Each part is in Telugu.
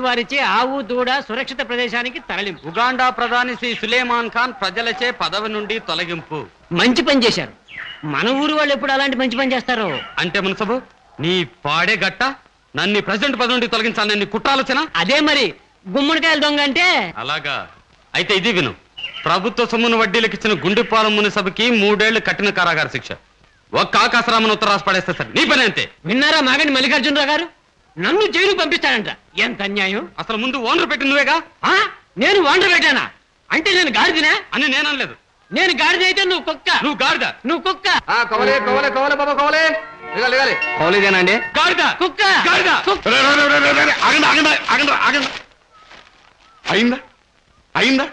పోలీసు వారిచే ఆవు దూడ సురక్షిత ప్రదేశానికి తరలింపు. ఉగాండా ప్రధాని శ్రీ సులేమాన్ ఖాన్ ప్రజలచే పదవి నుండి తొలగింపు. మంచి పని చేశారు. మన ఊరు వాళ్ళు ఎప్పుడు అలాంటి మంచి పని చేస్తారు? అంటే మున్సబు నీ పాడే గట్ట నన్ను ప్రెసిడెంట్ పదవి నుండి తొలగించాలని నీ కుట్రాలోచన? అదే మరి గుమ్మడికాయల దొంగ అంటే? అలాగా. అయితే ఇది విను. ప్రభుత్వ సొమ్మును వడ్డీలకు ఇచ్చిన గుండెపాలెం మునిసభకి మూడేళ్ళు కఠిన కారాగార శిక్ష. ఒక్క ఆకాశరామన్ ఉత్తరాసి పడేస్తే సరే. నీ పని అంతే. విన్నారా మాగండి మల్లికార్జునరావు గారు? నన్ను జైలు పంపిస్తాడంట ఎంత అన్యాయం? అసలు ముందు ఓనర్ పెట్టి నువ్వేగా? ఆ? నేను వాండర్ పెట్టానా? అంటే నేను గాడిదినా? అని నేననలేదు నేను గాడిద అయితే నువ్వు కుక్క. నువ్వు గాడిద. నువ్వు కుక్క. కవలే కవలే కవలే బాబా కవలే. దిగాలి దిగాలి. కౌలేదేనండి? గాడిద. కుక్క. గాడిద. కుక్క. రే, రే, రే, రే, రే, రే, ఆగండి ఆగండి ఆగండి ఆగండి. అయిందా? అయిందా?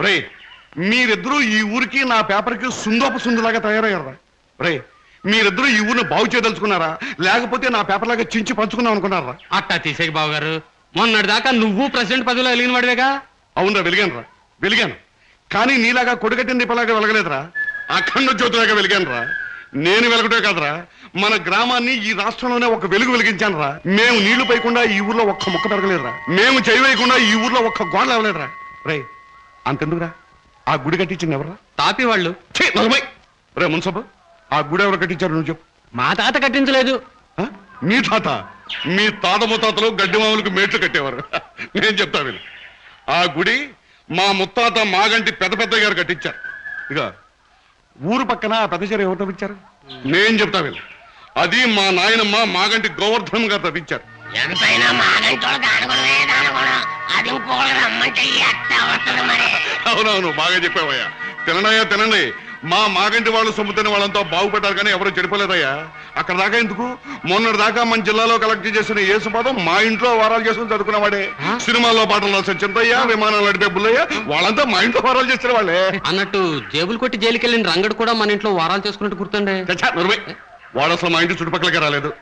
రే మీరిద్దరూ ఈ ఊరికి నా పేపర్కి సుందోప సుందులాగా తయారయ్యారా రే మీరిద్దరూ ఈ ఊరిని బాగు చేయదలుచుకున్నారా? లేకపోతే నా పేపర్ లాగా చించి పంచుకుందాం అనుకున్నారా? అట్టా తీసేకి బాబు గారు మొన్నటి దాకా నువ్వు ప్రెసిడెంట్ పదవిలో వెలిగిన వాడివేగా? అవునరా వెలిగాను రా వెలిగాను. కానీ నీలాగా కొడుగట్టిన దీపలాగా వెలగలేదురా. అఖండ జ్యోతిలాగా వెలిగాను రా నేను వెలగటే కాదురా. మన గ్రామాన్ని ఈ రాష్ట్రంలోనే ఒక వెలుగు వెలిగించాను రా మేము నీళ్ళు పైకుండా ఈ ఊర్లో ఒక్క మొక్క పెరగలేదురా. మేము చేయవేయకుండా ఈ ఊర్లో ఒక్క గోడ లేవలేదురా. రే అంతెందుకురా? ఆ గుడి కట్టించింది ఎవరా తాపి వాళ్ళు. రే మున్సబ్ ఆ గుడి ఎవరు కట్టించారు నువ్వు చెప్పు. మా తాత కట్టించలేదు. ఆ? మీ తాత? మీ తాత ముత్తాతలు గడ్డి మామూలుకు మేట్లు కట్టేవారు. నేను చెప్తా వీళ్ళు ఆ గుడి మా ముత్తాత మాగంటి పెద్ద పెద్ద గారు కట్టించారు. ఇక ఊరు పక్కన ఆ పెద్ద చెరువు ఎవరు తవ్వించారు? నేను చెప్తా వీళ్ళు అది మా నాయనమ్మ మాగంటి గోవర్ధన్ గారు ఎంతైనా అది రమ్మంటే ఎట్ట వస్తుంది మరి. అవునవును బాగా చెప్పావయ్యా. తినడయ్యా తినండి. మా మాగంటి వాళ్ళు సొమ్ము తిన వాళ్ళంతా బాగుపడ్డారు కానీ ఎవరు చెడిపోలేదయ్యా. అక్కడ దాకా ఎందుకు? మొన్నటి దాకా మన జిల్లాలో కలెక్ట్ చేసిన యేసుపాదం మా ఇంట్లో వారాలు చేసుకుని చదువుకున్నవాడే. సినిమాల్లో పాటలు రాసిన చింతయ్య విమానాలు నడిపే బుల్లయ్య వాళ్ళంతా మా ఇంట్లో వారాలు చేసిన వాళ్ళే. అన్నట్టు జేబులు కొట్టి జైలుకి వెళ్ళిన రంగడు కూడా మన ఇంట్లో వారాలు చేసుకున్నట్టు గుర్తుండే. వాడు అసలు మా ఇంటి చుట్టుపక్కలకే రాలేదు.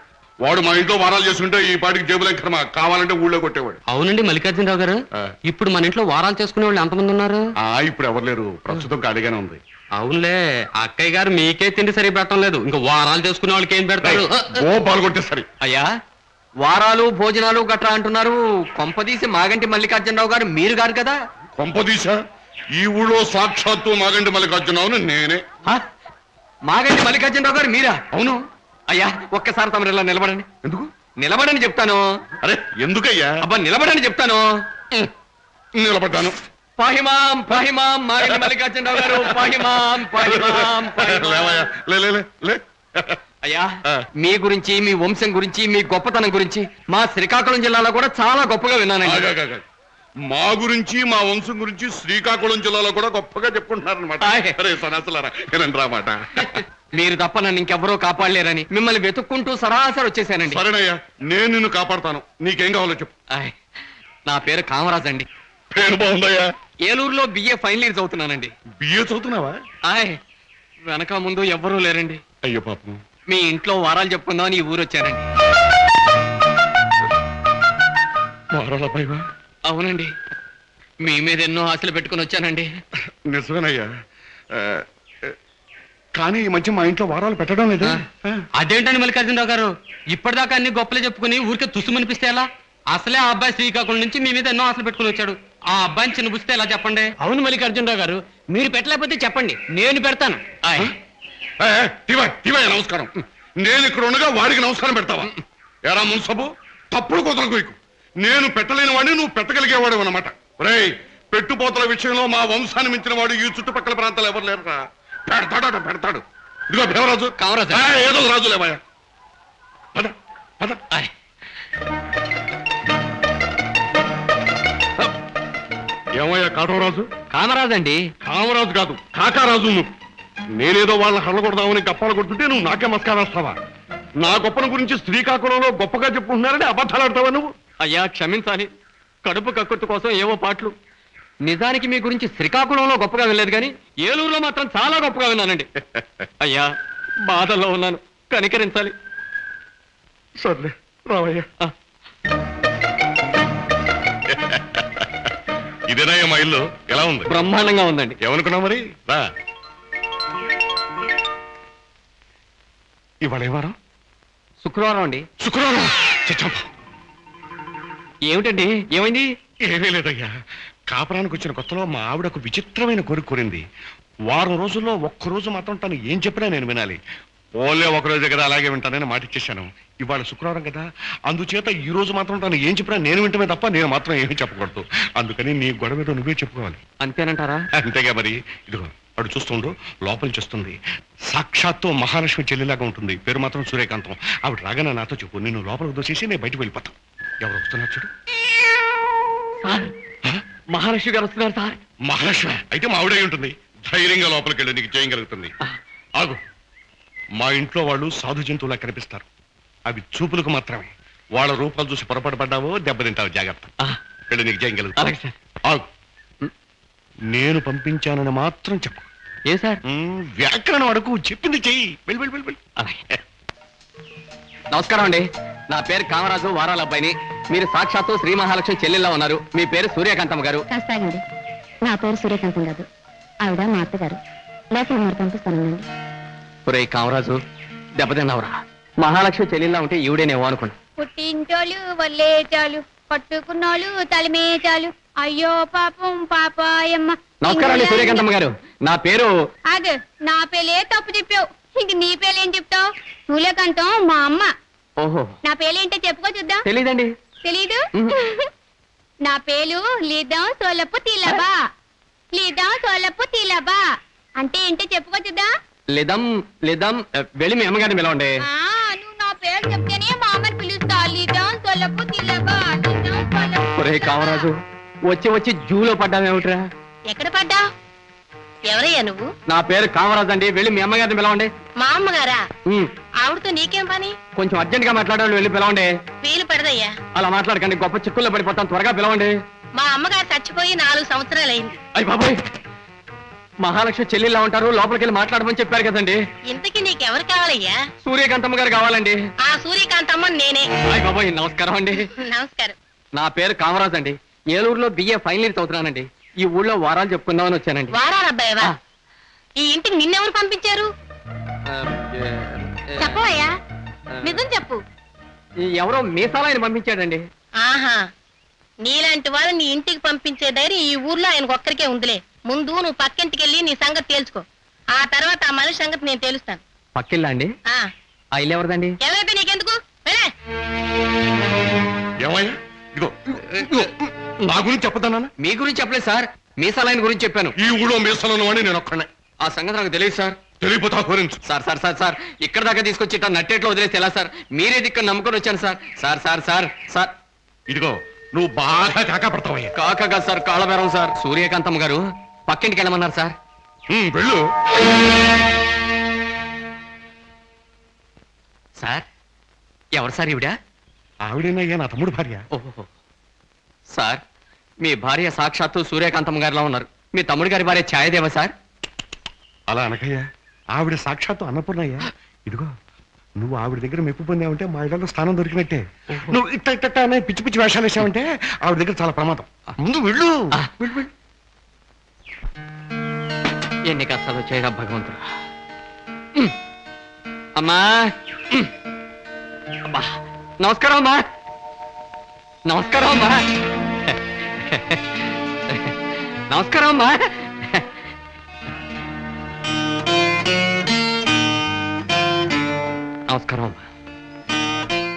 వాడు మా ఇంట్లో వారాలు చేసుకుంటే ఈ పాటికి జేబులు ఎక్కడమా కావాలంటే ఊళ్ళో కొట్టేవాడు. అవునండి మల్లికార్జునరావు గారు. ఇప్పుడు మన ఇంట్లో వారాలు చేసుకునే వాళ్ళు ఎంతమంది ఉన్నారు? ఆ ఇప్పుడు ఎవరు లేరు. ప్రస్తుతం ఖాళీగానే ఉంది. అవునులే అక్కయ్య గారు మీకే తిండి సరి పెట్టడం లేదు. ఇంకా వారాలు చేసుకునే వాళ్ళకి ఏం పెడతారు? ఓ పాల్గొట్టే సరే. అయ్యా వారాలు భోజనాలు గట్రా అంటున్నారు. కొంపదీసి మాగంటి మల్లికార్జునరావు గారు మీరు గారు కదా? కొంపదీశా ఈ ఊళ్ళో సాక్షాత్తు మాగంటి మల్లికార్జునరావుని నేనే? మాగంటి మల్లికార్జునరావు గారు మీరా? అవును. అయ్యా ఒక్కసారి తమరు ఇలా నిలబడండి. ఎందుకు? నిలబడని చెప్తాను. అరే ఎందుకయ్యా? అబ్బా నిలబడని చెప్తాను. నిలబడ్డాను. పాహిమాం పాహిమాం మాగంటి మల్లికార్జునరావు గారు పాహిమాం పాహిమాం పాహిమాం. లేవయ్యా లే లే, లే లే అయ్యా ఆ. మీ గురించి మీ వంశం గురించి మీ గొప్పతనం గురించి మా శ్రీకాకుళం జిల్లాలో కూడా చాలా గొప్పగా విన్నానండి. మా గురించి మా వంశం గురించి శ్రీకాకుళం జిల్లాలో కూడా గొప్పగా చెప్పుకుంటున్నారనమాట ఆయ్. అరే సనాసలారా వినండి రా మాట మీరు తప్ప నన్ను ఇంకెవ్వరూ కాపాడలేరని మిమ్మల్ని వెతుక్కుంటూ సరాసరి వచ్చేసానండి సరేనయ్యా నేను నిన్ను కాపాడతాను నీకేం కావాలో చెప్పు ఆయ్. నా పేరు కామరాజ్ అండి పేరు బాగుందయ్యా ఏలూరులో బిఏ ఫైనల్ ఇయర్ చదువుతున్నానండి. బిఏ చదువుతున్నావా? ఆయ్ వెనక ముందు ఎవ్వరూ లేరండి. అయ్యో పాపం. మీ ఇంట్లో వారాలు చెప్పుకుందామని ఈ ఊరు వచ్చానండి. వారాల పైవా? అవునండి. మీ మీద ఎన్నో ఆశలు పెట్టుకుని వచ్చానండి. నిజమేనయ్యా. ఆ, కానీ ఈ మధ్య మా ఇంట్లో వారాలు పెట్టడం లేదు? అదేంటండి మల్లికార్జునరావు గారు? ఇప్పటిదాకా అన్ని గొప్పలే చెప్పుకుని ఊరికే తుసుమనిపిస్తే ఎలా? అసలే ఆ అబ్బాయి శ్రీకాకుళం నుంచి మీ మీద ఎన్నో ఆశలు పెట్టుకుని వచ్చాడు. ఆ అబ్బాయిని చిన్నబుస్తే ఎలా చెప్పండి? అవును మల్లికార్జునరావు గారు. మీరు పెట్టలేకపోతే చెప్పండి. నేను పెడతాను. ఆయ్. నమస్కారం. నేను ఇక్కడ ఉండగా వాడికి నమస్కారం పెడతావా? ఎరా మున్సబు తప్పుడు కోతలు కోయకు నేను పెట్టలేని వాడిని నువ్వు పెట్టగలిగేవాడు అనమాట రేయ్ పెట్టుపోతల విషయంలో మా వంశాన్ని మించిన వాడు ఈ చుట్టుపక్కల ప్రాంతాలు ఎవరు లేరురా? పెడతాడట పెడతాడు. ఇదిగో భీమరాజు. కామరాజు. ఏ, ఏదో రాజు లేవయ్యా పద పద. ఆయ్. ఏమయ్యా కాటవరాజు? కామరాజ్ అండి కామరాజు కాదు కాకారాజు నువ్వు నేనేదో వాళ్ళని హళ్ళగొడదామని గప్పాలు కొడుతుంటే నువ్వు నాకే మస్కారాస్తావా నా గొప్పల గురించి శ్రీకాకుళంలో గొప్పగా చెప్పుకుంటున్నారని అబద్ధాలు ఆడతావా నువ్వు? అయ్యా క్షమించాలి. కడుపు కక్కుర్తి కోసం ఏవో పాటలు. నిజానికి మీ గురించి శ్రీకాకుళంలో గొప్పగా వినలేదు కానీ ఏలూరులో మాత్రం చాలా గొప్పగా విన్నానండి. అయ్యా బాధల్లో ఉన్నాను. కనికరించాలి. సర్లే రావయ్యా. ఆ. ఇదేనయ్యా మా ఇల్లు? ఎలా ఉంది? బ్రహ్మాండంగా ఉందండి. ఏమనుకున్నావు మరి? రా. ఇవాళ ఏ వారం? శుక్రవారం అండి. శుక్రవారం? చచ్చమ్మ ఏమిటండి? ఏమైంది? ఏమీ లేదయ్యా. కాపురానికి వచ్చిన కొత్తలో మా ఆవిడ ఒక విచిత్రమైన కోరిక కోరింది. వారం రోజుల్లో ఒక్క రోజు మాత్రం తను ఏం చెప్పినా నేను వినాలి. ఓన్లే ఒక రోజు కదా అలాగే వింటానని మాట ఇచ్చేశాను. ఇవాళ శుక్రవారం కదా. అందుచేత ఈ రోజు మాత్రం తను ఏం చెప్పినా నేను వింటమే తప్ప నేను మాత్రం ఏమీ చెప్పకూడదు. అందుకని నీ గొడవ ఏదో నువ్వే చెప్పుకోవాలి. అంతేనంటారా? అంతేగా మరి. ఇదిగో వాడు చూస్తుండు లోపల చేస్తుంది సాక్షాత్తు మహాలక్ష్మి చెల్లిలాగా ఉంటుంది. పేరు మాత్రం సూర్యకాంతం. ఆవిడ రాగానే నాతో చెప్పు. నేను లోపలికి దోసేసి నేను బయటకు వెళ్ళిపోతాను. ఎవరు వస్తున్నారు చూడు. సార్ మహాలక్ష్మి గారు వస్తున్నారు సార్. మహాలక్ష్మి? అయితే మా ఆవిడే ఉంటుంది. ధైర్యంగా లోపలికి వెళ్ళి. నీకు చేయగలుగుతుంది ఆగు. మా ఇంట్లో వాళ్ళు సాధు జంతువులా కనిపిస్తారు. అవి చూపులకు మాత్రమే. వాళ్ళ రూపాలు చూసి పొరపాటు పడ్డావో దెబ్బతింటావు జాగ్రత్త. వెళ్ళి నీకు ఆగు. నేను పంపించానని మాత్రం చెప్పు. ఏ సార్? వ్యాకరణం అడుగు. చెప్పింది చెయ్యి. వెళ్ళి వెళ్ళి వెళ్ళి వెళ్ళి. అలాగే. నమస్కారం అండి. నా పేరు కామరాజు వారాల అబ్బాయిని. మీరు సాక్షాత్తు శ్రీ మహాలక్ష్మి చెల్లెల్లా ఉన్నారు. మీ పేరు సూర్యకాంతమ్మ గారు. నా పేరు సూర్యకాంతం కాదు ఆవిడ మా అత్తగారు. లేకపోతే మరి పంపిస్తానండి ఒరే కామరాజు దెబ్బతిన్నావురా. మహాలక్ష్మి చెల్లెల్లా ఉంటే ఈవిడేనేమో అనుకున్నా. పుట్టింటోలు వల్లేచాలు పట్టుకున్నోళ్ళు తలిమేచాలు అయ్యో పాపం పాపాయమ్మ. నమస్కారం సూర్యకాంతమ్మ గారు. నా పేరు ఆగు నా పేలే తప్పు చెప్పావు. ఇంక నీ పేలేం చెప్తావు? సూర్యకాంతం మా అమ్మ. ఓహో. నా పేలేంటో చెప్పుకో చూద్దాం. తెలీదండి. తెలీదు. నా పేరు లీదం సోలపు తీలబా. లీదం సోలపు తీలబా. అంటే ఏంటో చెప్పుకో చూద్దాం. లిదం లిదం వెళ్ళి మీ అమ్మగారిని పిలవండి. ఆ, నువ్వు నా పేరు చెప్తేనే మా అమ్మని పిలుస్తా. లీదం సోలపు తీలబా లీదం సోలపు ఒరే కామరాజు వచ్చి వచ్చి జూలో పడ్డామేమిట్రా ఎక్కడ పడ్డా ఎవరయ్యా నువ్వు? నా పేరు కామరాజు అండి. వెళ్ళి మీ అమ్మగారిని పిలవండి. మా అమ్మగారా? ఉమ్, ఆవిడతో నీకేం పని? కొంచెం అర్జెంట్గా మాట్లాడాలి వెళ్ళి పిలవండి. వీలు పడదయ్యా. అలా మాట్లాడకండి. గొప్ప చిక్కుల్లో పడిపోతాం త్వరగా పిలవండి. మా అమ్మగారు చచ్చిపోయి నాలుగు సంవత్సరాలైంది. అయ్యి బాబాయ్! మహాలక్ష్మి చెల్లిలా ఉంటారు లోపలికి వెళ్ళి మాట్లాడమని చెప్పారు కదండి. ఇంతకీ నీకెవరు కావాలయ్యా? సూర్యకాంతమ్మ గారు కావాలండి. ఆ సూర్యకాంతమ్మ నేనే. బాబాయ్ నమస్కారం అండి. నమస్కారం. నా పేరు కామరాజ్ అండి. ఏలూరులో బిఏ ఫైనల్ ఇయర్ చదువుతున్నానండి. ఈ ఊళ్ళో వారాలు చెప్పుకుందామని వచ్చానండి. వారాల అబ్బాయివా. ఈ ఇంటికి నిన్నెవరు పంపించారు? చెప్పవయ్యా. నిజం చెప్పు. ఎవరో మీసాల ఆయన పంపించాడండి. ఆహా. నీలాంటి వాళ్ళు నీ ఇంటికి పంపించే ధైర్యం ఈ ఊర్లో ఆయనకు ఒక్కరికే ఉందిలే. ముందు నువ్వు పక్కింటికి వెళ్ళి నీ సంగతి తేల్చుకో. ఆ తర్వాత ఆ మనిషి సంగతి నేను తెలుస్తాను. పక్కిల్లా అండి? ఆ. ఆ ఇల్లు ఎవరిదండి? ఎవరైతే నీకెందుకు? వెళ్ళే. ఏమయ్యా? ఇదిగో. ఇదిగో. నా గురించి చెప్పదన్నా మీ గురించి చెప్పలేదు సార్. మీసాల ఆయన గురించి చెప్పాను. ఈ ఊళ్ళో మీసలో ఉన్నవాడిని నేను ఒక్కనే ఆ సంగతి నాకు తెలియదు సార్. తెలియపోతా గురించి సార్ సార్ సార్ సార్. ఇక్కడ దాకా తీసుకొచ్చి ఇట్లా నట్టేట్లో వదిలేస్తే ఎలా సార్? మీరే ఇక్కడ నమ్ముకొని వచ్చాను sir. Sir sir sir sir. ఇదిగో నువ్వు బాగా కాకాపడతావయ్యా. కాకగా సార్ కాళ్ళబేరం సార్. సూర్యకాంతమ్మ గారు పక్కింటికి వెళ్ళమన్నారు సార్. వెళ్ళు. సార్ ఎవరు సార్ ఈవిడ? ఆవిడేనయ్యా నా తమ్ముడు భార్య. ఓహో. సార్ మీ భార్య సాక్షాత్తు సూర్యకాంతమ్మ గారిలా ఉన్నారు. మీ తమ్ముడి గారి భార్య ఛాయదేవ సార్? అలా అనకయ్యా ఆవిడ సాక్షాత్తు అన్నపూర్ణయ్యా. ఇదిగో నువ్వు ఆవిడ దగ్గర మెప్పు పొందావంటే మా ఇళ్ళలో స్థానం దొరికినట్టే. నువ్వు ఇట్ట ఇట్ట అనే పిచ్చి పిచ్చి వేషాలు వేసావంటే ఆవిడ దగ్గర చాలా ప్రమాదం. ముందు వెళ్ళు. వెళ్ళు, వెళ్ళు. ఎన్ని కష్టాలు వచ్చాయిరా భగవంతుడు. అమ్మా. అమ్మా నమస్కారం అమ్మా. నమస్కారం అమ్మా. నమస్కారం అమ్మా. నమస్కారం అమ్మా.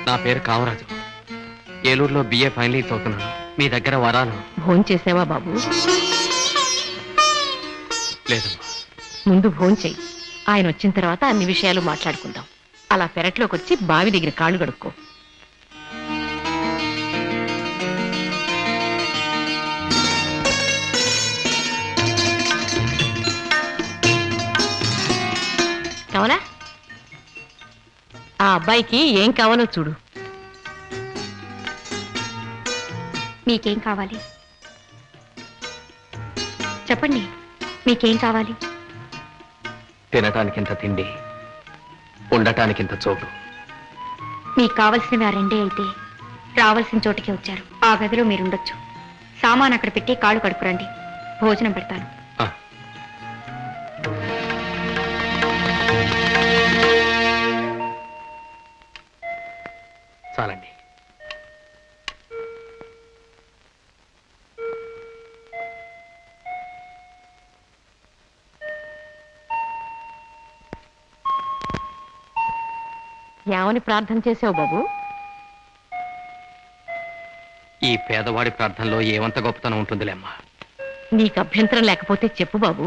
నా పేరు కామరాజు. ఏలూరులో బిఏ ఫైనల్ చదువుతున్నాను. మీ దగ్గర వరాలు. భోన్ చేసావా బాబు? లేదమ్మా ముందు భోన్ చెయ్యి. ఆయన వచ్చిన తర్వాత అన్ని విషయాలు మాట్లాడుకుందాం. అలా పెరట్లోకి వచ్చి బావి దగ్గర కాళ్ళు కడుక్కో. కావాలా ఆ అబ్బాయికి ఏం కావాలో చూడు. మీకేం కావాలి? చెప్పండి. మీకేం కావాలి? తినటానికింత తిండి ఉండటానికింత చోటు. మీకు కావలసినవి ఆ రెండే అయితే రావాల్సిన చోటికి వచ్చారు. ఆ గదిలో మీరుండొచ్చు. సామాన్ అక్కడ పెట్టి కాళ్ళు కడుకురండి భోజనం పెడతాను. ఏమని ప్రార్థన చేసావు బాబు. ఈ పేదవాడి ప్రార్థనలో ఏమంత గొప్పతనం ఉంటుందిలేమ్మా నీకు అభ్యంతరం లేకపోతే చెప్పు బాబు.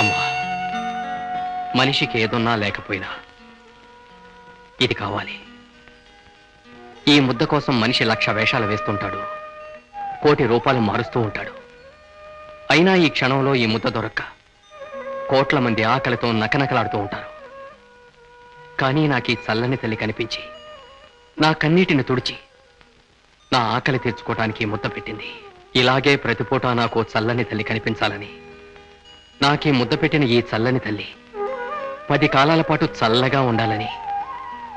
అమ్మా మనిషికి ఏదున్నా లేకపోయినా ఇది కావాలి. ఈ ముద్ద కోసం మనిషి లక్ష వేషాలు వేస్తుంటాడు. కోటి రూపాయలు మారుస్తూ ఉంటాడు. అయినా ఈ క్షణంలో ఈ ముద్ద దొరక్క కోట్ల మంది ఆకలితో నకనకలాడుతూ ఉంటారు. కానీ నాకు ఈ చల్లని తల్లి కనిపించి నా కన్నీటిని తుడిచి నా ఆకలి తీర్చుకోవటానికి ముద్ద పెట్టింది. ఇలాగే ప్రతిపూట నాకు చల్లని తల్లి కనిపించాలని. నాకీ ముద్ద పెట్టిన ఈ చల్లని తల్లి పది కాలాల పాటు చల్లగా ఉండాలని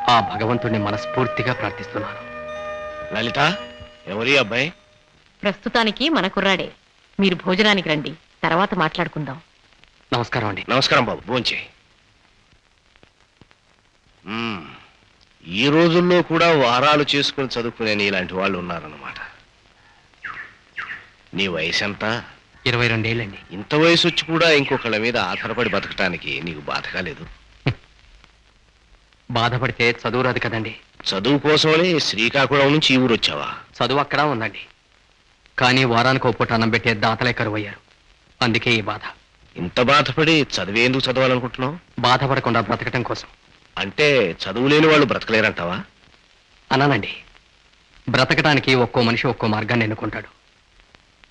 ఆ భగవంతుణ్ణి మనస్ఫూర్తిగా ప్రార్థిస్తున్నాను. లలిత ఎవరి అబ్బాయి? ప్రస్తుతానికి మన కుర్రాడే. మీరు భోజనానికి రండి తర్వాత మాట్లాడుకుందాం. నమస్కారం అండి. నమస్కారం బాబు భోంచే మ్మ్. ఈ రోజుల్లో కూడా వారాలు చేసుకుని చదువుకునే నీలాంటి వాళ్ళు ఉన్నారన్నమాట. నీ వయసు ఎంత ఇరవై రెండేళ్ళండి. ఇంత వయసు వచ్చి కూడా ఇంకొకళ్ళ మీద ఆధారపడి బతకటానికి నీకు బాధగా లేదు? బాధపడితే చదువు రాదు కదండి. చదువు కోసమని శ్రీకాకుళం నుంచి ఈ ఊరు వచ్చావా చదువు అక్కడ ఉందండి. కానీ వారానికి ఓ పూట అన్నం పెట్టే దాతలే కరువయ్యారు. అందుకే ఈ బాధ. ఇంత బాధపడి చదివేందుకు చదవాలనుకుంటున్నావు? బాధపడకుండా బ్రతకటం కోసం. అంటే చదువు లేని వాళ్ళు బ్రతకలేరంటావా? అన్నానండి. బ్రతకటానికి ఒక్కో మనిషి ఒక్కో మార్గాన్ని ఎన్నుకుంటాడు.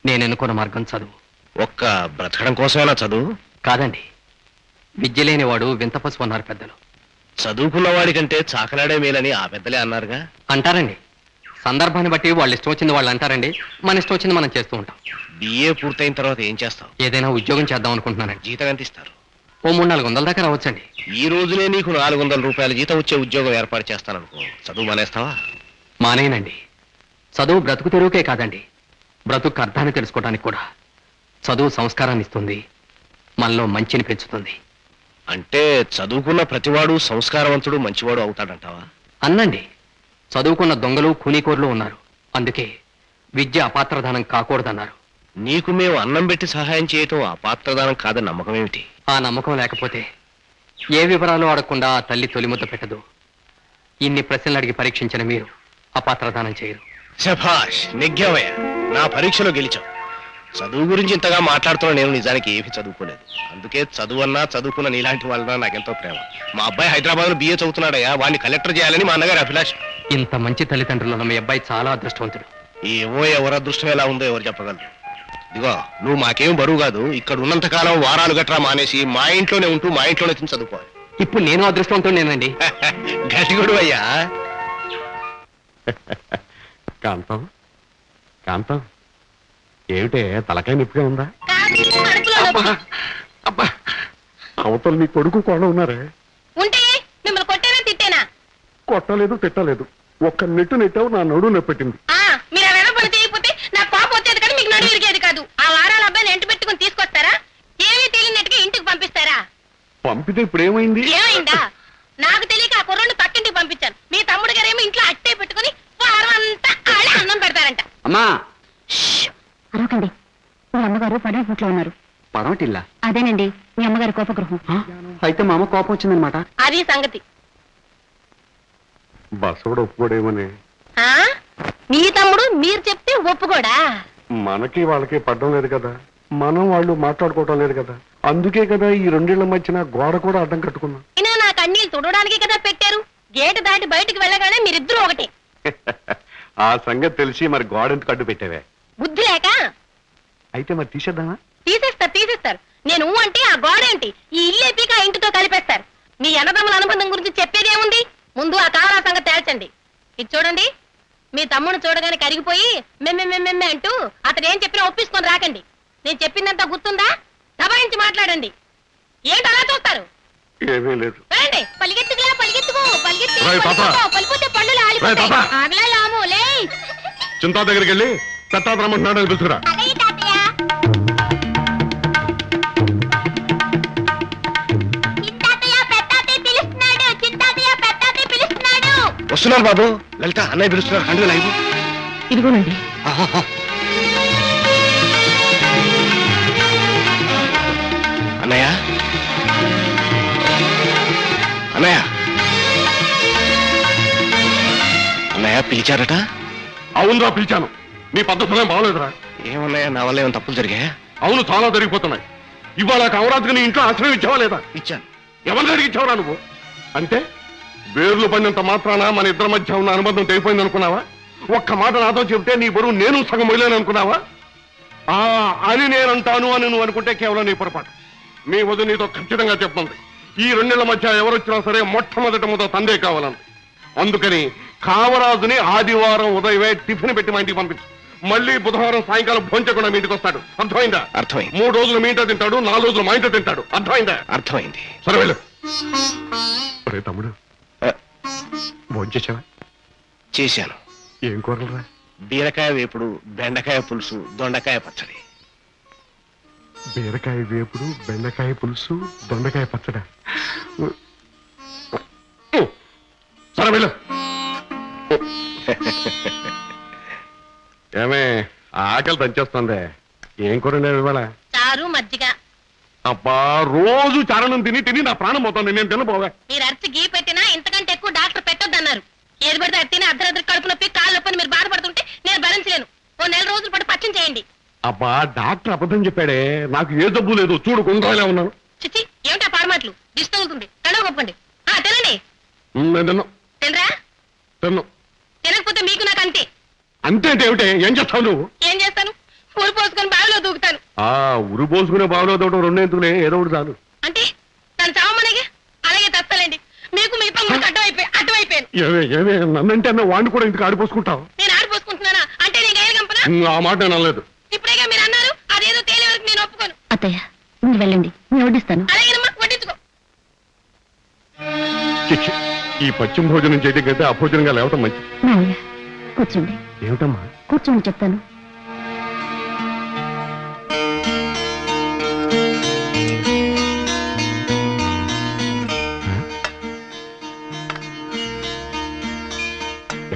నేను ఎన్నుకున్న మార్గం చదువు. ఒక్క బ్రతకడం కోసమేనా చదువు? కాదండి. విద్య లేనివాడు వింత పశువు అన్నారు పెద్దలు. చదువుకున్న వాడికంటే చాకలాడే మేలని ఆ పెద్దలే అన్నారుగా? అంటారండి. సందర్భాన్ని బట్టి వాళ్ళు ఇష్టం వచ్చింది వాళ్ళు అంటారండి. మన ఇష్టం వచ్చింది మనం చేస్తూ ఉంటాం. బిఏ పూర్తయిన తర్వాత ఏం చేస్తావు? ఏదైనా ఉద్యోగం చేద్దాం అనుకుంటున్నానండి. జీతం ఎంత ఇస్తారు? ఓ మూడు నాలుగు వందల దాకా రావచ్చండి. ఈ రోజునే నీకు నాలుగు వందల రూపాయల జీతం వచ్చే ఉద్యోగం ఏర్పాటు చేస్తాననుకో. చదువు మానేస్తావా? మానేనండి. చదువు బ్రతుకు తెరువుకే కాదండి. బ్రతుకు అర్థాన్ని తెలుసుకోవడానికి కూడా. చదువు సంస్కారాన్ని ఇస్తుంది. మనలో మంచిని పెంచుతుంది. అంటే చదువుకున్న ప్రతివాడు సంస్కారవంతుడు మంచివాడు అవుతాడంటావా? అన్నండి. చదువుకున్న దొంగలు కూనీకోర్లు ఉన్నారు. అందుకే విద్య అపాత్రదానం కాకూడదన్నారు. నీకు మేము అన్నం పెట్టి సహాయం చేయటం అపాత్రదానం కాదని నమ్మకం ఏమిటి? ఆ నమ్మకం లేకపోతే ఏ వివరాలు అడగకుండా ఆ తల్లి తొలిముద్ద పెట్టదు. ఇన్ని ప్రశ్నలు అడిగి పరీక్షించిన మీరు అపాత్రదానం చేయరు. శభాష్ నెగ్గావయ్య నా పరీక్షలో గెలిచావు. చదువు గురించి ఇంతగా మాట్లాడుతున్నా నేను నిజానికి ఏమీ చదువుకోలేదు. అందుకే చదువు అన్నా చదువుకున్న నీలాంటి వాళ్ళ నాకెంతో ప్రేమ. మా అబ్బాయి హైదరాబాద్లో బిఏ చదువుతున్నాడయ్యా వాడిని కలెక్టర్ చేయాలని మా అన్నగారి అభిలాష్. ఇంత మంచి తల్లిదండ్రులు ఉన్న మీ అబ్బాయి చాలా అదృష్టవంతుడు. ఏవో ఎవరి అదృష్టం ఎలా ఉందో ఎవరు చెప్పగలరు? ఇదిగో నువ్వు మాకేం బరువు కాదు ఇక్కడ ఉన్నంత కాలం వారాలు గట్రా మానేసి మా ఇంట్లోనే ఉంటూ మా ఇంట్లోనే తిని చదువుకోవాలి. ఇప్పుడు నేను అదృష్టవంతుడేనండి గట్టిగుడు అయ్యా. కాంతం కాంతం ఏమిటే తలకాయ నొప్పిగా ఉందా? కడుపులో నొప్పి. అబ్బా అవతల నీ కొడుకు కూడా ఉన్నారే? ఉంటే మిమ్మల్ని కొట్టానా తిట్టానా? కొట్టలేదు తిట్టలేదు. ఒక్క నెట్టు నెట్టావు నా నడువు నొప్పెట్టింది. ఆ, మీరు పని చేయకపోతే నాకు కోపం వచ్చేది కానీ మీకు నడువు ఇరిగేది కాదు ఆ ఎంట పెట్టుకుని తీసుకొస్తారా? ఏమీ తెలియనట్టుగా ఇంటికి పంపిస్తారా? పంపితే ఇప్పుడు ఏమైంది? ఏమైందా నాకు తెలియక ఆ కుర్రోడిని పక్కింటికి పంపించాను. మీ తమ్ముడు గారేమో ఇంట్లో అట్టే పెట్టుకుని వారం అంతా ఆడే అన్నం పెడతారంట. అమ్మా! అరవకండి. మీ అమ్మగారు పడే ఇంట్లో ఉన్నారు. పడవటిల్లా? అదేనండి మీ అమ్మగారి కోపగృహం. అయితే మా అమ్మ కోపం వచ్చిందనమాట అది సంగతి. బసవడు ఒప్పుకోడేమని. ఆ? మీ తమ్ముడు మీరు చెప్తే ఒప్పుకోడా? మనకి వాళ్ళకి పడ్డం లేదు కదా. మనం వాళ్ళు మాట్లాడుకోవటం లేదు కదా. అందుకే కదా ఈ రెండేళ్ళ మధ్యన గోడ కూడా అడ్డం కట్టుకున్నాం. అయినా నా కన్నీళ్ళు తుడవడానికి కదా పెట్టారు. గేటు దాటి బయటికి వెళ్ళగానే మీరిద్దరూ ఒకటే. ఆ సంగతి తెలిసి మరి గోడ ఎందుకు అడ్డు పెట్టావే? బుద్ధి లేక? అయితే మరి తీసేద్దామా? తీసేస్తారు తీసేస్తారు. నేను ఊ అంటే ఆ గోడ ఏంటి? ఈ ఇల్లే పీక ఆ ఇంటితో కలిపేస్తారు. మీ అన్నదమ్ముల అనుబంధం గురించి చెప్పేది ఏముంది? ముందు ఆ కావరా సంగతి తేల్చండి. ఇది చూడండి. మీ తమ్ముడు చూడగానే కరిగిపోయి మెమ్మె మెమ్మెమ్మె అంటూ అతను ఏం చెప్పినా ఒప్పించుకొని రాకండి. నేను చెప్పిందంతా గుర్తుందా? దబాయించి మాట్లాడండి. ఏంటి అలా చూస్తారు? ఏమీ లేదు. రండి పలిగెత్తుకులా పలిగెత్తుకో పలిగెత్తి రేయ్ పాప. పలిగెత్తుకో, పలిపోతే పళ్ళు ఆలిపోతాయి. పాప. ఆగలా లాము లే. చింతా దగ్గరికి వెళ్ళి పెట్టాది రమ్మంటున్నాడు అని పిలుచుకురా అలాగే తాతయ్య. చింతాతయ్య పెద్దాతయ్య పిలుస్తున్నాడు. చింతాతయ్య పెద్దాతయ్య పిలుస్తున్నాడు. వస్తున్నారు బాబు. లలిత అన్నయ్య పిలుస్తున్నారు. హండ్రెడ్ లైవ్ ఇదిగోనండి. అన్నయ్య? అన్నయ్య? అన్నయ్య పిలిచారట? అవునురా పిలిచాను. నీ పద్ధతులే బాగలేదురా ఏమన్నయ్య నా వల్ల ఏమైనా తప్పులు జరిగాయా? అవును చాలా జరిగిపోతున్నాయి. ఇవాళ కమరాజుకి నీ ఇంట్లో ఆశ్రయం ఇచ్చావా లేదా? ఇచ్చాను. ఎవరిని అడిగిచ్చావురా నువ్వు? అంటే వేర్లు పడినంత మాత్రాన మన ఇద్దరి మధ్య ఉన్న అనుబంధం తెగిపోయింది అనుకున్నావా? ఒక్క మాట నాతో చెబితే నీ బరువు నేను సగం మొయలేను అనుకున్నావా ఆ అని నేనంటాను అని నువ్వు అనుకుంటే కేవలం నీ పొరపాటు. మీ వదిన నీతో ఖచ్చితంగా చెప్తుంది ఈ రెండేళ్ళ మధ్య ఎవరొచ్చినా సరే మొట్టమొదటి ముద తందే కావాలని అందుకని కామరాజుని ఆదివారం ఉదయమే టిఫిన్ పెట్టి మా ఇంటికి పంపించు. మళ్ళీ బుధవారం సాయంకాలం భోంచకుండా మీ ఇంటికి వస్తాడు. అర్థమైందా? అర్థమైంది. మూడు రోజులు మీ ఇంట్లో తింటాడు నాలుగు రోజులు మా ఇంట్లో తింటాడు. అర్థమైందా? అర్థమైంది. సరే వెళ్ళు. ఒరే తమ్ముడు. భోంచేసావా? చేశాను. ఏం కూరరా బీరకాయ వేపుడు బెండకాయ పులుసు దొండకాయ పచ్చడి. బీరకాయ వేపుడు బెండకాయ పులుసు దొండకాయ పచ్చడ. సరే వెళ్ళు. ఏమే ఆకలి దంచేస్తుంది. ఏం కూర ఇవాళ? చారు మజ్జిగ. అబ్బా రోజు చారణం తిని తిని నా ప్రాణం పోతుంది నేను తినబోవే. మీరు అరచి గీ పెట్టినా ఇంతకంటే ఎక్కువ డాక్టర్ పెట్టొద్దన్నారు. ఏది పడితే అది తిని అర్ధరాత్రి కడుపు నొప్పి కాళ్ళు నొప్పి మీరు బాధపడుతుంటే నేను భరించలేను. ఓ నెల రోజుల పాటు పచ్చం చేయండి. అబ్బా డాక్టర్ అబద్ధం చెప్పాడే. నాకు ఏ జబ్బు లేదు. చూడు కుండ్రాలే ఉన్నాను. చిచి ఏమిటా పాడమాటలు దిష్టి తగులుతుంది. కడవ గొప్పండి ఆ తినండి. ఉమ్, నేను తిన్నా. తినరా? తిన్నా. తినకపోతే మీకు నాకు అంతే. అంతే అంటే ఏమిటే? ఏం చేస్తావు నువ్వు? ఏం చేస్తాను? ఊరు పోసుకొని బావిలో దూకుతాను. ఆ ఉరు పోసుకునే బావిలో తోట రెండేంతులే ఏదో ఒకటి చాలు. అంటే నన్ను చావమనేగా? అలాగే తెస్తాలండి మీకు మీ తమ్ముడికి అడ్డమైపోయి అడ్డమైపోయాను. ఏమే ఏమే నన్నంటే అన్న వాడిని కూడా ఇంటికి ఆడిపోసుకుంటావు? నేను ఆడిపోసుకుంటున్నానా? అంటే నేను గైలు గంపనా? ఉమ్, ఆ మాట నేను అనలేదు. ఇప్పుడేగా మీరు అన్నారు అదేదో తేలే వరకు నేను ఒప్పుకోను. అత్తయ్య మీరు వెళ్ళండి నేను వడ్డిస్తాను. అలాగేనమ్మా వడ్డించుకో. చిచ్చి, ఈ పశ్చిమ భోజనం చేయడం కంటే అభోజనంగా లేవటం మంచిది. మావయ్య కూర్చోండి. ఏమిటమ్మా? కూర్చోండి చెప్తాను.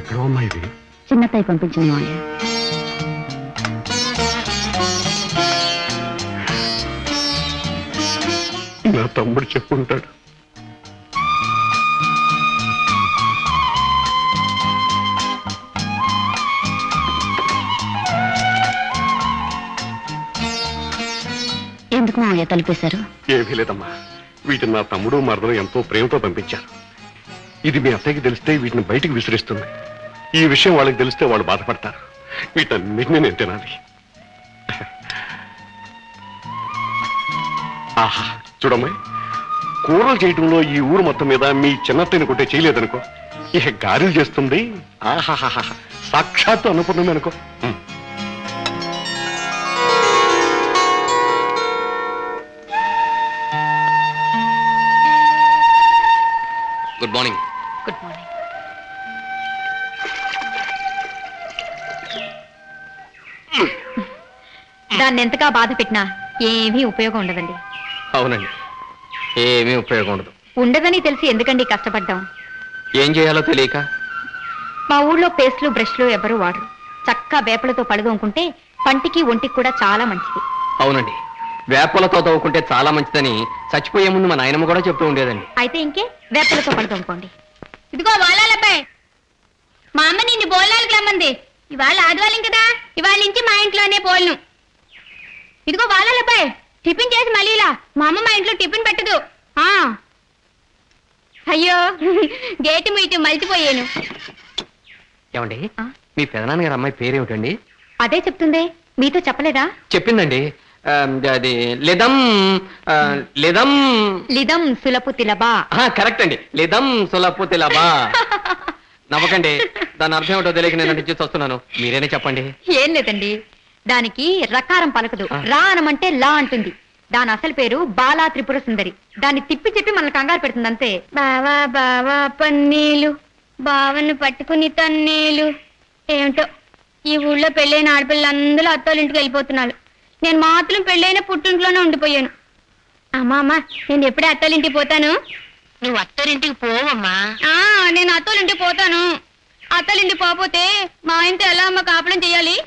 ఎక్కడో అమ్మా ఇది. చిన్నత్తయ్య పంపించింది మావయ్య నా తమ్ముడు చెప్పుంటాడు. ఎందుకు మావయ్య తలిపేశారు? ఏమీ లేదమ్మా. వీటిని నా తమ్ముడు మరదలు ఎంతో ప్రేమతో పంపించారు. ఇది మీ అత్తయ్యకి తెలిస్తే వీటిని బయటికి విసిరిస్తుంది. ఈ విషయం వాళ్ళకి తెలిస్తే వాళ్ళు బాధపడతారు. వీటన్నిటిని నేను తినాలి. ఆహా. చూడమ్మాయి కూరలు చేయటంలో ఈ ఊరు మొత్తం మీద మీ చిన్నత్తని కొట్టే చేయలేదనుకో. ఇక గారెలు చేస్తుంది. ఆహాహాహా. సాక్షాత్తు అనుకున్నది అనుకో. గుడ్ మార్నింగ్ గుడ్ మార్నింగ్ దాన్ని ఎంతగా బాధ పెట్టినా ఏమీ ఉపయోగం ఉండదండి. అవునండి. ఏమీ ఉపయోగం ఉండదు. ఉండదని తెలిసి ఎందుకండి కష్టపడ్డాం? ఏం చేయాలో తెలియక? మా ఊళ్ళో పేస్ట్లు బ్రష్లు ఎవరు వాడరు. చక్కా వేపలతో పడదోముకుంటే పంటికి ఒంటికి కూడా చాలా మంచిది. అవునండి. వేపలతో తవ్వుకుంటే చాలా మంచిదని చచ్చిపోయే ముందు మా నాయనమ్మ కూడా చెప్తూ ఉండేదండి. అయితే ఇంకే వేపలతో పడదోముకోండి ఇదిగో బాలాలబ్బాయ్. మా అమ్మ నిన్ను బోలాలకు రమ్మంది. ఇవాళ ఆదివారం కదా? ఇవాళ నుంచి మా ఇంట్లోనే బోల్ను. ఇదిగో బాలాలబ్బాయ్. టిఫిన్ చేసి మళ్ళీలా. మా అమ్మ మా ఇంట్లో టిఫిన్ పెట్టదు. ఆ. అయ్యో గేటు మీటు మలిచిపోయాను. ఏమండి? మీ పెదనాన్నగారు అమ్మాయి పేరేమిటండి? అదే చెప్తుందే. మీతో చెప్పలేదా? చెప్పిందండి. ఆ, అది లిదం ఆ, లిదం. లిదం సులపు తిలబా ఆ, కరెక్ట్ అండి. లిదం సులపు తిలబా నవ్వకండి. దాని అర్థం ఏమిటో తెలియక నేను నటించి వస్తున్నాను. మీరేనే చెప్పండి? ఏం లేదండి. దానికి రకారం పలకదు. రా అనమంటే లా అంటుంది. దాని అసలు పేరు బాలా త్రిపుర సుందరి. దాన్ని తిప్పి చెప్పి మనల్ని కంగారు పెడుతుంది అంతే బావా బావా పన్నీలు. బావను పట్టుకుని తన్నేలు. ఏమిటో? ఈ ఊళ్ళో పెళ్ళైన ఆడపిల్లలందరూ అత్తోళ్ళ ఇంటికి వెళ్ళిపోతున్నారు. నేను మాత్రం పెళ్ళైన పుట్టింట్లోనే ఉండిపోయాను. అమ్మా అమ్మా నేను ఎప్పుడే అత్తోళ్ళింటికి పోతాను? నువ్వు అత్తరింటికి పోవమ్మా. ఆ నేను అత్తోళ్ళింటికి పోతాను. అత్తోళ్ళింటికి పోతే మా ఆయనతో ఎలా అమ్మ కాపురం చేయాలి?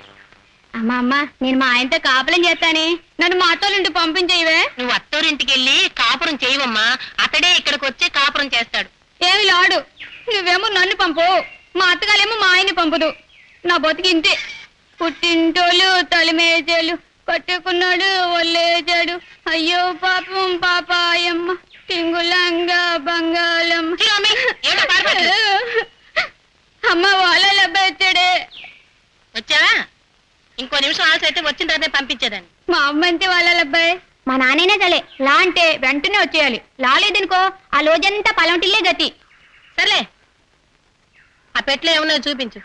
అమ్మా అమ్మా నేను మా ఆయనతో కాపులం చేస్తానే. నన్ను మా అత్తోళ్ళింటి పంపించేవే నువ్వు అత్తోరింటికి వెళ్ళి కాపురం చేయవమ్మా. అతడే ఇక్కడికి వచ్చి కాపురం చేస్తాడు. ఏమి లాడు? నువ్వేమో నన్ను పంపు. మా అత్తగారేమో మా ఆయన్ని పంపదు. నా బతికి ఇంతే. పుట్టింటోళ్ళు తలిమేజాలు కట్టుకున్నాడు ఒళ్ళేజాడు అయ్యో పాపం పాపాయమ్మ టింగులంగా బంగాళమ్మ? అమ్మ వాళ్ళ బెచ్చడే వచ్చావా? ఇంకో నిమిషం ఆలస్యం అయితే వచ్చిన తర్వాతే పంపించేదాన్ని. మా అమ్మంతే వాళ్ళ అబ్బాయి. మా నాన్నైనా సరే లా అంటే వెంటనే వచ్చేయాలి. లాలేదనుకో ఆ రోజంతా పలంటిల్లే గతి. సర్లే. ఆ పెట్లో ఏమున్నాయో చూపించు.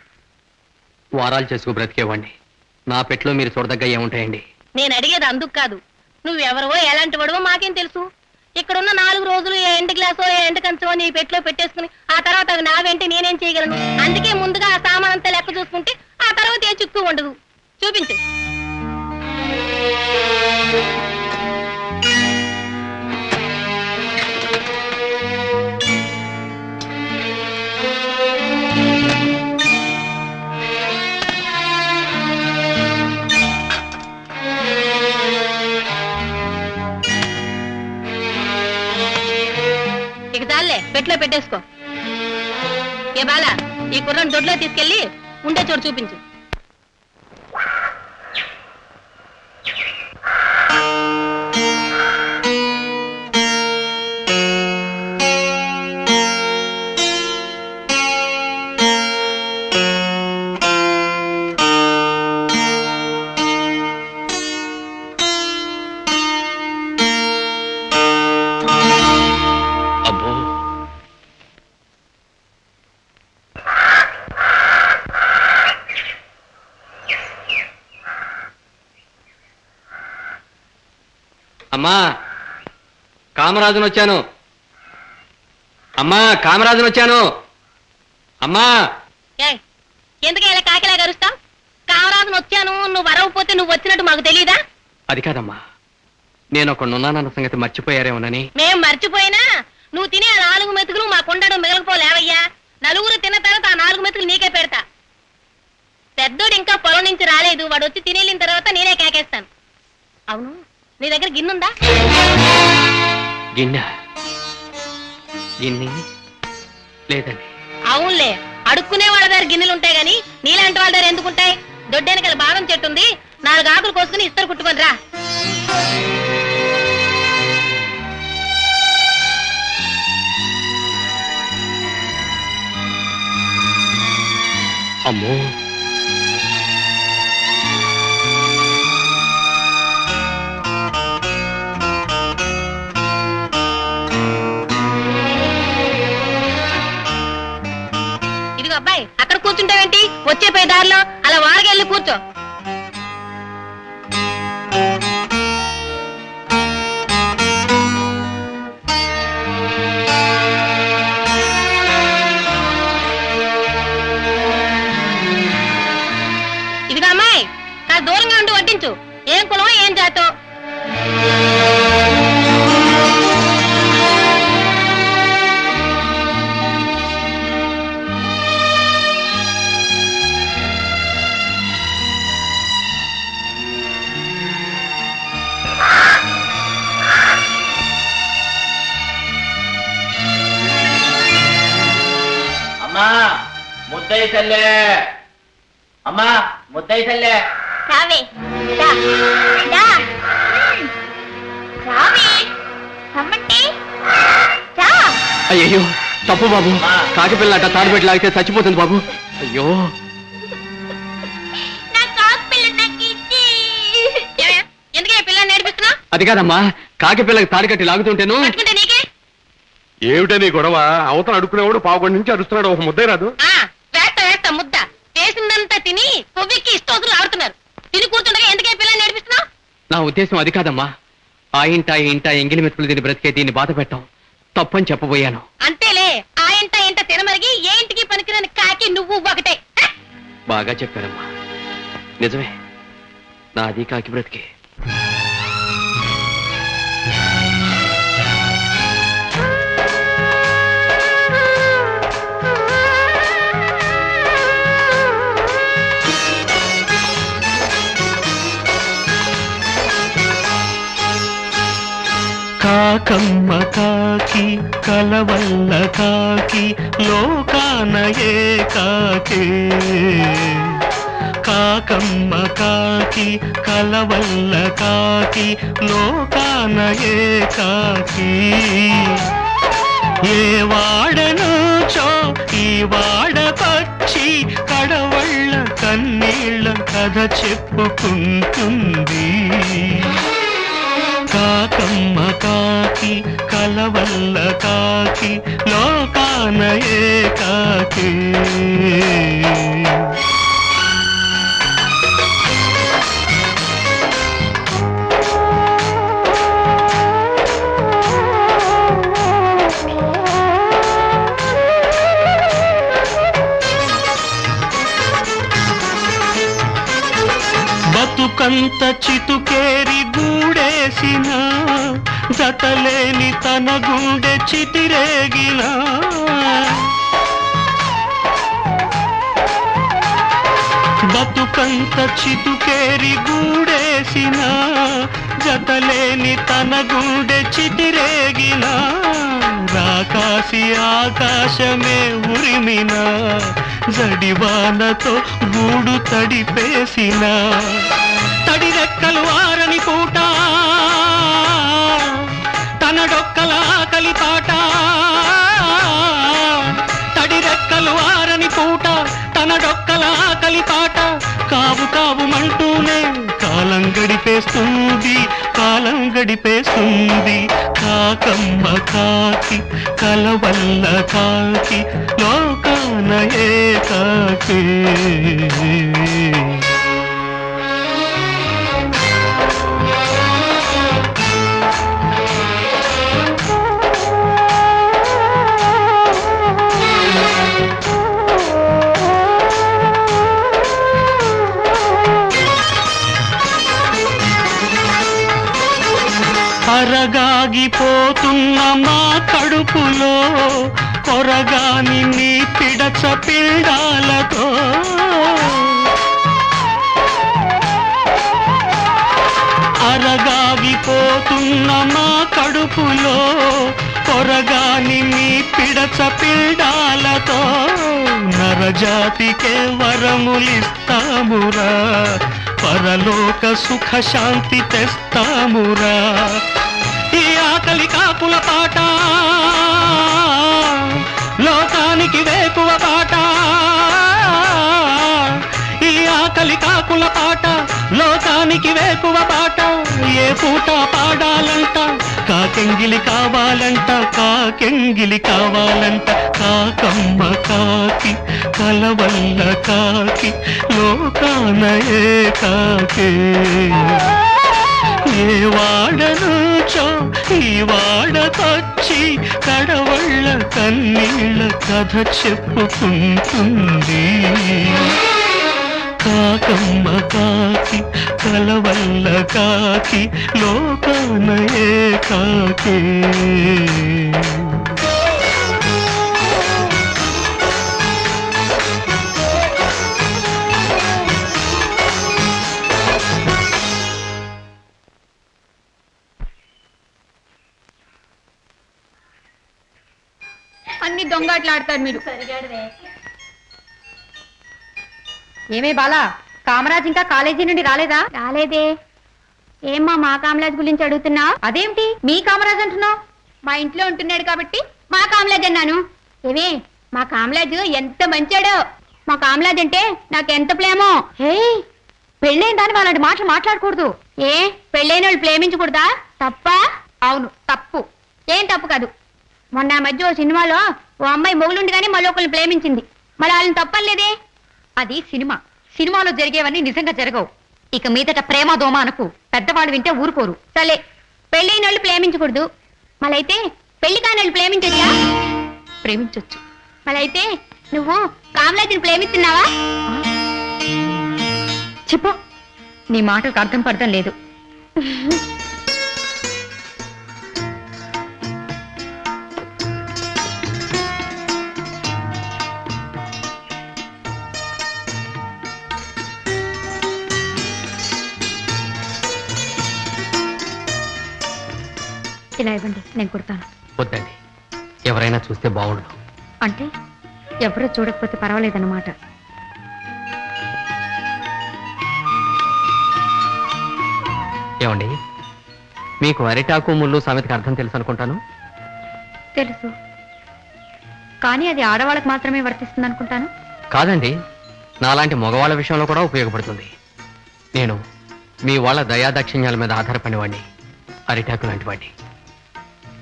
వారాలు చేసుకు బ్రతికేవాడిని నా పెట్లో మీరు చూడదగ్గ ఏముంటాయండి? నేను అడిగేది అందుకు కాదు. నువ్వెవరవో ఎలాంటి వాడవో మాకేం తెలుసు. ఇక్కడున్న నాలుగు రోజులు ఏ ఎండ గ్లాసో ఏ ఎండ కంచో నీ పెట్లో పెట్టేసుకుని ఆ తర్వాత అవి నావేంటి నేనేం చేయగలను? అందుకే ముందుగా ఆ సామాన్ అంతా లెక్క చూసుకుంటే ఆ తర్వాత ఏ చిక్కు ఉండదు. చూపించు. ఇక చాలే పెట్లో పెట్టేసుకో. ఏ బాలా ఈ కుర్రను దొడ్లో తీసుకెళ్ళి ఉండే చోటు చూపించు. అమ్మా కామరాజును వచ్చాను. అమ్మా కామరాజును వచ్చాను. అమ్మా. ఎందుకు ఇలా కాకిలా గరుస్తావు కామరాజును వచ్చాను నువ్వు వరవపోతే నువ్వు వచ్చినట్టు మాకు తెలీదా? అది కాదమ్మా. నేను ఒకడున్నానన్న సంగతి మర్చిపోయారేమోనని. మేం మర్చిపోయినా? నువ్వు తినే ఆ నాలుగు మెతుకులు మా కొండడు మిగలపోలేవయ్యా నలుగురు తిన్న తర్వాత ఆ నాలుగు మెతుకులు నీకే పెడతా. పెద్దోడు ఇంకా పొలం నుంచి రాలేదు. వాడు వచ్చి తినేళ్ళిన తర్వాత నేనే కేకేస్తాను. అవును? నీ దగ్గర గిన్నుందా? గిన్నె. గిన్నె లేదండి. అవునులే. అడుక్కునే వాళ్ళ దగ్గర గిన్నెలు ఉంటాయి గాని నీలాంటి వాళ్ళ దగ్గర ఎందుకుంటాయి దొడ్డెనకల బాదం చెట్టు ఉంది. నాలుగు ఆకులు కోసుకుని ఇస్తారు కుట్టుకొని రా. అమ్మో. కూర్చో బాబు? కాకి పిల్లట తాడుపెట్టి లాగితే చచ్చిపోతుంది బాబు. అయ్యో. నా కాకు పిల్ల నాకు ఇచ్చి. ఏమయ్య? ఎందుకే పిల్లని నేర్పిస్తున్నా అది కాదమ్మా కాకి పిల్లకి తాడి కట్టి లాగుతుంటేను. ఏమిటే నీ గొడవ? అవతల అడుక్కునేవాడు పావుగొండ నుంచి అరుస్తున్నాడు ఒక ముద్దే రాదు. ఆ వేస్తా వేస్తా ముద్ద. వేసిందంతా తిని కొవ్వెక్కి ఇష్టోతులు ఆడుతున్నారు. తిని కూర్చుండగా ఎందుకే పిల్లని నేర్పిస్తున్నావు నా ఉద్దేశం అది కాదమ్మా. ఆ ఇంట ఈ ఇంట ఎంగిలి మెతుకులు దీన్ని బ్రతికే దీన్ని బాధ పెట్టాం తప్పని చెప్పబోయాను. అంతేలే ఆ ఇంట ఇంట తినమరిగి ఏ ఇంటికి పనికిరాని కాకి నువ్వు ఒకటే! బాగా చెప్పారమ్మా నిజమే నాది కాకి బ్రతికే. కాకమ్మ కాకి కలవల్ల కాకి లోకానయే కాకే కాకమ్మ కాకి కలవల్ల కాకి లోకానయే కాకి ఏ వాడనుచో ఈ వాడకొచ్చి కడవళ్ళ కన్నీళ్ళ కథ చెప్పుకుంటుంది. కాకమ్మ కాకి కలవల్ల కాకి లోకాన కాకి బతుకంత చితుకేరి చేసిన జతలేని తన గుండె చితిరేగిన. బతుకంత చితుకేరి గూడేసిన జతలేని తన గుండె చితిరేగిన. రాకాసి ఆకాశమే ఉరిమిన జడివానతో గూడు తడిపేసిన. తడి రెక్కలు ఆరని పూట తన డొక్కల ఆకలి పాట తడి రెక్కలు ఆరని పూట తన డొక్కల ఆకలి పాట కావు కావుమంటూనే కాలం గడిపేస్తుంది కాలం గడిపేస్తుంది. కాకమ్మ కాకి కలవల్ల కాకి లోకాన కాకి అరగాగిపోతున్న మా కడుపులో కొరగాని నీ పిడచ పిండాలతో. అరగాగిపోతున్న మా కడుపులో కొరగాని నీ పిడచ పిండాలతో. నరజాతికే వరములిస్తామురా పరలోక సుఖ శాంతి తెస్తామురా. ఆకలి కాపుల పాట. లోకానికి వేకువ పాట. ఈ ఆకలి కాకుల పాట లోకానికి వేకువ పాట. ఏ పూట పాడాలంట కాకెంగిలి కావాలంట కాకెంగిలి కావాలంట. కాకమ్మ కాకి కలవల్ల కాకి లోకాన ఏ కాకే ఏ వాడనుచో ఈ వాడకొచ్చి కడవళ్ళ కన్నీళ్ళ కథ చెప్పుకుంటుంది. కాకమ్మ కాకి కలవల్ల కాకి లోకాన ఏ కాకే దొంగట్లాడతారు మీరు. ఏమే బాలా కామరాజ్ ఇంకా కాలేజీ నుండి రాలేదా? రాలేదే. ఏమ్మా మా కామరాజ్ గురించి అడుగుతున్నా అదేమిటి మీ కామరాజ్ అంటున్నావు? మా ఇంట్లో ఉంటున్నాడు కాబట్టి మా కామరాజ్ అన్నాను. ఏమే మా కామరాజు ఎంత మంచాడో. మా కామరాజ్ అంటే నాకు ఎంత ప్రేమో. హే పెళ్ళైన దాని వాళ్ళంటి మాటలు మాట్లాడకూడదు. ఏ పెళ్ళైన వాళ్ళు ప్రేమించకూడదా? తప్ప? అవును తప్పు. ఏం తప్పు కాదు. మొన్న మధ్య ఓ సినిమాలో ఓ అమ్మాయి మొగులుండగానే మళ్ళీ ప్రేమించింది. మరి వాళ్ళని తప్పలేదే అది సినిమా. సినిమాలో జరిగేవన్నీ నిజంగా జరగవు. ఇక మీదట ప్రేమ దోమ అనుకు. పెద్దవాళ్ళు వింటే ఊరుకోరు. సరే పెళ్ళైన వాళ్ళు ప్రేమించకూడదు. మళ్ళైతే పెళ్ళి కాని వాళ్ళు ప్రేమించొచ్చా? ప్రేమించొచ్చు. మళ్ళైతే నువ్వు కామరాజుని ప్రేమిస్తున్నావా? చెప్పు. నీ మాటలకు అర్థం పడటం లేదు. ఇలా ఇవ్వండి నేను కుడతాను. వద్దండి. ఎవరైనా చూస్తే బాగుండు. అంటే ఎవరూ చూడకపోతే పర్వాలేదన్నమాట. ఏమండి? మీకు అరిటాకు ముళ్ళు సామెతకి అర్థం తెలుసు అనుకుంటాను? తెలుసు. కానీ అది ఆడవాళ్ళకి మాత్రమే వర్తిస్తుంది అనుకుంటాను కాదండి. నాలాంటి మగవాళ్ళ విషయంలో కూడా ఉపయోగపడుతుంది. నేను మీ వాళ్ళ దయాదాక్షిణ్యాల మీద ఆధారపడినవాడిని అరిటాకు లాంటి వాడిని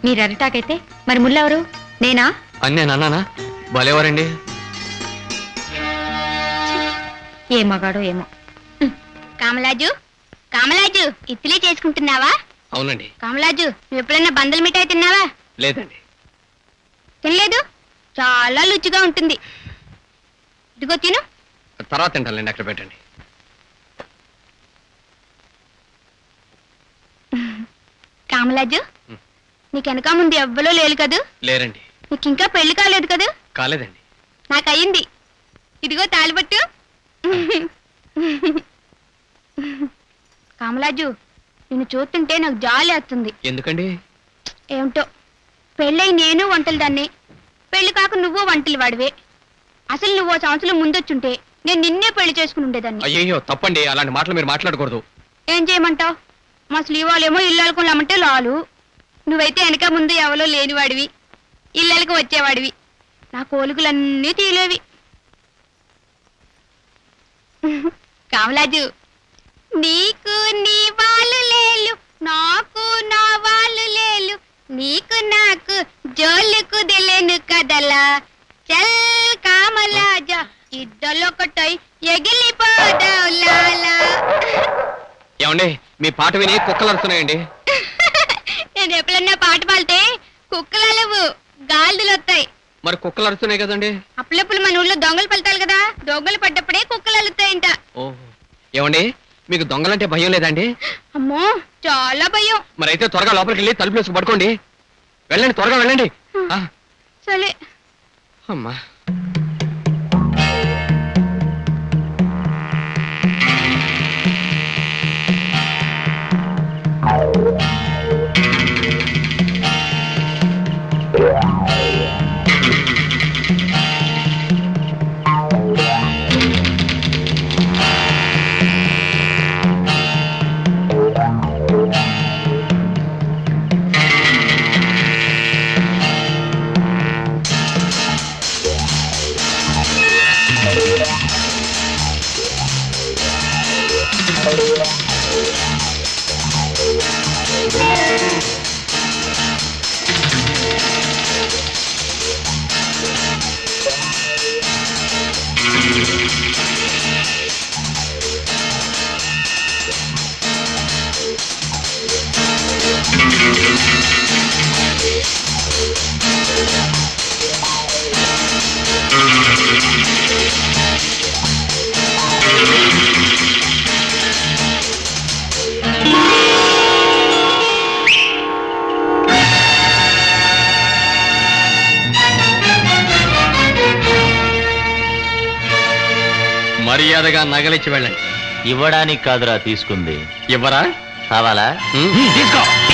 మీరు అరిటాకైతే మరి ముళ్ళెవరు? నేనా? అని నేను అన్నానా భలేవారండి ఏ మగాడో ఏమో. కామలాజు కామలాజు ఇత్తిలే చేసుకుంటున్నావా? అవునండి. కామలాజు నువ్వు ఎప్పుడైనా బందల మిఠాయి తిన్నావా? లేదండి. తినలేదు? చాలా రుచిగా ఉంటుంది. ఇదిగో తిను. తర్వాత తింటానండి అక్కడ పెట్టండి. కామలాజు వెనక ముందు ఎవ్వరూ లేరు కదూ? లేరండి. నీకు ఇంకా పెళ్ళి కాలేదు కదూ? కాలేదండి. నాకు అయ్యింది ఇదిగో తాలిపట్టు కామలాజు నిన్ను చూస్తుంటే నాకు జాలి వస్తుంది. ఎందుకండి? ఏమిటో? పెళ్ళై నేను వంటలు దాన్ని. పెళ్ళి కాక నువ్వు వంటలు వాడివే. అసలు నువ్వు ఓ సంవత్సరం ముందొచ్చుంటే నేను నిన్నే పెళ్ళి చేసుకుని ఉండేదాన్ని. అయ్యయ్యో తప్పండి. అలాంటి మాటలు మీరు మాట్లాడకూడదు. ఏం చేయమంటావు? మా స్లీవాలేమో ఇల్లనుకున్నామంటే లాలు. నువ్వైతే వెనక ముందు ఎవరో లేనివాడివి ఇళ్ళకి వచ్చేవాడివి. నా కోలుకులన్నీ తీలేవి. కామలాజు నీకు నీ వాళ్ళు లేలు నాకు నా వాళ్ళు లేలు నీకు నాకు జోలుకు తెలియను కదలా. చల్ కామలాజా ఇద్దరొకటై ఎగిలిపోదావు లాలా. ఏమండి మీ పాట విని కుక్కలు అరుస్తున్నాయండి నేను ఎప్పుడన్నా పాట పాడితే కుక్కలవు గాలిదులు వస్తాయి. మరి కుక్కలు అరుస్తున్నాయి కదండి? అప్పులప్పుడు మన ఊళ్ళో దొంగలు పడతారు కదా దొంగలు పడ్డప్పుడే కుక్కలు అలుతాయంట. ఓహో. ఏమండి మీకు దొంగలంటే భయం లేదండి? అమ్మో చాలా భయం. మరి అయితే త్వరగా లోపలికి వెళ్ళి తలుపులు వేసుకు పడుకోండి. వెళ్ళండి త్వరగా వెళ్ళండి. ఆ, సరే. అమ్మా. మర్యాదగా నగలిచ్చి వెళ్ళండి. ఇవ్వడానికి కాదురా తీసుకుంది. ఇవ్వరా? కావాలా? తీసుకో.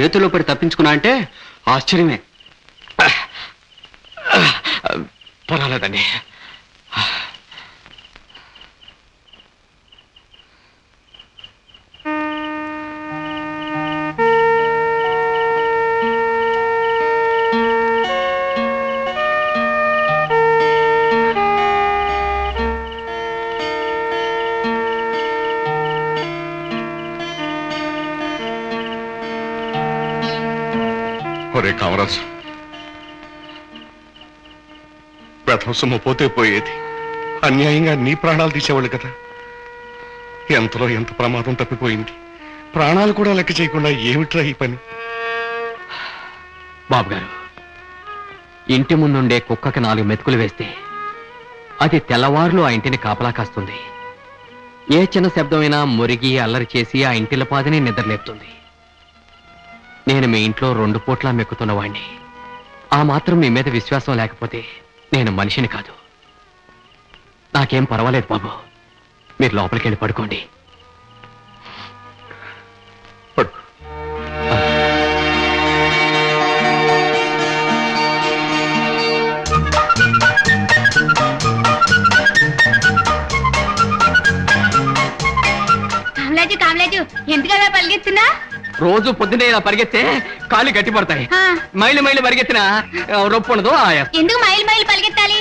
చేతిలో పడి తప్పించుకున్నా అంటే ఆశ్చర్యమే. పర్వాలేదండి. సొమ్ము పోతే పోయేది. అన్యాయంగా నీ ప్రాణాలు తీసేవాళ్ళు కదా. ఎంతలో ఎంత ప్రమాదం తప్పిపోయింది. ప్రాణాలు కూడా లెక్క చేయకుండా ఏమిట్రా ఈ పని? బాబు గారు ఇంటి ముందుండే కుక్కకి నాలుగు మెతుకులు వేస్తే అది తెల్లవారులు ఆ ఇంటిని కాపలా కాస్తుంది. ఏ చిన్న శబ్దమైనా మురిగి అల్లరి చేసి ఆ ఇంటిల పాదిని నిద్రలేపుతుంది. నేను మీ ఇంట్లో రెండు పూట్లా మెక్కుతున్నవాణ్ణి ఆ మాత్రం మీ మీద విశ్వాసం లేకపోతే నేను మనిషిని కాదు. నాకేం పర్వాలేదు బాబు. మీరు లోపలికి వెళ్ళి పడుకోండి కామలాజు కామలాజు ఎందుకలా పలిగిస్తున్నా? రోజు పొద్దున్నే ఇలా పరిగెత్తే కాళ్ళు గట్టి పడతాయి మైలు మైలు పరిగెత్తిన ఆ, రొప్పు ఉండదు ఆయాసం. ఎందుకు మైలు మైలు పలిగెత్తాలి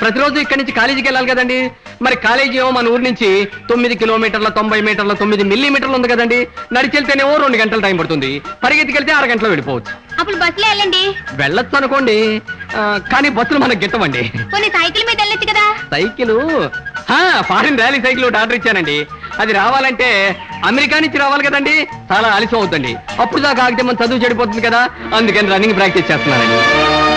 ప్రతిరోజు ఇక్కడి నుంచి కాలేజీకి వెళ్ళాలి కదండి. మరి కాలేజీ ఏమో మన ఊరి నుంచి తొమ్మిది కిలోమీటర్ల తొంభై మీటర్ల తొమ్మిది మిల్లీమీటర్లు ఉంది కదండి. నడిచి వెళ్తేనేమో రెండు గంటల టైం పడుతుంది. పరిగెత్తికెళ్తే అర గంటలో వెళ్ళిపోవచ్చు. అప్పుడు బస్సులో వెళ్ళండి. వెళ్ళొచ్చు అనుకోండి. ఆ, కానీ బస్సులు మనకు గిట్టవండి. కొన్ని సైకిల్ మీద వెళ్ళొచ్చు కదా. సైకిల్? ఫారిన్ ర్యాలీ సైకిల్ ఒకటి ఆర్డర్ ఇచ్చానండి. అది రావాలంటే అమెరికా నుంచి రావాలి కదండి. చాలా ఆలస్యం అవుతుంది అప్పుడు దాకా ఆగితే మన చదువు చెడిపోతుంది కదా. అందుకని రన్నింగ్ ప్రాక్టీస్ చేస్తున్నానండి.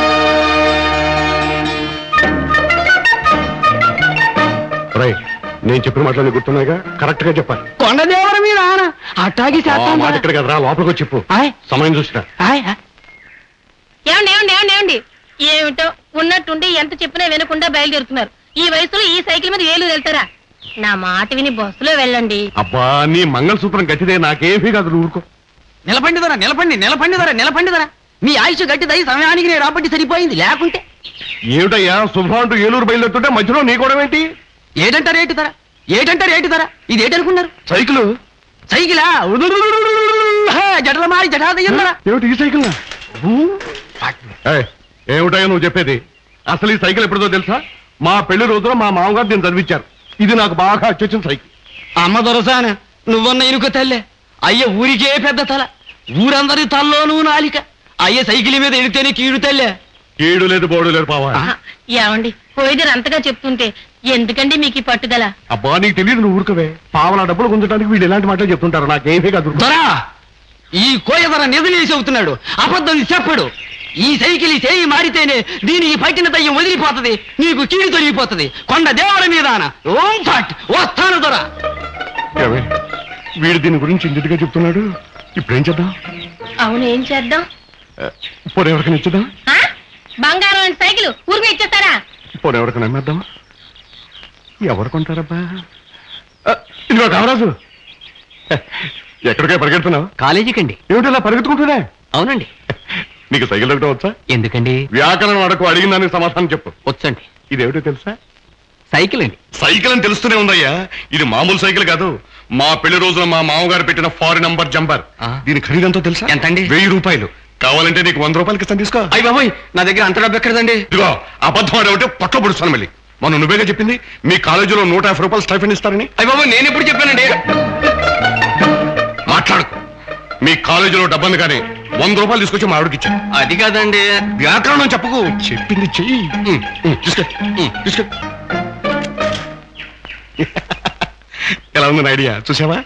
రైట్ నేను చెప్పిన మాటలు గుర్తున్నాయిగా? కరెక్ట్గా చెప్పాలి. కొండదేవర మీద అట్టాగి ఆ మాట ఇక్కడ కదరా లోపలికి వచ్చి చెప్పు. సమయం చూసినా. ఏమండి ఏమండి ఏమండి ఏమండి? ఏమిటో? ఉన్నట్టుండి ఎంత చెప్పినా వినకుండా బయలుదేరుతున్నారు. ఈ వయసులో ఈ సైకిల్ మీద వేలు వెళ్తారా? నా మాట విని బస్సులో వెళ్ళండి. అబ్బా నీ మంగళసూత్రం గట్టిదే నాకేమీ కాదు నువ్వు ఊరుకో. నిలబండి ధర నిలబండి నిలబండి ధర నిలబండి ధర మీ ఆయుష్ గట్టిదై సమయానికి నేను రాబట్టి సరిపోయింది. లేకుంటే ఏమిటయ్యా శుభ్రం అంటూ ఏలూరు బయలుదేరుతుంటే మధ్యలో నీ కూడా ఏంటి ఏటంటారు రేటు ధర? ఏటంటారు రేటు ధర? ఇది ఏటనుకున్నారు? సైకిల్. సైకిలా? జడల మారి జటాదయ్యం ధర ఏమిటి ఈ సైకిల్ నువ్వు చెప్పేది. అసలు ఈ సైకిల్ ఎప్పుడుదో తెలుసా? మా పెళ్ళి రోజున మా మామగారు దీన్ని చదివించారు. ఇది నాకు బాగా అచ్చొచ్చిన సైకిల్. అమ్మ దొరసాన నువ్వన్న ఇనుక తల్లే. అయ్య ఊరికే పెద్ద తల. ఊరందరి తల్లోనూ నాలిక. అయ్య సైకిల్ మీద ఎడితేనే కీడు తల్లే. ఏడు లేదు బోడు లేదు పావా. ఏమండి? పోయిదరు అంతగా చెప్తుంటే ఎందుకండి మీకు ఈ పట్టుదల? అబ్బా నీకు తెలియదు నువ్వు ఊరుకవే. పావలా డబ్బులు గుంజడానికి వీడు ఎలాంటి మాటలు చెప్తుంటారు నాకేమీ కాదు. దొరా! ఈ కోయ ధర నిధులేసి అవుతున్నాడు. అబద్ధం చెప్పడు. ఈ సైకిల్ ఈ చేయి మారితేనే దీనికి పట్టిన దయ్యం వదిలిపోతది. నీకు కీడు తొలగిపోతది. కొండ దేవర మీదాన ఓం ఫట్! వస్తాను దొర. ఏమే, వీడు దీని గురించి ఇంటిగా చెప్తున్నాడు. ఇప్పుడు ఏం చేద్దాం? అవును ఏం చేద్దాం? పోనీ ఎవరికైనా ఇచ్చేద్దాం? ఆ? బంగారం లాంటి సైకిల్ ఊరికి ఇచ్చేస్తారా? పోనీ ఎవరికైనా అమ్మేద్దాం ఎవరు కొంటారబ్బా? ఇదిగో కామరాజు. ఎక్కడికే పరిగెడుతున్నావు? కాలేజీకి అండి ఏమిటి ఇలా పరిగెత్తుకుంటున్నా అవునండి. నీకు సైకిల్ దొరకడం వచ్చా? ఎందుకండి? వ్యాకరణం అడకు అడిగిన దానికి సమాధానం చెప్పు. వచ్చండి. ఇదేమిటో తెలుసా? సైకిల్ అండి సైకిల్ అని తెలుస్తూనే ఉందయ్యా. ఇది మామూలు సైకిల్ కాదు. మా పెళ్ళి రోజున మా మామగారు పెట్టిన ఫారిన్ నంబర్ జంపర్. దీని ఖరీదంతో తెలుసా? ఎంతండి? వెయ్యి రూపాయలు. కావాలంటే నీకు వంద రూపాయలకి ఇస్తాను తీసుకో. అయ్య బాబోయ్ నా దగ్గర అంత డబ్బు ఎక్కడదండి? ఇదిగో అబద్ధం ఆడేవిటే పట్ల పొడుస్తాను మళ్ళీ. మనం నువ్వేగా చెప్పింది? మీ కాలేజీలో నూట యాభై రూపాయలు స్టైఫెండ్ ఇస్తారని? అయ్య బాబోయ్ నేను ఎప్పుడు చెప్పానండి? మాట్లాడు. మీ కాలేజీలో డబ్బంది కానీ వంద రూపాయలు తీసుకొచ్చి మా ఆవిడకి ఇచ్చాను. అది కాదండి. వ్యాకరణం చెప్పుకు. చెప్పింది చెయ్యి. తీసుకో. తీసుకో. ఎలా ఉంది ఐడియా? చూసావా?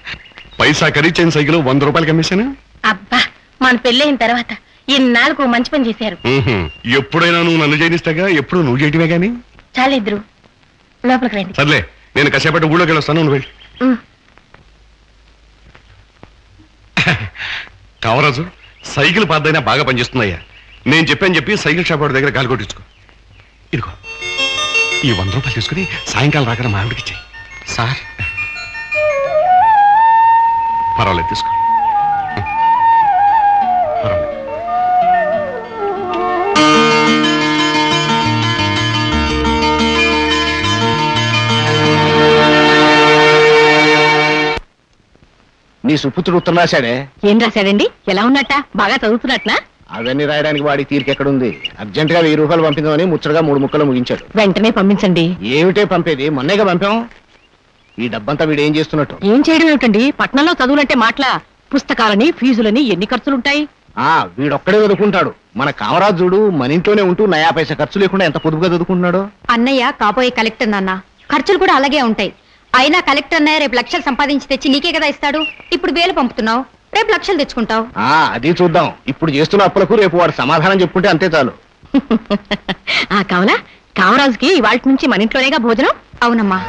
పైసా ఖరీదైన సైకిల్ వంద రూపాయలకి అమ్మేశాను. అబ్బా మన పెళ్ళయిన తర్వాత ఇన్నాళ్ళకు మంచి పని చేశారు. ఎప్పుడైనా నువ్వు నన్ను చేయనిస్తాగా ఎప్పుడు నువ్వు చేయటమే గాని చాలా ఇద్దరు. లోపలికి రండి. సర్లే నేను కసేపటి ఊళ్ళోకి వెళ్ళొస్తాను నువ్వు వెళ్ళి. ఉమ్. కామరాజు సైకిల్ పాతదైనా బాగా పనిచేస్తుందయ్యా. నేను చెప్పాను చెప్పి సైకిల్ షాప్ వాడి దగ్గర గాలి కొట్టించుకో. ఇదిగో ఈ వంద రూపాయలు తీసుకుని సాయంకాలం రాగానే మా ఆవిడకి ఇచ్చేయి. సార్. పర్వాలేదు తీసుకో. నీ సుపుత్రుడు ఉత్తరం రాశాడే? ఏం రాశాడండి? ఎలా ఉన్నట్ట? బాగా చదువుతున్నట్నా అవన్నీ రాయడానికి వాడి తీరికెక్కడుంది అర్జెంట్గా వెయ్యి రూపాయలు పంపిందామని ముచ్చటగా మూడు ముక్కలు ముగించాడు. వెంటనే పంపించండి. ఏమిటే పంపేది? మొన్నేగా పంపాం? ఈ డబ్బంతా వీడు ఏం చేస్తున్నట్టు? ఏం చేయడం ఏమిటండి? పట్నంలో చదువులంటే మాటల పుస్తకాలని ఫీజులని ఎన్ని ఖర్చులుంటాయి? ఆ వీడొక్కడే చదువుకుంటాడు. మన కామరాజుడు మన ఇంట్లోనే ఉంటూ నయా పైసా ఖర్చు లేకుండా ఎంత పొదుపుగా చదువుకుంటున్నాడు? అన్నయ్య కాబోయే కలెక్టర్ నాన్న ఖర్చులు కూడా అలాగే ఉంటాయి. అయినా కలెక్టర్ అన్నయ్య రేపు లక్షలు సంపాదించి తెచ్చి నీకే కదా ఇస్తాడు? ఇప్పుడు వేలు పంపుతున్నావు. రేపు లక్షలు తెచ్చుకుంటావు. ఆ అది చూద్దాం. ఇప్పుడు చేస్తున్న అప్పులకు రేపు వాడు సమాధానం చెప్పుకుంటే అంతే చాలు. ఆ కావలా? కామరాజుకి ఇవాళ నుంచి మన ఇంట్లోనేగా భోజనం? అవునమ్మా.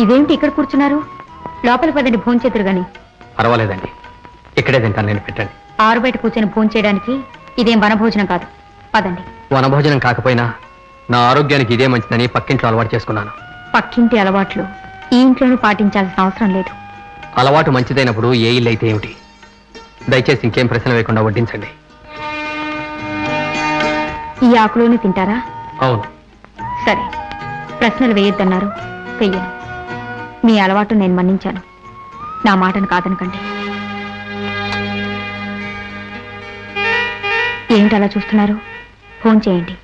ఇదేమిటి ఇక్కడ కూర్చున్నారు? లోపల పదండి భోంచేతురు గాని. పర్వాలేదండి. ఇక్కడే తింటాను నేను పెట్టండి. ఆరు బయట కూర్చొని భోంచేయడానికి ఇదేం వనభోజనం కాదు. పదండి. వనభోజనం కాకపోయినా నా ఆరోగ్యానికి ఇదే మంచిదని పక్కింట్లో అలవాటు చేసుకున్నాను. పక్కింటి అలవాట్లు ఈ ఇంట్లోనూ పాటించాల్సిన అవసరం లేదు. అలవాటు మంచిదైనప్పుడు ఏ ఇల్లు అయితే ఏమిటి? దయచేసి ఇంకేం ప్రశ్న వేయకుండా వడ్డించండి. ఈ ఆకులోనే తింటారా? అవును. సరే. ప్రశ్నలు వేయొద్దన్నారు. వెయ్యను మీ అలవాటు నేను మన్నించాను. నా మాటను కాదనకండి. ఏంటి అలా చూస్తున్నారు? ఫోన్ చేయండి.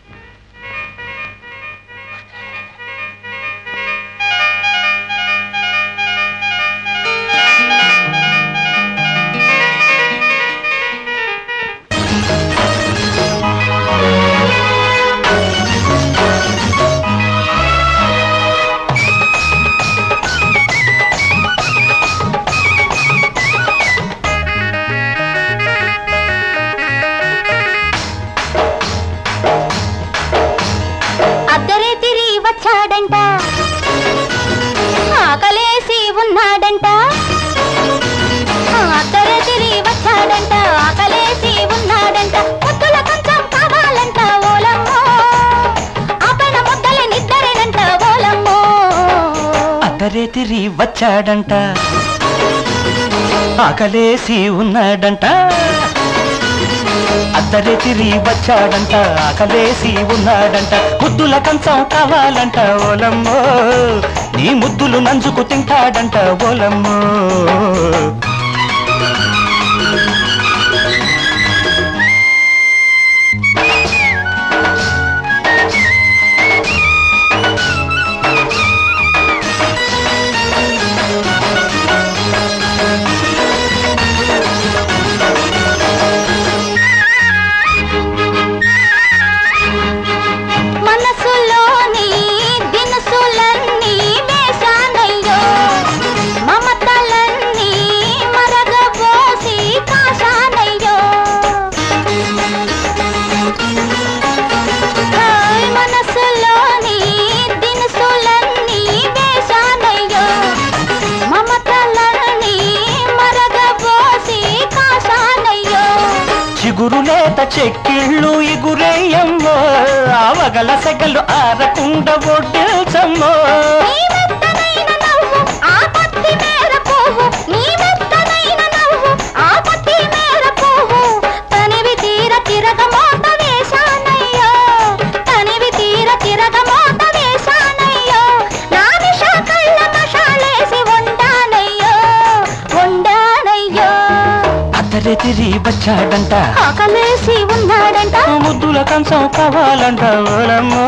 అతరేతిరి వచ్చాడంట. ఆకలేసి ఉన్నాడంట. అద్దరెతిరి వచ్చాడంట ఆకలేసి ఉన్నాడంట. ముద్దుల కంచం కావాలంట ఓలమ్మో. నీ ముద్దులు నంజుకు తింటాడంట ఓలమ్మో. చెక్కిళ్ళు ఇగురేయమ్మో ఆవగల సెగలు ఆరకుండ ఒడ్డిల్చమ్మో. అద్దరెతిరి వచ్చాడంట ఆకలేసి ఉన్నాడంట. ముద్దుల కంచం కావాలంట. ఓలమ్మో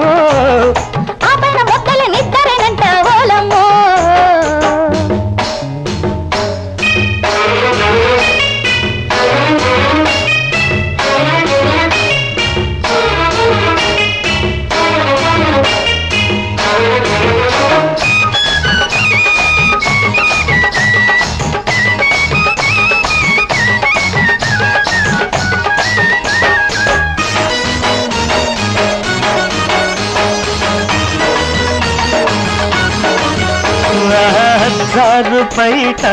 జారు పైట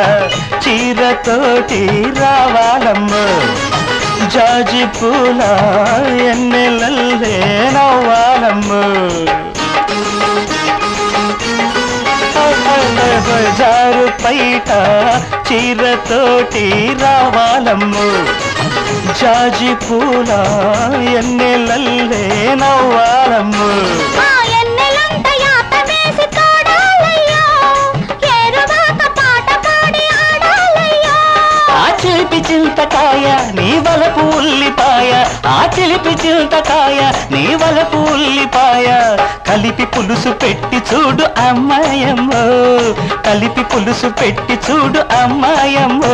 చీరతోటి రావాలమ్మో. జాజి పూల ఎన్నెలల్లే నవ్వాలమ్మో జారు పైట చీరతోటి రావాలమ్ము. జాజి పూల ఎన్నెలల్లే నవ్వాలమ్ము చింతకాయ నీ వలపు ఉల్లిపాయ. ఆ చిలిపి చింతకాయ నీ వలపు ఉల్లిపాయ. కలిపి పులుసు పెట్టి చూడు అమ్మాయమ్మో. కలిపి పులుసు పెట్టి చూడు అమ్మాయమ్మో.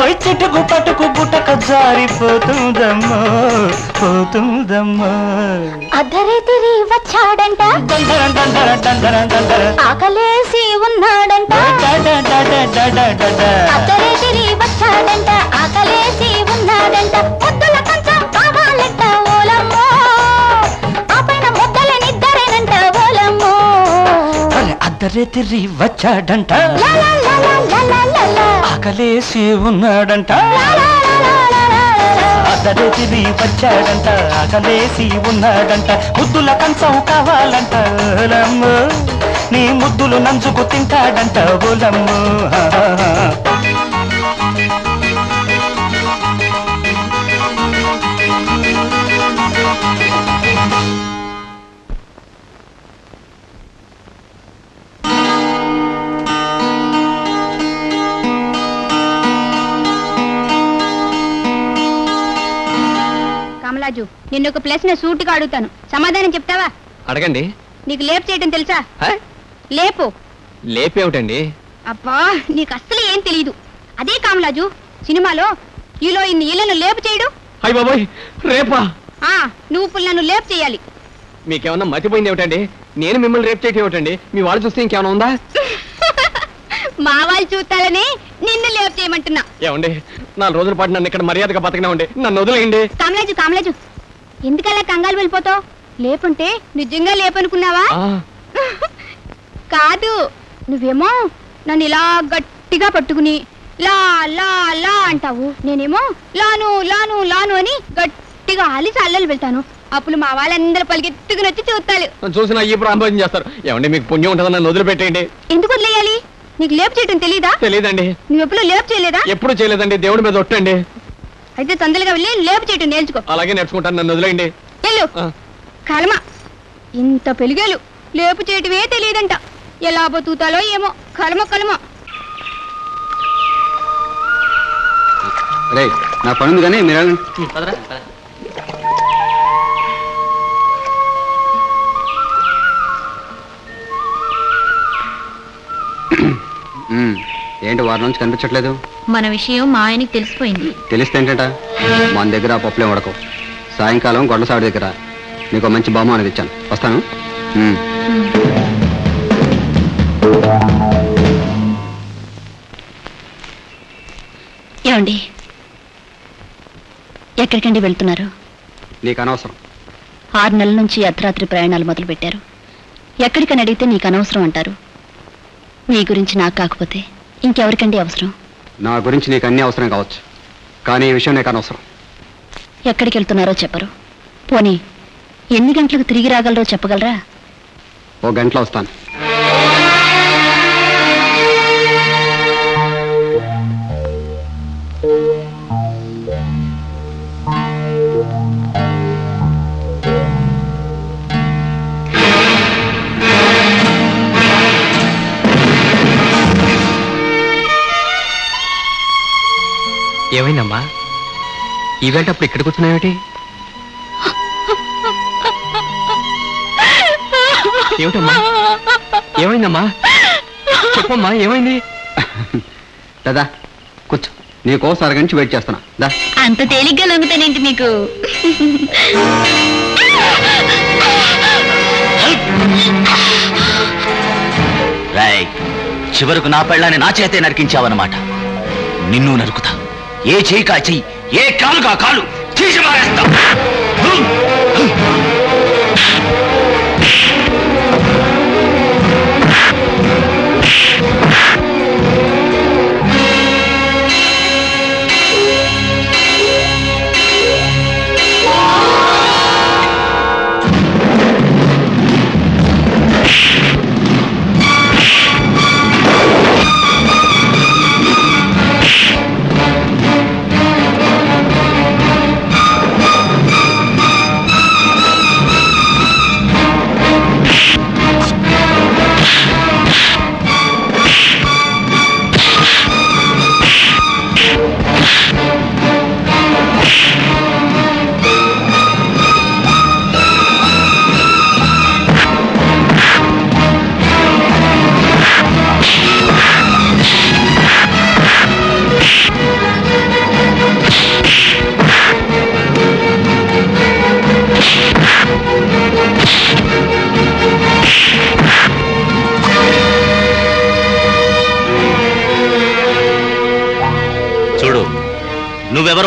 ఓయ్ చిటుకు పటుకు గుటక జారిపోతుందమ్మో పోతుందమ్మో. వచ్చాడంట. దండర దండర దండర ఆకలేసి ఉన్నాడంట. అర్ధరేతిరి వచ్చాడంట. తిరి అద్దరే తిరిగి వచ్చాడంట ఆకలేసి ఉన్నాడంట అద్దరే తిరిగి వచ్చాడంట ఆకలేసి ఉన్నాడంట ముద్దుల కంచం కావాలంట నీ ముద్దులు నంచుకు తింటాడంట బోలమ్మ కమలాజు నిన్ను ఒక ప్రశ్న సూటిగా అడుగుతాను. సమాధానం చెప్తావా? అడగండి. నీకు లేపు చేయటం తెలుసా? లేపు. లేపేమిటండి? అబ్బా నీకు అస్సలు ఏం తెలీదు. అదే కామలాజు సినిమాలో హీరోయిన్ ఇళ్ళను లేపు చేయడు? అయ్య బాబోయ్ రేపా? ఆ నువ్వు ఇప్పుడు నన్ను లేపు చేయాలి. మీకేమన్నా మతిపోయింది ఏమిటండి నేను మిమ్మల్ని రేపు చేయటం ఏమిటండి? మీ వాళ్ళు చూస్తే ఇంకేమైనా ఉందా? మా వాళ్ళు చూస్తారని నిన్ను లేపు చేయమంటున్నా. ఏమండి? నాలుగు రోజుల పాటు నన్ను ఇక్కడ మర్యాదగా బతకనివ్వండి. నన్ను వదిలేయండి. కామలాజు కామలాజు ఎందుకలా కంగారు వెళ్ళిపోతావు? లేపుంటే నిజంగా లేపనుకున్నావా? ఆ, కాదు నువ్వేమో నన్ను ఇలా గట్టిగా పట్టుకుని లా లా లా అంటావు. నేనేమో లాను లాను లాను అని గట్టిగా అలిసి అల్లలు వెళ్తాను అప్పుడు మా వాళ్ళందరూ పలికెత్తుకుని వచ్చి చూస్తారు చూసిన ఈ ప్రాంభోజనం చేస్తారు. ఏమండి మీకు పుణ్యం ఉంటుందని నన్ను వదిలిపెట్టేయండి. ఎందుకు వదిలేయాలి? నీకు లేపు చేయటం తెలీదా? తెలియదండి నువ్వు ఎప్పుడు లేపు చేయలేదా? ఎప్పుడు చేయలేదండి. దేవుడి మీద ఒట్టండి. అయితే తొందరగా వెళ్ళి లేపు చేయటం నేర్చుకో. అలాగే నేర్చుకుంటాను. నన్ను వదిలేయండి. వెళ్ళు. ఆ. కర్మ. ఇంత పెరిగేలు లేపు చేయటమే తెలియదంట ఎలా బతుకుతాలో ఏమో. కర్మ కర్మ. రే నా పనుంది కానీ మీరు వెళ్ళండి. ఏంటి వారం నుంచి కనిపించట్లేదు? మన విషయం మా ఆయనకి తెలిసిపోయింది. తెలిస్తే ఏంటంట? మన దగ్గర పప్పులే ఉడకవు. సాయంకాలం గొడ్లసాడి దగ్గర నీకు మంచి బహుమానం ఇచ్చాను. వస్తాను. ఏమండి? ఎక్కడికండి వెళ్తున్నారు? నీకు అనవసరం. ఆరు నెలల నుంచి అర్ధరాత్రి ప్రయాణాలు మొదలు పెట్టారు ఎక్కడికని అడిగితే నీకు అనవసరం అంటారు. మీ గురించి నాకు కాకపోతే ఇంకెవరికండి అవసరం? నా గురించి నీకు అన్ని అవసరం కావచ్చు. కానీ ఈ విషయం నీకు అనవసరం. ఎక్కడికి వెళ్తున్నారో చెప్పరు. పోనీ ఎన్ని గంటలకు తిరిగి రాగలరో చెప్పగలరా? ఓ గంటలో వస్తాను. ఏమైందమ్మా? ఈవేళ అప్పుడు ఇక్కడికి వచ్చినాయేమిటి ఏమిటమ్మా? ఏమైందమ్మా? చెప్పమ్మా ఏమైంది? దాదా కూర్చో. నీకోసం అరగంచి వెయిట్ చేస్తున్నా. దా. అంత తేలిగ్గా లొంగుతానేంటి మీకు రాయ్ చివరకు నా పెళ్ళాన్ని నా చేతే నరికించావన్నమాట. నిన్ను నరుకుతా. ఏ చేయి కా చెయ్యి ఏ కాలు కా కాలు తీసి మారేస్తా.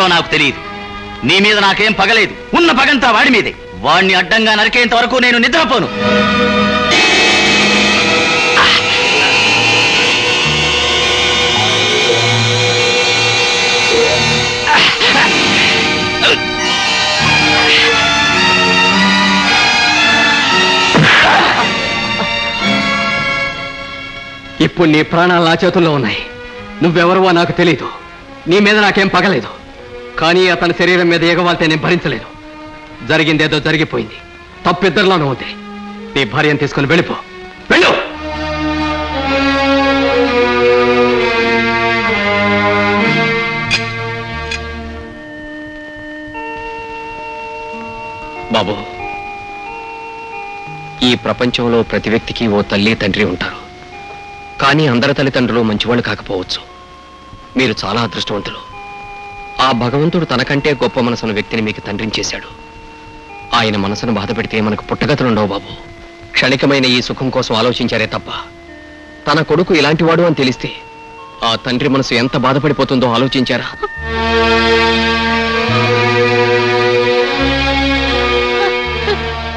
ఎవరో నాకు తెలియదు. నీ మీద నాకేం పగలేదు. ఉన్న పగంతా వాడి మీదే. వాడిని అడ్డంగా నరికేంత వరకు నేను నిద్రపోను. ఇప్పుడు నీ ప్రాణాలు నా చేతుల్లో ఉన్నాయి. నువ్వెవరువో నాకు తెలియదు నీ మీద నాకేం పగలేదు. కానీ అతని శరీరం మీద ఎగవాలితే నేను భరించలేదు జరిగిందేదో జరిగిపోయింది. తప్పిద్దరిలోనూ ఉంది. నీ భార్యను తీసుకుని వెళ్ళిపో. వెళ్ళు! బాబు ఈ ప్రపంచంలో ప్రతి వ్యక్తికి ఓ తల్లి తండ్రి ఉంటారు. కానీ అందరి తల్లిదండ్రులు మంచివాళ్ళు కాకపోవచ్చు. మీరు చాలా అదృష్టవంతులు. ఆ భగవంతుడు తనకంటే గొప్ప మనసున్న వ్యక్తిని మీకు తండ్రిని చేశాడు ఆయన మనసును బాధ పెడితే మనకు పుట్టగతులుండవు బాబు. క్షణికమైన ఈ సుఖం కోసం ఆలోచించారే తప్ప. తన కొడుకు ఇలాంటి వాడు అని తెలిస్తే ఆ తండ్రి మనసు ఎంత బాధపడిపోతుందో ఆలోచించారా?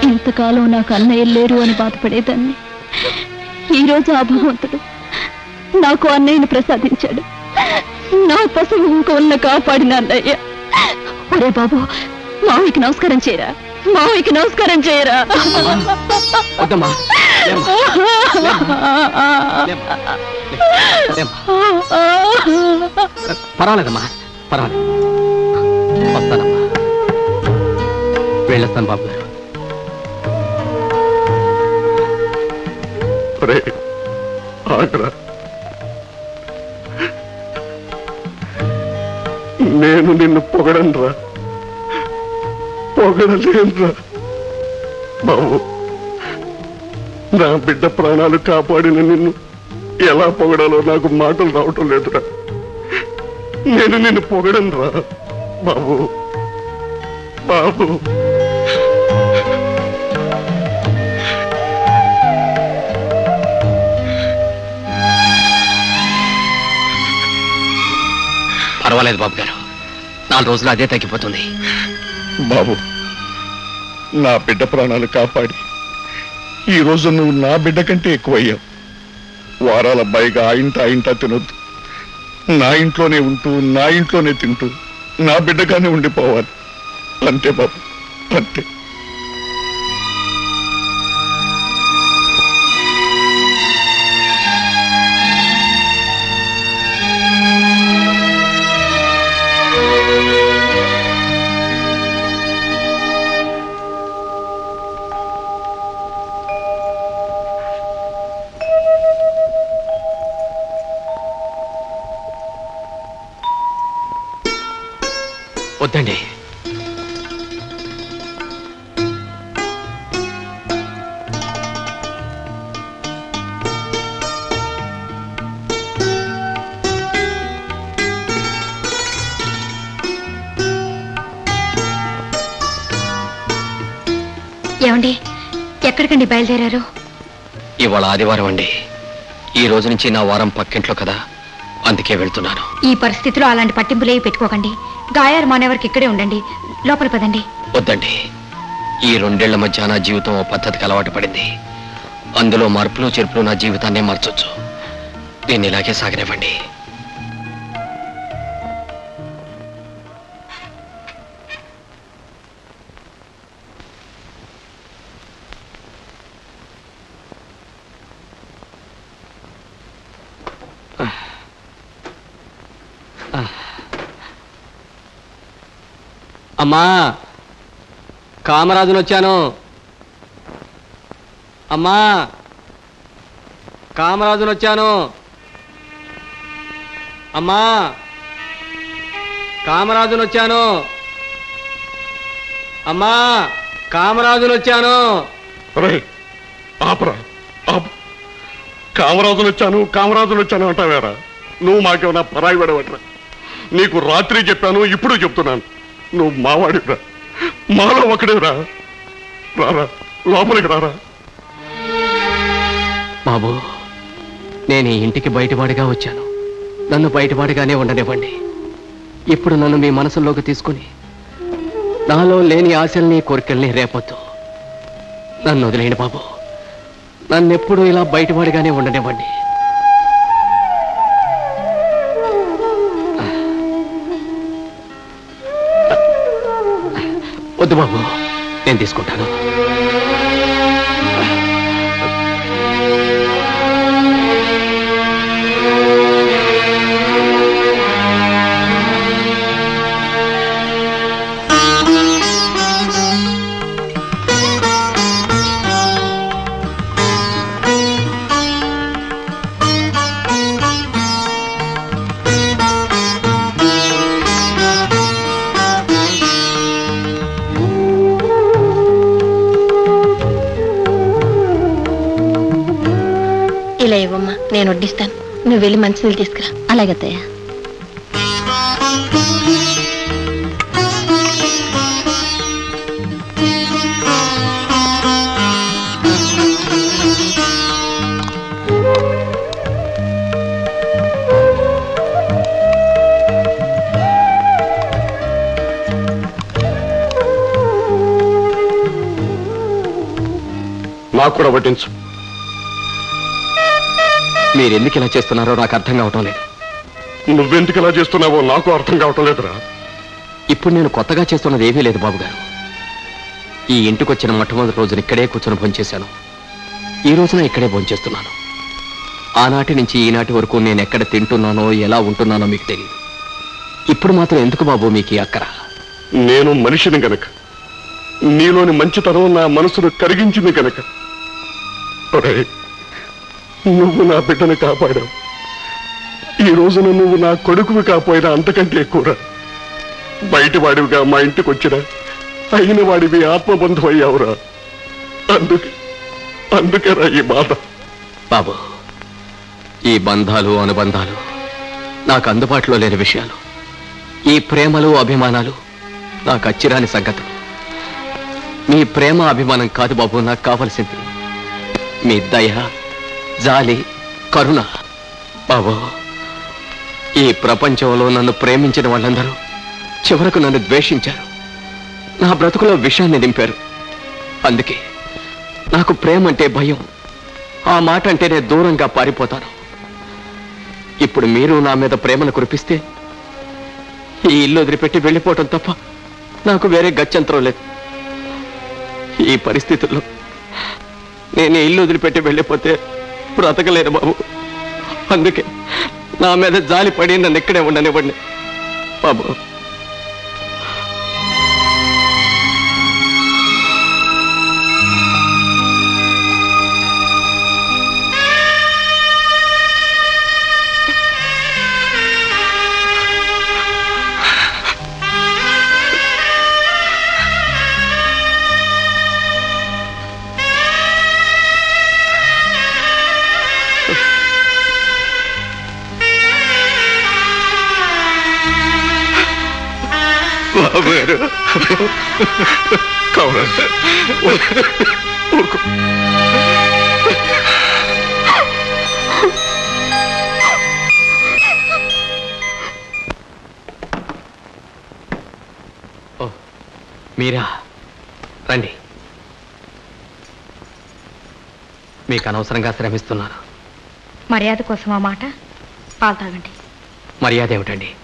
ఇంతకాలం నాకు అన్నయ్య లేరు అని బాధపడేదాన్ని. ఈ రోజు ఆ భగవంతుడు నాకు అన్నయ్యను ప్రసాదించాడు. నా పసుపు ఇంకొన్న కాపాడిన అన్నయ్య ఒరే బాబు మావయ్యకి నమస్కారం చేయరా? మావయ్యకి నమస్కారం చేయరా? వద్దమ్మా. పర్వాలేదమ్మా పర్వాలేదు. వస్తానమ్మా. వెళ్ళొస్తాను బాబు గారు. ఆగరా. నేను నిన్ను పొగడనురా. పొగడలేనురా. బాబు నా బిడ్డ ప్రాణాలు కాపాడిన నిన్ను ఎలా పొగడాలో నాకు మాటలు రావటం లేదురా. నేను నిన్ను పొగడనురా బాబు. బాబు. పర్వాలేదు బాబు గారు. నాలుగు రోజులు అదే తగ్గిపోతుంది. బాబు నా బిడ్డ ప్రాణాలు కాపాడి. ఈ రోజు నువ్వు నా బిడ్డ కంటే ఎక్కువయ్యావు. వారాల అబ్బాయిగా ఆ ఇంట ఆ ఇంట తినొద్దు. నా ఇంట్లోనే ఉంటూ నా ఇంట్లోనే తింటూ నా బిడ్డగానే ఉండిపోవాలి. అంతే బాబు అంతే. బయలుదేరారు? ఇవాళ ఆదివారం అండి. ఈ రోజు నుంచి నా వారం పక్కింట్లో కదా. అందుకే వెళ్తున్నాను. ఈ పరిస్థితిలో అలాంటి పట్టింపులేవి పెట్టుకోకండి. గాయారు మానేవరికి ఇక్కడే ఉండండి. లోపల పదండి. వద్దండి. ఈ రెండేళ్ళ మధ్య నా జీవితం ఓ పద్ధతికి అలవాటు పడింది. అందులో మార్పులు చెరుపులు నా జీవితాన్నే మార్చొచ్చు. దీన్ని ఇలాగే సాగనివ్వండి. అమ్మా కామరాజును వచ్చాను. అమ్మా కామరాజును వచ్చాను. అమ్మా కామరాజును వచ్చాను. అమ్మా కామరాజును వచ్చాను. రేయ్, ఆపరా కామరాజులు వచ్చాను కామరాజులు వచ్చాను అంటావేరా? నువ్వు మాకేమన్నా పరాయి పడవట్రా? నీకు రాత్రి చెప్పాను ఇప్పుడు చెప్తున్నాను. నువ్వు మావాడిరా మాలో ఒకడేరా రారా లోపలికి రారా. బాబు నేను ఈ ఇంటికి బయటవాడిగా వచ్చాను. నన్ను బయటవాడిగానే ఉండనివ్వండి. ఇప్పుడు నన్ను మీ మనసులోకి తీసుకుని నాలో లేని ఆశల్ని కోరికల్ని రేపొద్దు. నన్ను వదిలేయండి బాబు. నన్నెప్పుడు ఇలా బయటపడిగానే ఉండనివ్వండి. వద్దు బాబు. నేను తీసుకుంటాను. నువ్వు వెళ్ళి మంచినీళ్ళు తీసుకురా. అలాగే అత్తయ్య. నాకు కూడా వడ్డించు. మీరు ఎందుకు ఇలా చేస్తున్నారో నాకు అర్థం కావటం లేదు. నువ్వెందుకు ఇలా చేస్తున్నావో నాకు అర్థం కావటం లేదురా. ఇప్పుడు నేను కొత్తగా చేస్తున్నది ఏమీ లేదు బాబు గారు ఈ ఇంటికి వచ్చిన మొట్టమొదటి రోజున ఇక్కడే కూర్చొని భోంచేశాను. ఈ రోజున ఇక్కడే భోంచేస్తున్నాను. ఆనాటి నుంచి ఈనాటి వరకు నేను ఎక్కడ తింటున్నానో ఎలా ఉంటున్నానో మీకు తెలియదు ఇప్పుడు మాత్రం ఎందుకు బాబు మీకు అక్కర? నేను మనిషిని గనక. నీలోని మంచితనం నా మనసును కరిగించింది గనక. నువ్వు నా బిడ్డను కాపాడావు. ఈ రోజున నువ్వు నా కొడుకువి కాపోయినా అంతకంటే ఎక్కువరా. బయటి వాడివిగా మా ఇంటికి వచ్చినా అయిన వాడివి ఆత్మబంధు అయ్యావురా. అందుకే అందుకేరా ఈ బాధ. బాబు ఈ బంధాలు అనుబంధాలు నాకు అందుబాటులో లేని విషయాలు ఈ ప్రేమలు అభిమానాలు నాకు అచ్చిరాని సంగతులు. మీ ప్రేమ అభిమానం కాదు బాబు నాకు కావలసింది మీ దయ జాలి కరుణ. బాబో ఈ ప్రపంచంలో నన్ను ప్రేమించిన వాళ్ళందరూ చివరకు నన్ను ద్వేషించారు. నా బ్రతుకులో విషాన్ని నింపారు అందుకే నాకు ప్రేమ అంటే భయం. ఆ మాట అంటేనే దూరంగా పారిపోతాను. ఇప్పుడు మీరు నా మీద ప్రేమను కురిపిస్తే ఈ ఇల్లు వదిలిపెట్టి వెళ్ళిపోవటం తప్ప నాకు వేరే గత్యంతరం లేదు. ఈ పరిస్థితుల్లో నేను ఇల్లు వదిలిపెట్టి వెళ్ళిపోతే బ్రతకలేను బాబు. అందుకే నా మీద జాలి పడి నన్ను ఇక్కడే ఉండనివ్వండి. బాబు. బాబు గారు కావాలి ఊరుకో మీరా? రండి. మీకు అనవసరంగా శ్రమిస్తున్నాను. మర్యాద కోసం ఆ మాట పాలు తాగండి. మర్యాద ఏమిటండి?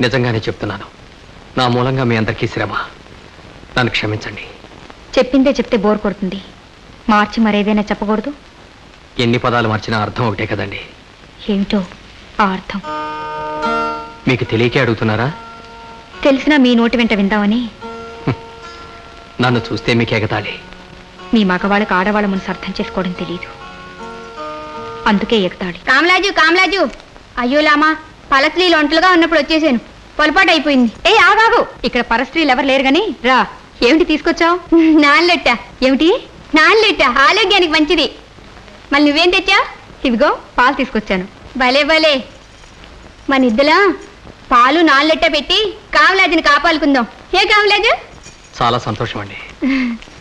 నిజంగానే చెప్తున్నాను. నా మూలంగా మీ అందరికీ శ్రమ. నన్ను క్షమించండి. చెప్పిందే చెప్తే బోర్ కొడుతుంది. మార్చి మరేదైనా చెప్పకూడదు? ఎన్ని పదాలు మార్చినా అర్థం ఒకటే కదండి. ఏమిటో ఆ అర్థం. మీకు తెలియకే అడుగుతున్నారా? తెలిసినా మీ నోటి వెంట విందామని. నన్ను చూస్తే మీకు ఎగతాళి. మీ మగవాళ్ళకి ఆడవాళ్ళ మనసు అర్థం చేసుకోవడం తెలియదు అందుకే ఎగతాళి. కామలాజు కామలాజు అయ్యో లామా పలస్లీలు ఒంటలుగా ఉన్నప్పుడు వచ్చేసాను. పొలపాటు అయిపోయింది ఏ ఆగాగు. ఇక్కడ పరస్త్రీలు ఎవరు లేరు గాని రా. ఏమిటి తీసుకొచ్చావు? నాన్నలెట్ట ఏమిటి? నాన్నలెట్ట ఆరోగ్యానికి మంచిది. మళ్ళీ నువ్వేం తెచ్చా ఇదిగో పాలు తీసుకొచ్చాను. భలే భలే. మన ఇద్దలా పాలు నాన్నలెట్ట పెట్టి కామలాజుని కాపాడుకుందాం. ఏ కామలాజు చాలా సంతోషం అండి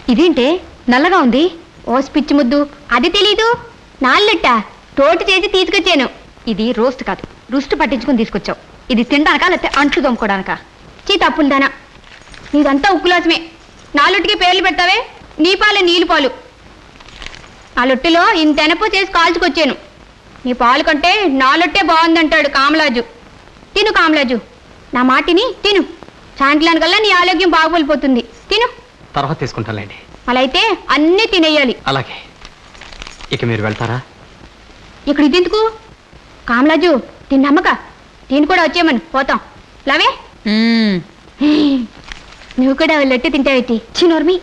ఇదేంటే? నల్లగా ఉంది. ఓ పిచ్చి ముద్దు. అది తెలీదు. నాన్నలెట్ట తోటి చేసి తీసుకొచ్చాను. ఇది రోస్ట్ కాదు. రుస్ట్ పట్టించుకుని తీసుకొచ్చావు. ఇది తినడానికా లేకపోతే అంట్లు తోముకోవడానికా చీ తప్పుందానా నీదంతా ఉక్కులాసమే. నాలుటికి పేర్లు పెడతావే? నీ పాలే నీళ్ళు పాలు. ఆ లొట్టెలో ఇంత ఎనపు చేసి కాల్చుకొచ్చాను. నీ పాలు కంటే నా లొట్టే బాగుందంటాడు కామలాజు తిను కామలాజు నా మాటిని తిను. సాయంత్రానికల్లా నీ ఆరోగ్యం బాగుపడిపోతుంది. తిను. తర్వాత తీసుకుంటానులేండి. అలా అయితే అన్నీ తినేయాలి. అలాగే. ఇక మీరు వెళ్తారా? ఇక్కడ ఇదెందుకు? కామలాజు తిని దీన్ని కూడా వచ్చేయమని పోతాం. లావే? నువ్వు కూడా వెళ్ళొట్టి తింటావేటి చిన్నోర్మి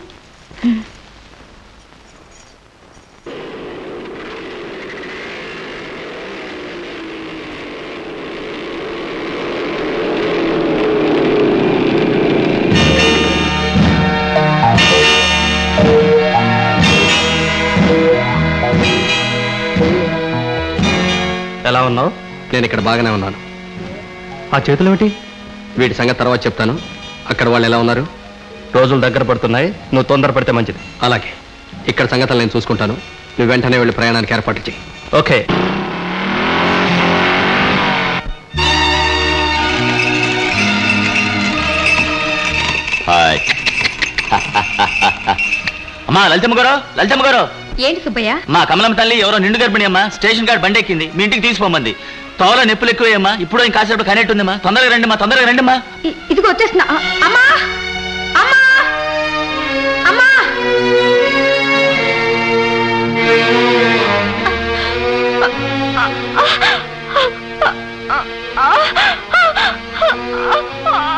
ఎలా ఉన్నావు? నేను ఇక్కడ బాగానే ఉన్నాను. ఆ చేతులు ఏమిటి వీటి సంగతి తర్వాత చెప్తాను. అక్కడ వాళ్ళు ఎలా ఉన్నారు? రోజులు దగ్గర పడుతున్నాయి. నువ్వు తొందర పడితే మంచిది. అలాగే. ఇక్కడ సంగతులు నేను చూసుకుంటాను. నువ్వు వెంటనే వెళ్ళి ప్రయాణానికి ఏర్పాటు చేయి. ఓకే. హాయ్. అమ్మా లలితమ్మ గారు లలితమ్మ గారు. ఏంటి సుబ్బయ్య? మా కమలమ్మ తల్లి ఎవరో నిండు గర్భిణి అమ్మా. స్టేషన్ కార్డ్ బండి ఎక్కింది. మీ ఇంటికి తీసుకోమంది తోల నొప్పులు ఎక్కువయ్యమ్మా ఇప్పుడు ఇంకా కాసేపు కనెక్ట్ ఉందమ్మా. తొందరగా రండి మా తొందరగా రండి ఇ- ఇదిగో వచ్చేస్తున్నా. అమ్మా! అమ్మా! అమ్మా!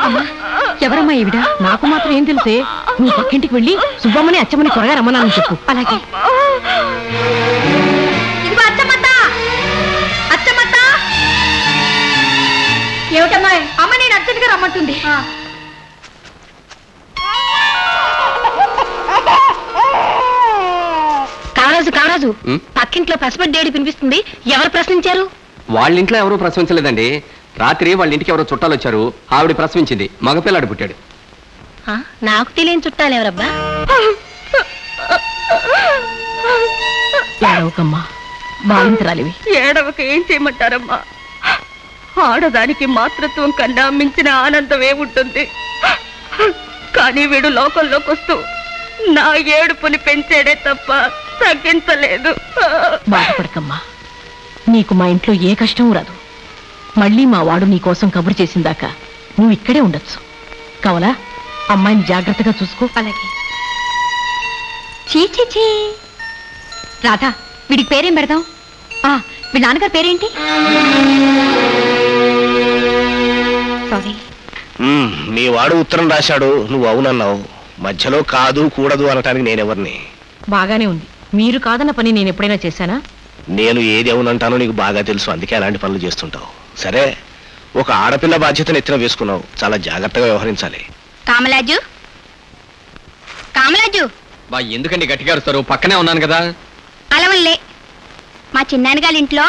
అమ్మా, ఎవరమ్మా ఈవిడ? నాకు మాత్రం ఏం తెలుసే? నువ్వు పక్కింటికి వెళ్ళి సుబ్బమ్మని అచ్చమ్మని త్వరగా రమ్మన్నాను చెప్పు. అలాగే. ఏమిటమ్మా? అమ్మ నేను అర్జెంట్గా రమ్మంటుంది. కామరాజు కామరాజు ఉం? పక్కింట్లో పసిబడ్డేడి వినిపిస్తుంది. ఎవరు ప్రశ్నించారు? వాళ్ళ ఇంట్లో ఎవరూ ప్రసవించలేదండి రాత్రి వాళ్ళ ఇంటికి ఎవరో చుట్టాలు వచ్చారు ఆవిడ ప్రసవించింది మగపిల్లాడు పుట్టాడు. ఆ, నాకు తెలియని చుట్టాలు ఎవరబ్బా? ఏడవకమ్మా. బాధించరాలివి ఏడవక ఏం చేయమంటారమ్మా? ఆడదానికి మాతృత్వం కన్నా మించిన ఆనందం ఏముంటుంది కానీ వీడు లోకంలోకి వస్తూ నా ఏడుపుని పెంచాడే తప్ప తగ్గించలేదు. బాధపడకమ్మా. నీకు మా ఇంట్లో ఏ కష్టం రాదు. మళ్ళీ మా వాడు నీ కోసం కబురు చేసిందాకా నువ్వు ఇక్కడే ఉండొచ్చు. కావాలా? అమ్మాయిని జాగ్రత్తగా చూసుకో. అలాగే. రాధా వీడికి పేరేం పెడదాం? ఆ, వీడి నాన్నగారి పేరేంటి? సారీ మ్మ్, మీ వాడు ఉత్తరం రాశాడు నువ్వు అవునన్నావు. మధ్యలో కాదు కూడదు అనటానికి నేనెవరిని? బాగానే ఉంది. మీరు కాదన్న పని నేను ఎప్పుడైనా చేశానా? నేను ఏది అవునంటానో నీకు బాగా తెలుసు అందుకే అలాంటి పనులు చేస్తుంటావు. సరే ఒక ఆడపిల్ల బాధ్యతను ఎత్తిన వేసుకున్నావు. చాలా జాగ్రత్తగా వ్యవహరించాలి. కామలాజు కామలాజు బా ఎందుకండి గట్టిగా అరుస్తారు పక్కనే ఉన్నాను కదా. అలవల్లే మా చిన్నాన్నగారి ఇంట్లో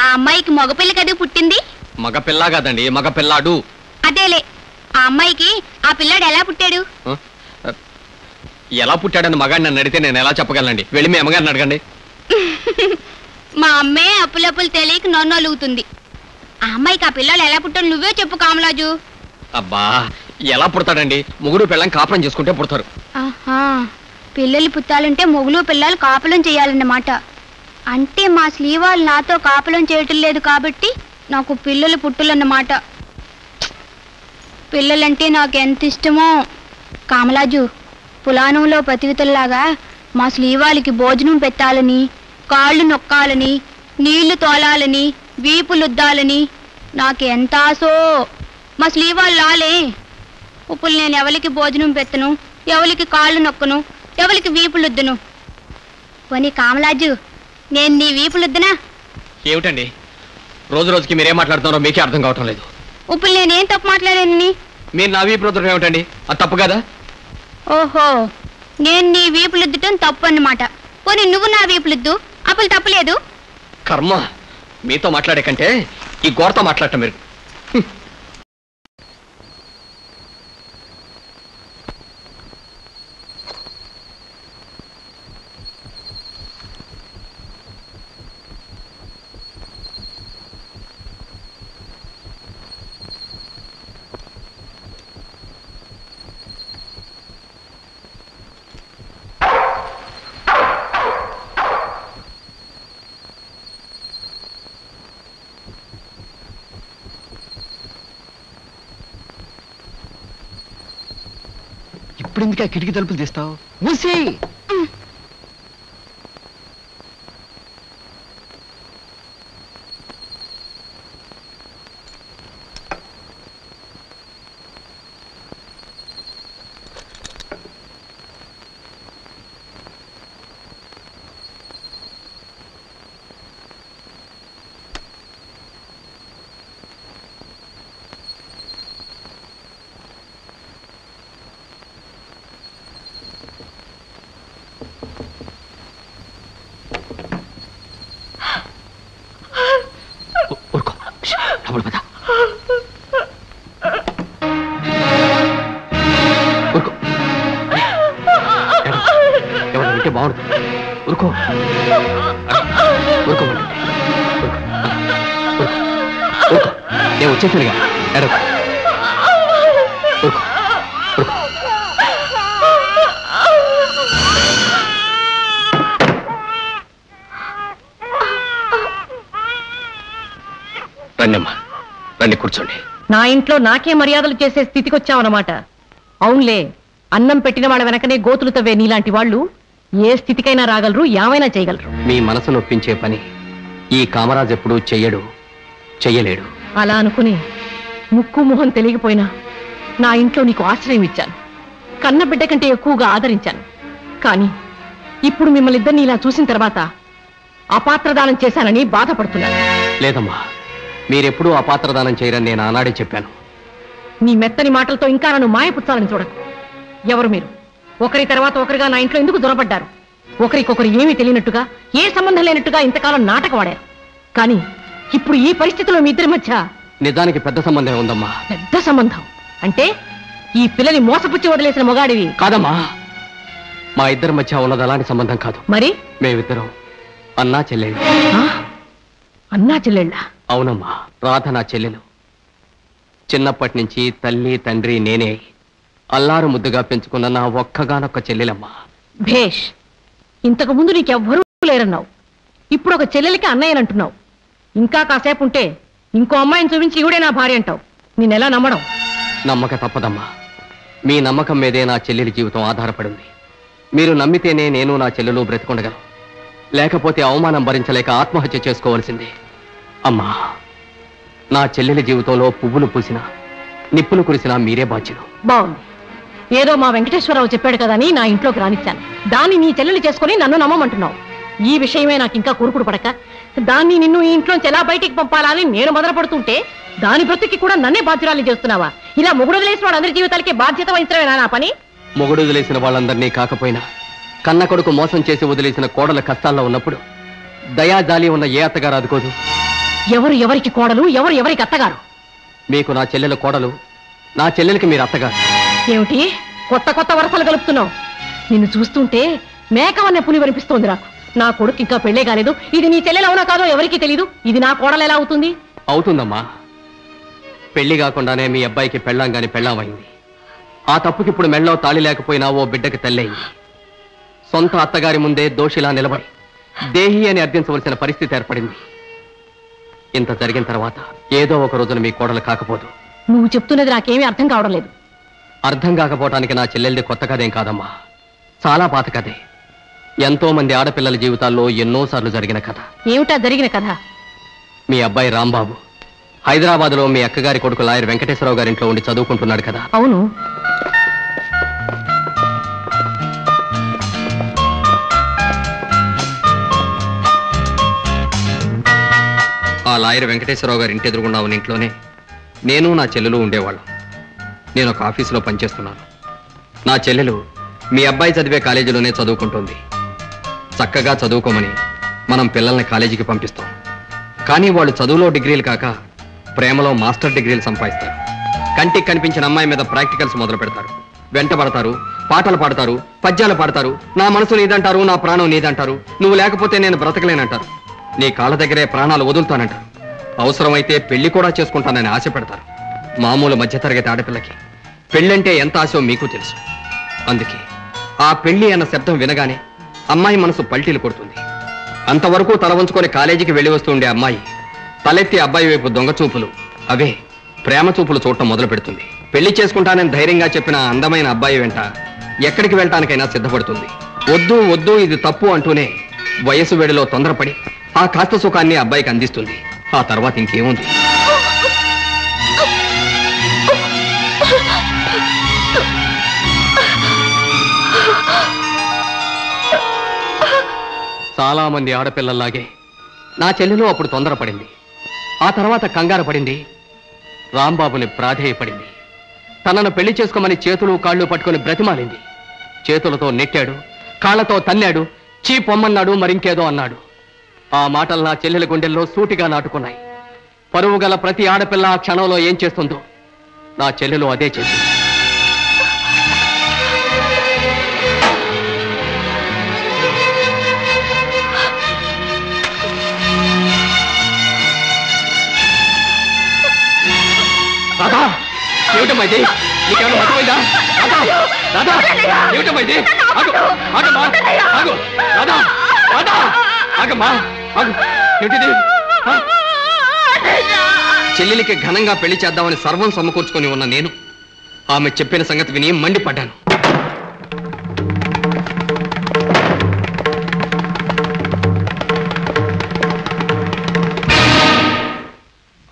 ఆ అమ్మాయికి మగపిల్ల కదూ పుట్టింది? మగ పిల్ల కాదండి మగ పిల్లాడు అదేలే ఆ అమ్మాయికి ఆ పిల్లాడు ఎలా పుట్టాడు? ఎలా పుట్టాడని మగాడిని నన్ను అడిగితే నేను ఎలా చెప్పగలనండి? వెళ్ళి మీ అమ్మగారిని అడగండి. మా అమ్మే అప్పులప్పులు తెలియక నొన్నొలుగుతుంది ఆ అమ్మాయికి ఆ పిల్లలు ఎలా పుట్టాడు నువ్వే చెప్పు కామలాజు అబ్బా ఎలా పుడతాడండి? ముగ్గురు పిల్లని కాపురం చేసుకుంటే పుడతారు. ఆహా పిల్లలు పుట్టాలంటే మొగులు పిల్లలు కాపులం చేయాలన్నమాట. అంటే మా శ్రీవాళ్ళు నాతో కాపులం చేయటం లేదు కాబట్టి నాకు పిల్లలు పుట్టులన్నమాట. పిల్లలంటే నాకు ఎంత ఇష్టమో. కామలాజు పులానంలో పతివితల్లాగా మా శ్రీవాళ్ళకి భోజనం పెట్టాలని కాళ్ళు నొక్కాలని నీళ్ళు తోలాలని వీపులుద్దాలని నాకు ఎంత ఆశో. మా శ్రీవాళ్ళు లాలే ఇప్పుడు నేను ఎవరికి భోజనం పెట్టను ఎవరికి కాళ్ళు నొక్కను ఎవరికి వీపులుద్దును. పోనీ కామలాజు నేను నీ వీపులుద్దునా? ఏమిటండి? రోజు రోజుకి మీరేం మాట్లాడుతున్నారో మీకే అర్థం కావటం లేదు. ఇప్పుడు నేనేం తప్పు మాట్లాడానని మీరు నా వీపు రుద్దడం ఏమిటండి? అది తప్పు కదా? ఓహో నేను నీ వీపులుద్దటం తప్పు అన్నమాట. పోనీ నువ్వు నా వీపులుద్దు అప్పుడు తప్పులేదు కర్మ మీతో మాట్లాడే కంటే ఈ గోరతో మాట్లాడటం మీరు. ఇప్పుడు ఎందుకు ఆ కిటికీ తలుపులు తీస్తావు? మూసేయి ఇంట్లో నాకే మర్యాదలు చేసే స్థితికి వచ్చావన్నమాట అవునులే అన్నం పెట్టిన వాళ్ళ వెనకనే గోతులు తవ్వే నీలాంటి వాళ్ళు ఏ స్థితికైనా రాగలరు యావైనా చేయగలరు. మీ మనసు నొప్పించే పని ఈ కామరాజ్ ఎప్పుడూ చెయ్యడు చెయ్యలేడు. అలా అనుకుని ముక్కు మొహం తెలియకపోయినా నా ఇంట్లో నీకు ఆశ్రయం ఇచ్చాను. కన్న బిడ్డ కంటే ఎక్కువగా ఆదరించాను. కానీ ఇప్పుడు మిమ్మల్ని ఇద్దరిని ఇలా చూసిన తర్వాత అపాత్రదానం చేశానని బాధపడుతున్నాను. లేదమ్మా మీరెప్పుడూ అపాత్రదానం చేయరని నేను ఆనాడే చెప్పాను. నీ మెత్తని మాటలతో ఇంకా నన్ను మాయపుచ్చాలని చూడకు. ఎవరు మీరు? ఒకరి తర్వాత ఒకరిగా నా ఇంట్లో ఎందుకు దొరబడ్డారు? ఒకరికొకరు ఏమీ తెలియనట్టుగా ఏ సంబంధం లేనట్టుగా ఇంతకాలం నాటకవాడారు కానీ ఇప్పుడు ఈ పరిస్థితిలో మీ ఇద్దరి మధ్య నిజానికి పెద్ద సంబంధం ఉందమ్మా. పెద్ద సంబంధం. అంటే ఈ పిల్లని మోసపుచ్చి వదిలేసిన మొగాడివి. కాదమ్మా. మా ఇద్దరి మధ్య ఉన్నది అలాంటి సంబంధం కాదు. మరి? మేమిద్దరం అన్నా చెల్లెలు ఆ? అన్నా చెల్లెళ్ళ? అవునమ్మా రాధ నా చెల్లెలు. చిన్నప్పటి నుంచి తల్లి తండ్రి నేనే అల్లారు ముద్దుగా పెంచుకున్న నా ఒక్కగానొక్క చెల్లెలమ్మా. భేష్ ఇంతకు ముందు నీకెవ్వరూ లేరన్నావు. ఇప్పుడు ఒక చెల్లెలికి అన్నయ్యనంటున్నావు ఇంకా కాసేపు ఉంటే ఇంకో అమ్మాయిని చూపించి ఈవిడే నా భార్య అంటావు. నేనెలా నమ్మడం? నమ్మక తప్పదమ్మా. మీ నమ్మకం మీదే నా చెల్లెలి జీవితం ఆధారపడింది. మీరు నమ్మితేనే నేను నా చెల్లెలు బ్రతికొండగలం. లేకపోతే అవమానం భరించలేక ఆత్మహత్య చేసుకోవలసిందే. అమ్మా నా చెల్లెలి జీవితంలో పువ్వులు పూసినా నిప్పులు కురిసినా మీరే బాధ్యులు. బాగుంది. ఏదో మా వెంకటేశ్వరరావు చెప్పాడు కదా అని నా ఇంట్లోకి రానిచ్చాను. దాన్ని నీ చెల్లెలు చేసుకుని నన్ను నమ్మమంటున్నావు. ఈ విషయమే నాకు ఇంకా కూరుకుడు పడక. దాన్ని నిన్ను ఈ ఇంట్లోంచి ఎలా బయటికి పంపాలా అని నేను మొదలుపడుతుంటే దాని బ్రతుకి కూడా నన్నే బాధ్యురాలు చేస్తున్నావా? ఇలా మొగుడు వదిలేసిన వాడు అందరి జీవితాలకి బాధ్యత వహించడమేనా నా పని? మొగుడు వదిలేసిన వాళ్ళందరినీ కాకపోయినా కన్న కొడుకు మోసం చేసి వదిలేసిన కోడల కష్టాల్లో ఉన్నప్పుడు దయా జాలి ఉన్న ఏ అత్తగారు అదుకోదు ఎవరు ఎవరికి కోడలు ఎవరు ఎవరికి అత్తగారు? మీకు నా చెల్లెల కోడలు నా చెల్లెలకి మీరు అత్తగారు. ఏమిటి? కొత్త కొత్త వరసలు కలుపుతున్నావు. నిన్ను చూస్తుంటే మేకవన్న పులి వనిపిస్తోంది నాకు. నా కొడుకు ఇంకా పెళ్ళే కాలేదు. ఇది నీ చెల్లెలు అవునా కాదో ఎవరికీ తెలీదు. ఇది నా కోడలు ఎలా అవుతుంది? అవుతుందమ్మా. పెళ్ళి కాకుండానే మీ అబ్బాయికి పెళ్ళాంగాని పెళ్ళామైంది ఆ తప్పుకి ఇప్పుడు మెళ్ళో తాళి లేకపోయినా ఓ బిడ్డకి తల్లయింది. సొంత అత్తగారి ముందే దోషిలా నిలబడి దేహి అని అర్థించవలసిన పరిస్థితి ఏర్పడింది. ఇంత జరిగిన తర్వాత ఏదో ఒక రోజున మీ కోడలు కాకపోదు. నువ్వు చెప్తున్నది నాకేమీ అర్థం కావడం లేదు. అర్థం కాకపోవటానికి నా చెల్లెల్ది కొత్త కథేం కాదమ్మా. చాలా పాత కథే. ఎంతో మంది ఆడపిల్లల జీవితాల్లో ఎన్నోసార్లు జరిగిన కథ. ఏమిటా జరిగిన కథ? మీ అబ్బాయి రాంబాబు. హైదరాబాద్లో మీ అక్కగారి కొడుకు లాయర్ వెంకటేశ్వరరావు గారింట్లో ఉండి చదువుకుంటున్నాడు కదా. అవును. లాయర్ వెంకటేశ్వరరావు గారి ఇంటి ఎదురుగుండా ఉన్న ఇంట్లోనే నేను నా చెల్లెలు ఉండేవాళ్ళం. నేను ఒక ఆఫీసులో పనిచేస్తున్నాను. నా చెల్లెలు మీ అబ్బాయి చదివే కాలేజీలోనే చదువుకుంటుంది. చక్కగా చదువుకోమని మనం పిల్లల్ని కాలేజీకి పంపిస్తాం. కానీ వాళ్ళు చదువులో డిగ్రీలు కాక ప్రేమలో మాస్టర్ డిగ్రీలు సంపాదిస్తారు. కంటికి కనిపించిన అమ్మాయి మీద ప్రాక్టికల్స్ మొదలు పెడతారు. వెంటబడతారు పాటలు పాడతారు పద్యాలు పాడతారు నా మనసు నీదంటారు నా ప్రాణం నీదంటారు నువ్వు లేకపోతే నేను బ్రతకలేనంటారు. నీ కాళ్ళ దగ్గరే ప్రాణాలు వదులుతానంటారు. అవసరమైతే పెళ్ళి కూడా చేసుకుంటానని ఆశపడతారు. మామూలు మధ్యతరగతి ఆడపిల్లకి పెళ్ళంటే ఎంత ఆశో మీకు తెలుసు. అందుకే ఆ పెళ్ళి అన్న శబ్దం వినగానే అమ్మాయి మనసు పల్టీలు కొడుతుంది. అంతవరకు తల వంచుకొని కాలేజీకి వెళ్ళి వస్తుండే అమ్మాయి తలెత్తి అబ్బాయి వైపు దొంగ చూపులు అవే ప్రేమ చూపులు చూడటం మొదలు పెడుతుంది. పెళ్ళి చేసుకుంటానని ధైర్యంగా చెప్పిన అందమైన అబ్బాయి వెంట ఎక్కడికి వెళ్ళటానికైనా సిద్ధపడుతుంది. వద్దు వద్దు ఇది తప్పు అంటూనే వయసు వేడిలో తొందరపడి ఆ కాస్త సుఖాన్ని అబ్బాయికి అందిస్తుంది. ఆ తర్వాత ఇంకేముంది? చాలా మంది ఆడపిల్లల్లాగే నా చెల్లెలు అప్పుడు తొందరపడింది. ఆ తర్వాత కంగారు పడింది. రాంబాబుని ప్రాధేయపడింది. తనను పెళ్ళి చేసుకోమని చేతులు కాళ్ళు పట్టుకొని బ్రతిమాలింది. చేతులతో నెట్టాడు కాళ్ళతో తన్నాడు చీ పొమ్మన్నాడు మరింకేదో అన్నాడు. ఆ మాటలు నా చెల్లెల గుండెల్లో సూటిగా నాటుకున్నాయి. పరువు గల ప్రతి ఆడపిల్ల ఆ క్షణంలో ఏం చేస్తుందో నా చెల్లెలు అదే చేసింది. రాధా ఏమిటమ్మా ఇది? నీకేమైనా అర్థమైందా? రాధా రాధా ఏమిటమ్మా ఇది? ఆగు ఆగమ్మా. ఆగు. రాధా రాధా. ఆగమ్మా ఆగు. ఏమిటిది ఆ? చెల్లెలికి ఘనంగా పెళ్ళి చేద్దామని సర్వం సమకూర్చుకొని ఉన్న నేను ఆమె చెప్పిన సంగతి విని మండిపడ్డాను.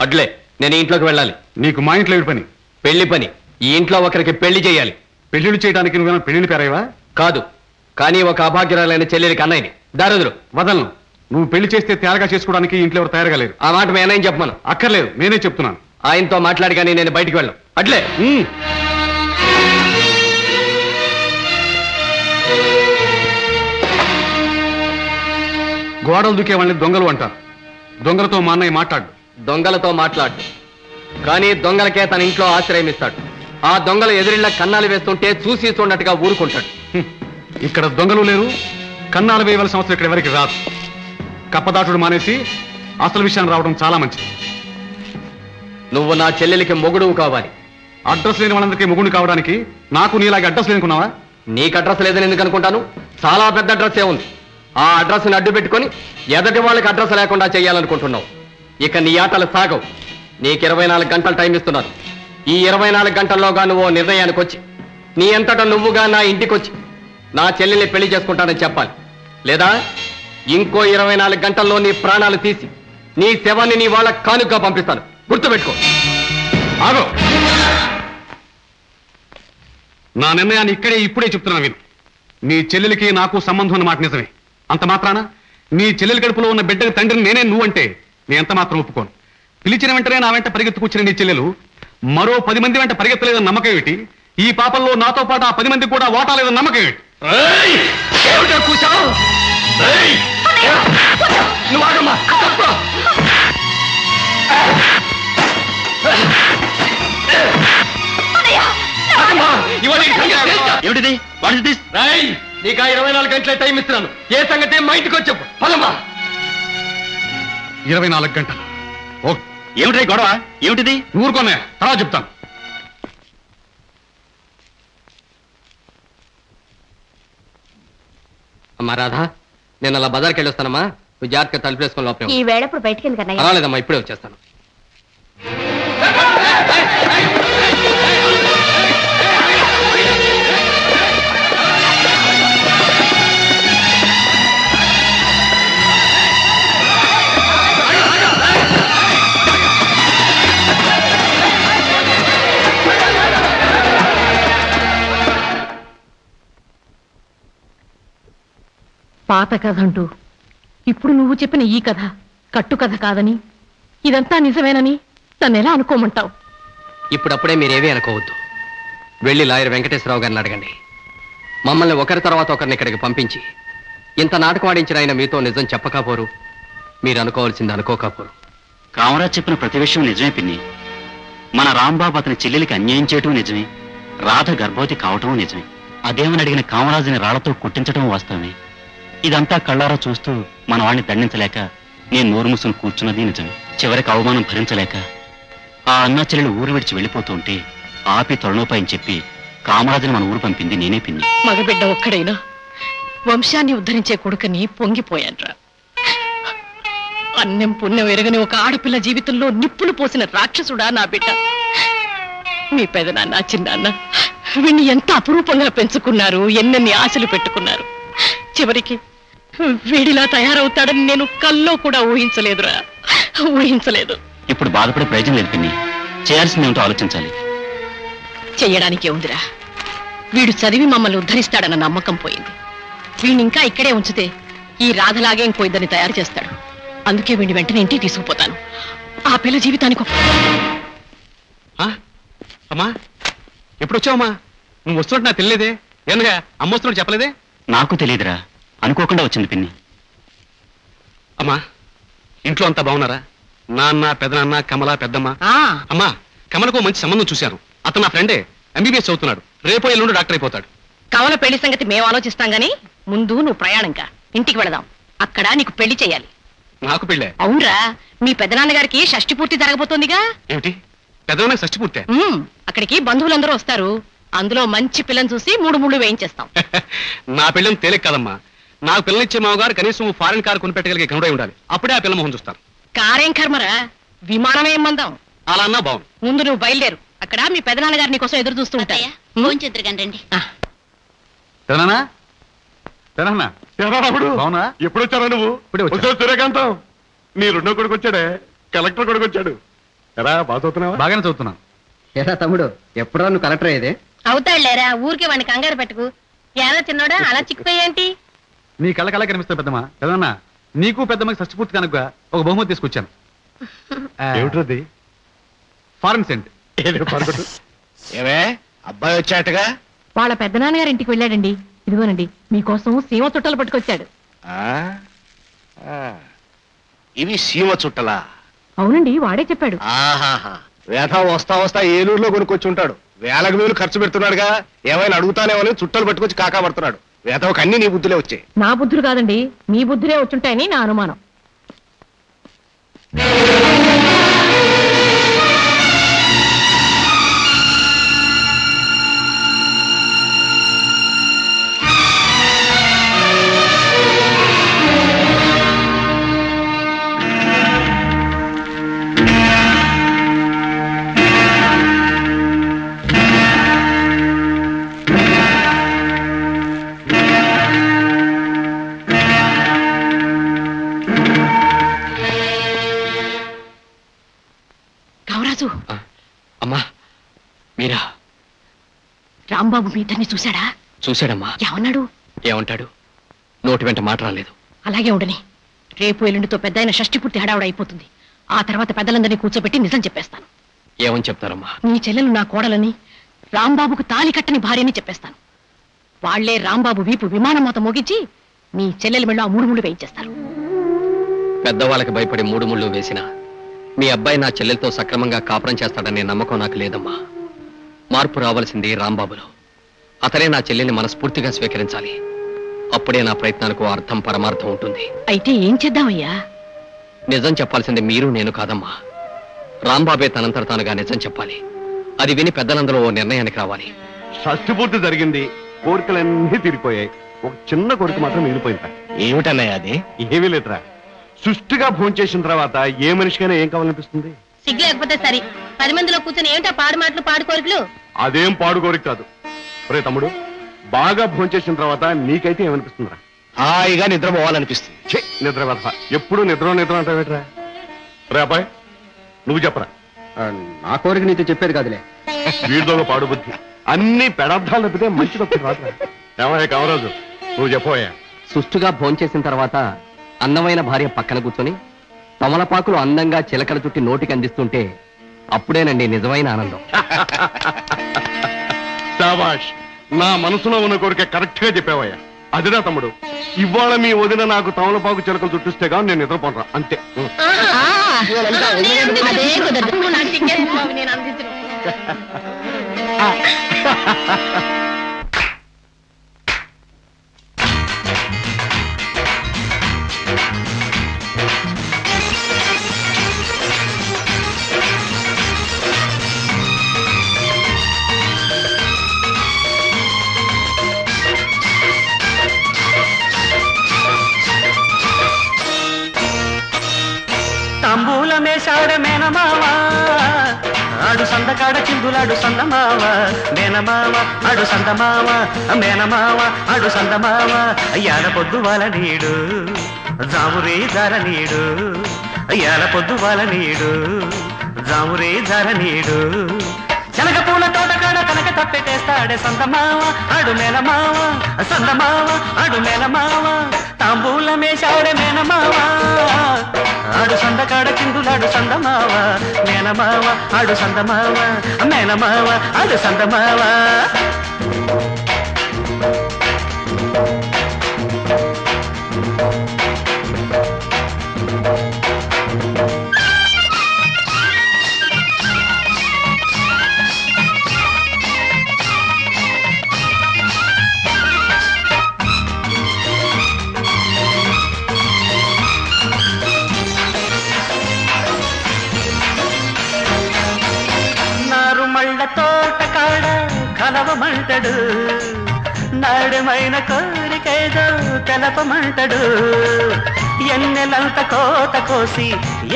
అడ్లే నేను ఈ ఇంట్లోకి వెళ్ళాలి. నీకు మా ఇంట్లో పని? పెళ్ళి పని. ఈ ఇంట్లో ఒకరికి పెళ్ళి చేయాలి. పెళ్ళిళ్ళు చేయడానికి నువ్వేమైనా పెళ్ళిళ్ళు పేరావా కాదు కానీ ఒక అభాగ్యురాలైన చెల్లెలికి అన్నయ్యని. దారుదురు వదలను. నువ్వు పెళ్ళి చేస్తే తేరగా చేసుకోవడానికి ఇంట్లో ఎవరు తయారుగా లేరు. ఆ మాట మీ అన్నయ్య చెప్పమను? అక్కర్లేదు నేనే చెప్తున్నాను. ఆయనతో మాట్లాడి కానీ నేను బయటికి వెళ్ళను. అట్లే? గోడలు దూకే వాళ్ళని దొంగలు అంటారు. దొంగలతో మా అన్నయ్య మాట్లాడు. దొంగలతో మాట్లాడు. కానీ దొంగలకే తన ఇంట్లో ఆశ్రయం ఇస్తాడు. ఆ దొంగలు ఎదురిళ్ళ కన్నాలు వేస్తుంటే చూసి చూడనట్టుగా ఊరుకుంటాడు. ఇక్కడ దొంగలు లేరు కన్నాలు వేయవలసిన అవసరం ఇక్కడ ఎవరికి రాదు. కప్పదాటుడు మానేసి అసలు విషయాన్ని రావడం చాలా మంచిది. నువ్వు నా చెల్లెలికి మొగుడువు కావాలి. అడ్రస్ లేని వాళ్ళందరికీ ముగుడు కావడానికి నాకు నీలాగే అడ్రస్ లేనుకున్నావా? నీకు అడ్రస్ లేదని ఎందుకు అనుకుంటాను? చాలా పెద్ద అడ్రస్ ఏ ఉంది? ఆ అడ్రస్ని అడ్డు పెట్టుకొని ఎదటి వాళ్ళకి అడ్రస్ లేకుండా చేయాలనుకుంటున్నావు. ఇక నీ ఆటలు సాగవు. నీకు ఇరవై నాలుగు గంటలు టైం ఇస్తున్నాను ఈ ఇరవై నాలుగు గంటల్లోగా నువ్వు నిర్ణయానికి వచ్చి నీ ఎంతట నువ్వుగా నా ఇంటికి వచ్చి నా చెల్లెల్ని పెళ్ళి చేసుకుంటానని చెప్పాలి. లేదా ఇంకో ఇరవై నాలుగు గంటల్లో నీ ప్రాణాలు తీసి నీ శవాన్ని నీ వాళ్ళ కానుకగా పంపిస్తాను. గుర్తుపెట్టుకో. ఆగో. నా నిర్ణయాన్ని ఇక్కడే ఇప్పుడే చెప్తున్నా విను. నీ చెల్లెలికి నాకు సంబంధం ఉన్న మాట నిజమే. అంత మాత్రాన? నీ చెల్లెలి కడుపులో ఉన్న బిడ్డకి తండ్రిని నేనే నువ్వంటే నేను ఎంత మాత్రం ఒప్పుకోను. పిలిచిన వెంటనే నా వెంట పరిగెత్తుకొచ్చిన నీ చెల్లెలు మరో పది మంది వెంట పరిగెత్తలేదని నమ్మకం ఏమిటి? ఈ పాపంలో నాతో పాటు ఆ పది మంది కూడా ఓటాలేదని నమ్మకం ఏమిటి? నువ్వు ఆగమ్మా? ఏమిటిది? వాట్ ఇస్ దిస్ రేయ్, నీకు ఆ ఇరవై నాలుగు గంటలే టైం ఇస్తున్నాను. ఏ సంగతి? మా ఇంటికి వచ్చి చెప్పు. పదమ్మా. ఇరవై నాలుగు గంటలు. ఓ ఏమిటి గొడవ? ఏమిటిది? ఊరుకోనే. తర్వాత చెప్తాను. అమ్మా రాధా నేను అలా బజార్కి వెళ్ళి వస్తానమ్మా నువ్వు జాగ్రత్తగా తలుపు వేసుకొని లోపలే ఈ. వేళప్పుడు బయటికి ఎందుకన్నయ్య పర్వాలేదమ్మా ఇప్పుడే వచ్చేస్తాను. పాత కథ అంటూ. ఇప్పుడు నువ్వు చెప్పిన ఈ కథ కట్టు కథ కాదని. ఇదంతా నిజమేనని నన్ను ఎలా అనుకోమంటావు? ఇప్పుడప్పుడే మీరేమీ అనుకోవద్దు. వెళ్ళి లాయర్ వెంకటేశ్వరరావు గారిని అడగండి. మమ్మల్ని ఒకరి తర్వాత ఒకరిని ఇక్కడికి పంపించి ఇంత నాటకం ఆడించిన ఆయన మీతో నిజం చెప్పకపోరు మీరు అనుకోవాల్సింది అనుకోకపోరు. కామరాజ్ చెప్పిన ప్రతి విషయం నిజమే పిన్ని. మన రాంబాబు అతని చెల్లెలికి అన్యాయం చేయటం నిజమే. రాధ గర్భవతి కావటం నిజమే. అదేమని అడిగిన కామరాజుని రాళ్ళతో కొట్టించడం వాస్తవమే. ఇదంతా కళ్ళారా చూస్తూ మన వాడిని దండించలేక నేను నోరు మూసుకుని కూర్చున్నది నిజమే. చివరికి అవమానం భరించలేక ఆ అన్నా చెల్లెలు ఊరు విడిచి వెళ్ళిపోతుంటే ఆపి తొలనోపాయని చెప్పి కామరాజుని మన ఊరు పంపింది నేనే పిన్ని. మగబిడ్డ ఒక్కడైనా వంశాన్ని ఉద్ధరించే కొడుకుని పొంగిపోయాన్రా అన్నం పుణ్యం ఎరగని ఒక ఆడపిల్ల జీవితంలో నిప్పులు పోసిన రాక్షసుడా నా బిడ్డ. మీ పెదనాన్న చిన్నాన్న వీణ్ణి ఎంత అపురూపంగా పెంచుకున్నారు ఎన్నెన్ని ఆశలు పెట్టుకున్నారు. చివరికి వీడిలా తయారవుతాడని నేను కల్లో కూడా ఊహించలేదురా. ఊహించలేదు. ఇప్పుడు బాధపడే ప్రయోజనం లేదు పిన్ని. చేయాల్సింది ఏమిటో ఆలోచించాలి. చెయ్యడానికే ఉందిరా. వీడు చదివి మమ్మల్ని ఉద్ధరిస్తాడన్న నమ్మకం పోయింది. వీడిని ఇంకా ఇక్కడే ఉంచితే ఈ రాధలాగే ఇంకో ఇద్దరిని తయారు చేస్తాడు. అందుకే వీడిని వెంటనే ఇంటికి తీసుకుపోతాను. ఆ పిల్ల జీవితానికి ఒక ఆ? అమ్మా ఎప్పుడు వచ్చావమ్మా నువ్వు వస్తున్నట్టు నాకు తెలియదే ఎందుగా అమ్మ వస్తున్నట్టు చెప్పలేదే? నాకు తెలియదురా. అనుకోకుండా వచ్చింది పిన్ని. అమ్మా ఇంట్లో అంతా బాగున్నారా? నాన్న పెదనాన్న కమల పెద్దమ్మ. ఆ. అమ్మా కమలకు మంచి సంబంధం చూశాను. అతను నా ఫ్రెండే ఎంబీబీఎస్ చదువుతున్నాడు. రేపో ఎల్లుండి డాక్టర్ అయిపోతాడు. కవల పెళ్ళి సంగతి మేము ఆలోచిస్తాం గాని ముందు నువ్వు ప్రయాణంకా. ఇంటికి వెళదాం. అక్కడ నీకు పెళ్ళి చేయాలి. నాకు పెళ్ళే? అవునరా మీ పెద్దనాన్నగారికి షష్టి పూర్తి జరగబోతోందిగా? ఏమిటి? పెద్దవాళ్ళకి షష్టి పూర్తే? ఉమ్, అక్కడికి బంధువులందరూ వస్తారు. అందులో మంచి పిల్లని చూసి మూడు మూడు వేయించేస్తాం. నా పెళ్ళని తేలిక కాదమ్మా. నాకు పిల్లనిచ్చే మామగారు కనీసం ఫారెన్ కార్ కొనిపెట్టగలిగే గనుడై ఉండాలి. అప్పుడే ఆ పిల్ల మొహం చూస్తారు. కారేం కర్మరా విమానమే మందం. అలా అన్నా బాగుంది ముందు నువ్వు బయలుదేరు. అక్కడ మీ పెదనాన్నగారు నీ కోసం ఎదురు చూస్తూ రండి. రాముడు అవునా ఎప్పుడు వచ్చారా నువ్వు? వచ్చావు సూర్యకాంతం. నీ రెండో కొడుకు వచ్చాడే. కలెక్టర్ కొడుకు వచ్చాడు. ఎరా బాగా చదువుతున్నావా? బాగానే చదువుతున్నాను ఏరా తమ్ముడు ఎప్పుడో నువ్వు కలెక్టర్ అయ్యేదే? అవుతాడులేరా ఊరికే వాడిని కంగారు పెట్టుకు. ఎలా చిన్నోడా అలా చిక్కిపోయేంటి? నీ కళ్ళ కళ్ళ కనిపిస్తుంది పెద్దమ్మా. పెద్దమ్మా నీకు పెద్దమ్మకి షష్టిపూర్తి కనుక ఒక బహుమతి తీసుకొచ్చాను. ఏమిటది? Foreign cent. ఏమే అబ్బాయి వచ్చాటగా? వాళ్ళ పెద్దనాన్నగారి ఇంటికి వెళ్ళాడండి. ఇదిగోనండి మీకోసం సీమ చుట్టలు పట్టుకొచ్చాడు. ఆ? ఆ. ఇవి సీమ చుట్టలా? అవునండి వాడే చెప్పాడు. వేధ వస్తా వస్తా ఏలూరులో కొనుక్కొచ్చి ఉంటాడు. వేలకు వేలు ఖర్చు పెడుతున్నాడుగా. ఏమైనా అడుగుతానేమని చుట్టలు పట్టుకొచ్చి కాకా పడుతున్నాడు. వేధవకు అన్ని నీ బుద్ధులే వచ్చాయి. నా బుద్ధులు కాదండి మీ బుద్ధులే వచ్చుంటాయని నా అనుమానం. రాంబాబు మీ ఇద్దరిని చూశాడా? చూశాడమ్మా. ఏమన్నాడు? ఏమంటాడు? నోటి వెంట మాట రాలేదు. అలాగే ఉండని. రేపు ఎల్లుండితో పెద్ద ఆయన షష్టి పూర్తి హడావుడు అయిపోతుంది. ఆ తర్వాత పెద్దలందరినీ కూర్చోబెట్టి నిజం చెప్పేస్తాను. ఏమని చెప్తారమ్మా? నీ చెల్లెలు నా కోడలని రాంబాబుకు తాలి కట్టని భార్యని చెప్పేస్తాను. వాళ్ళే రాంబాబు వీపు విమానం మూత మోగించి నీ చెల్లెలు మెళ్ళో ఆ మూడు మూడు వేయించేస్తారు. పెద్దవాళ్ళకి భయపడి మూడు ముళ్ళు వేసిన మీ అబ్బాయి నా చెల్లెలతో సక్రమంగా కాపురం చేస్తాడనే నమ్మకం నాకు లేదమ్మా. మార్పు రావాల్సింది రాంబాబులో. అతనే నా చెల్లెల్ని మనస్ఫూర్తిగా స్వీకరించాలి. అప్పుడే నా ప్రయత్నాలకు అర్థం పరమార్థం ఉంటుంది. అయితే ఏం చేద్దామయ్యా? నిజం చెప్పాల్సింది మీరు నేను కాదమ్మా. రాంబాబే తనంతట తానుగా నిజం చెప్పాలి. అది విని పెద్దలందరూ ఓ నిర్ణయానికి రావాలి. షష్టి పూర్తి జరిగింది కోరికలన్నీ తీరిపోయాయి. ఒక చిన్న కోరిక మాత్రం మిగిలిపోయింది. ఏమిటన్నయ్య అది? ఏమీ లేదురా. సుష్టిగా భోంచేసిన చేసిన తర్వాత ఏ మనిషికైనా ఏం కావాలనిపిస్తుంది? సిగ్గు లేకపోతే సరి. పది మందిలో కూర్చొని ఏమిటా పాడు మాటలు పాడు కోరికలు? అదేం పాడు కోరిక కాదు. రే తమ్ముడు బాగా భోంచేసిన తర్వాత నీకైతే ఏమనిపిస్తుందిరా? హాయిగా నిద్రపోవాలనిపిస్తుంది. ఛీ, నిద్ర వ్యర్థ ఎప్పుడు నిద్ర నిద్ర అంటావేట్రా రే అబ్బాయి నువ్వు చెప్పరా? నా కోరిక నీతో చెప్పేది కాదులే. వీడితో పాడు బుద్ధి అన్ని పెడార్థాలు తప్పితే మంచి తప్పు రాదురా ఏమయ్య కామరాజు నువ్వు చెప్పవయ్యా. సుష్టుగా భోంచేసిన తర్వాత అందమైన భార్య పక్కన కూర్చొని తమలపాకులు అందంగా చిలకల చుట్టి నోటికి అందిస్తుంటే అప్పుడేనండి నిజమైన ఆనందం. శాబాష్ నా మనసులో ఉన్న కోరిక కరెక్ట్గా చెప్పావయ్యా. అదిరా తమ్ముడు ఇవాళ మీ వదిన నాకు తమలపాకు చిలకలు చుట్టిస్తే కానీ నేను నిద్రపోనరా అంతే. నేను అందించను. తాంబూలమేశాడ మేనమావా ఆడు సందకాడ చిందులాడు సందమావ మేనమావ అడు సందమావ మేనమావ అడు సందమావ అయ్యాల పొద్దు వాళ్ళ నీడు? జామురే ధర నీడు? అయ్యాల పొద్దు వాళ్ళ నీడు? జామురే ధర నీడు? శనగ పూల తోట కనక తప్పెట్టేస్తాడే సందమావ అడు మేనమావ సందమావ అడు మేనమావ తాంబూలమేశాడే మేనమావ ఆడు సందకాడ చిందులాడు సందమావ మేనమావ ఆడు సందమావ మేనమావ ఆడు సందమావ తెలపమంటాడు నాడమైన కోరికేదో తెలపమంటాడు. ఎన్నెలంత కోత కోసి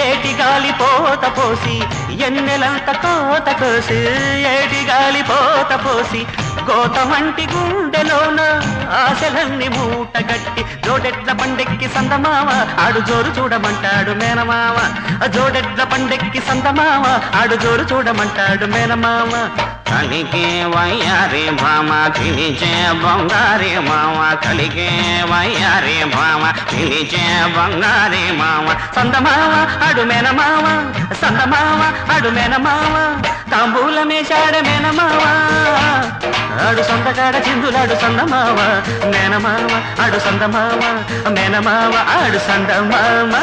ఏటి గాలి పోత పోసి ఎన్నెలంత కోత కోసి ఏటి గాలి పోత పోసి కోత వంటి గుండెలోన ఆశలన్నీ మూట గట్టి జోడెడ్ల పండెక్కి సందమావ ఆడు జోరు చూడమంటాడు మేనమావ. జోడెడ్ల పండెక్కి సందమావ ఆడు జోరు చూడమంటాడు మేనమావ. కలిగే వయ్యారి భామ పిలిచే బంగారి మామ కలిగే వయ్యారే మామ పిలిచే బంగారే మామ. సొంత మామ సందమావ అడు మేనమావ సందమావ అడు మామ తాంబూలమేశాడ మేనమావ అడు సొంతకాడ చిందులాడు సందమావ మేనమావ అడు సందమావ మేనమావ ఆడు సందమామ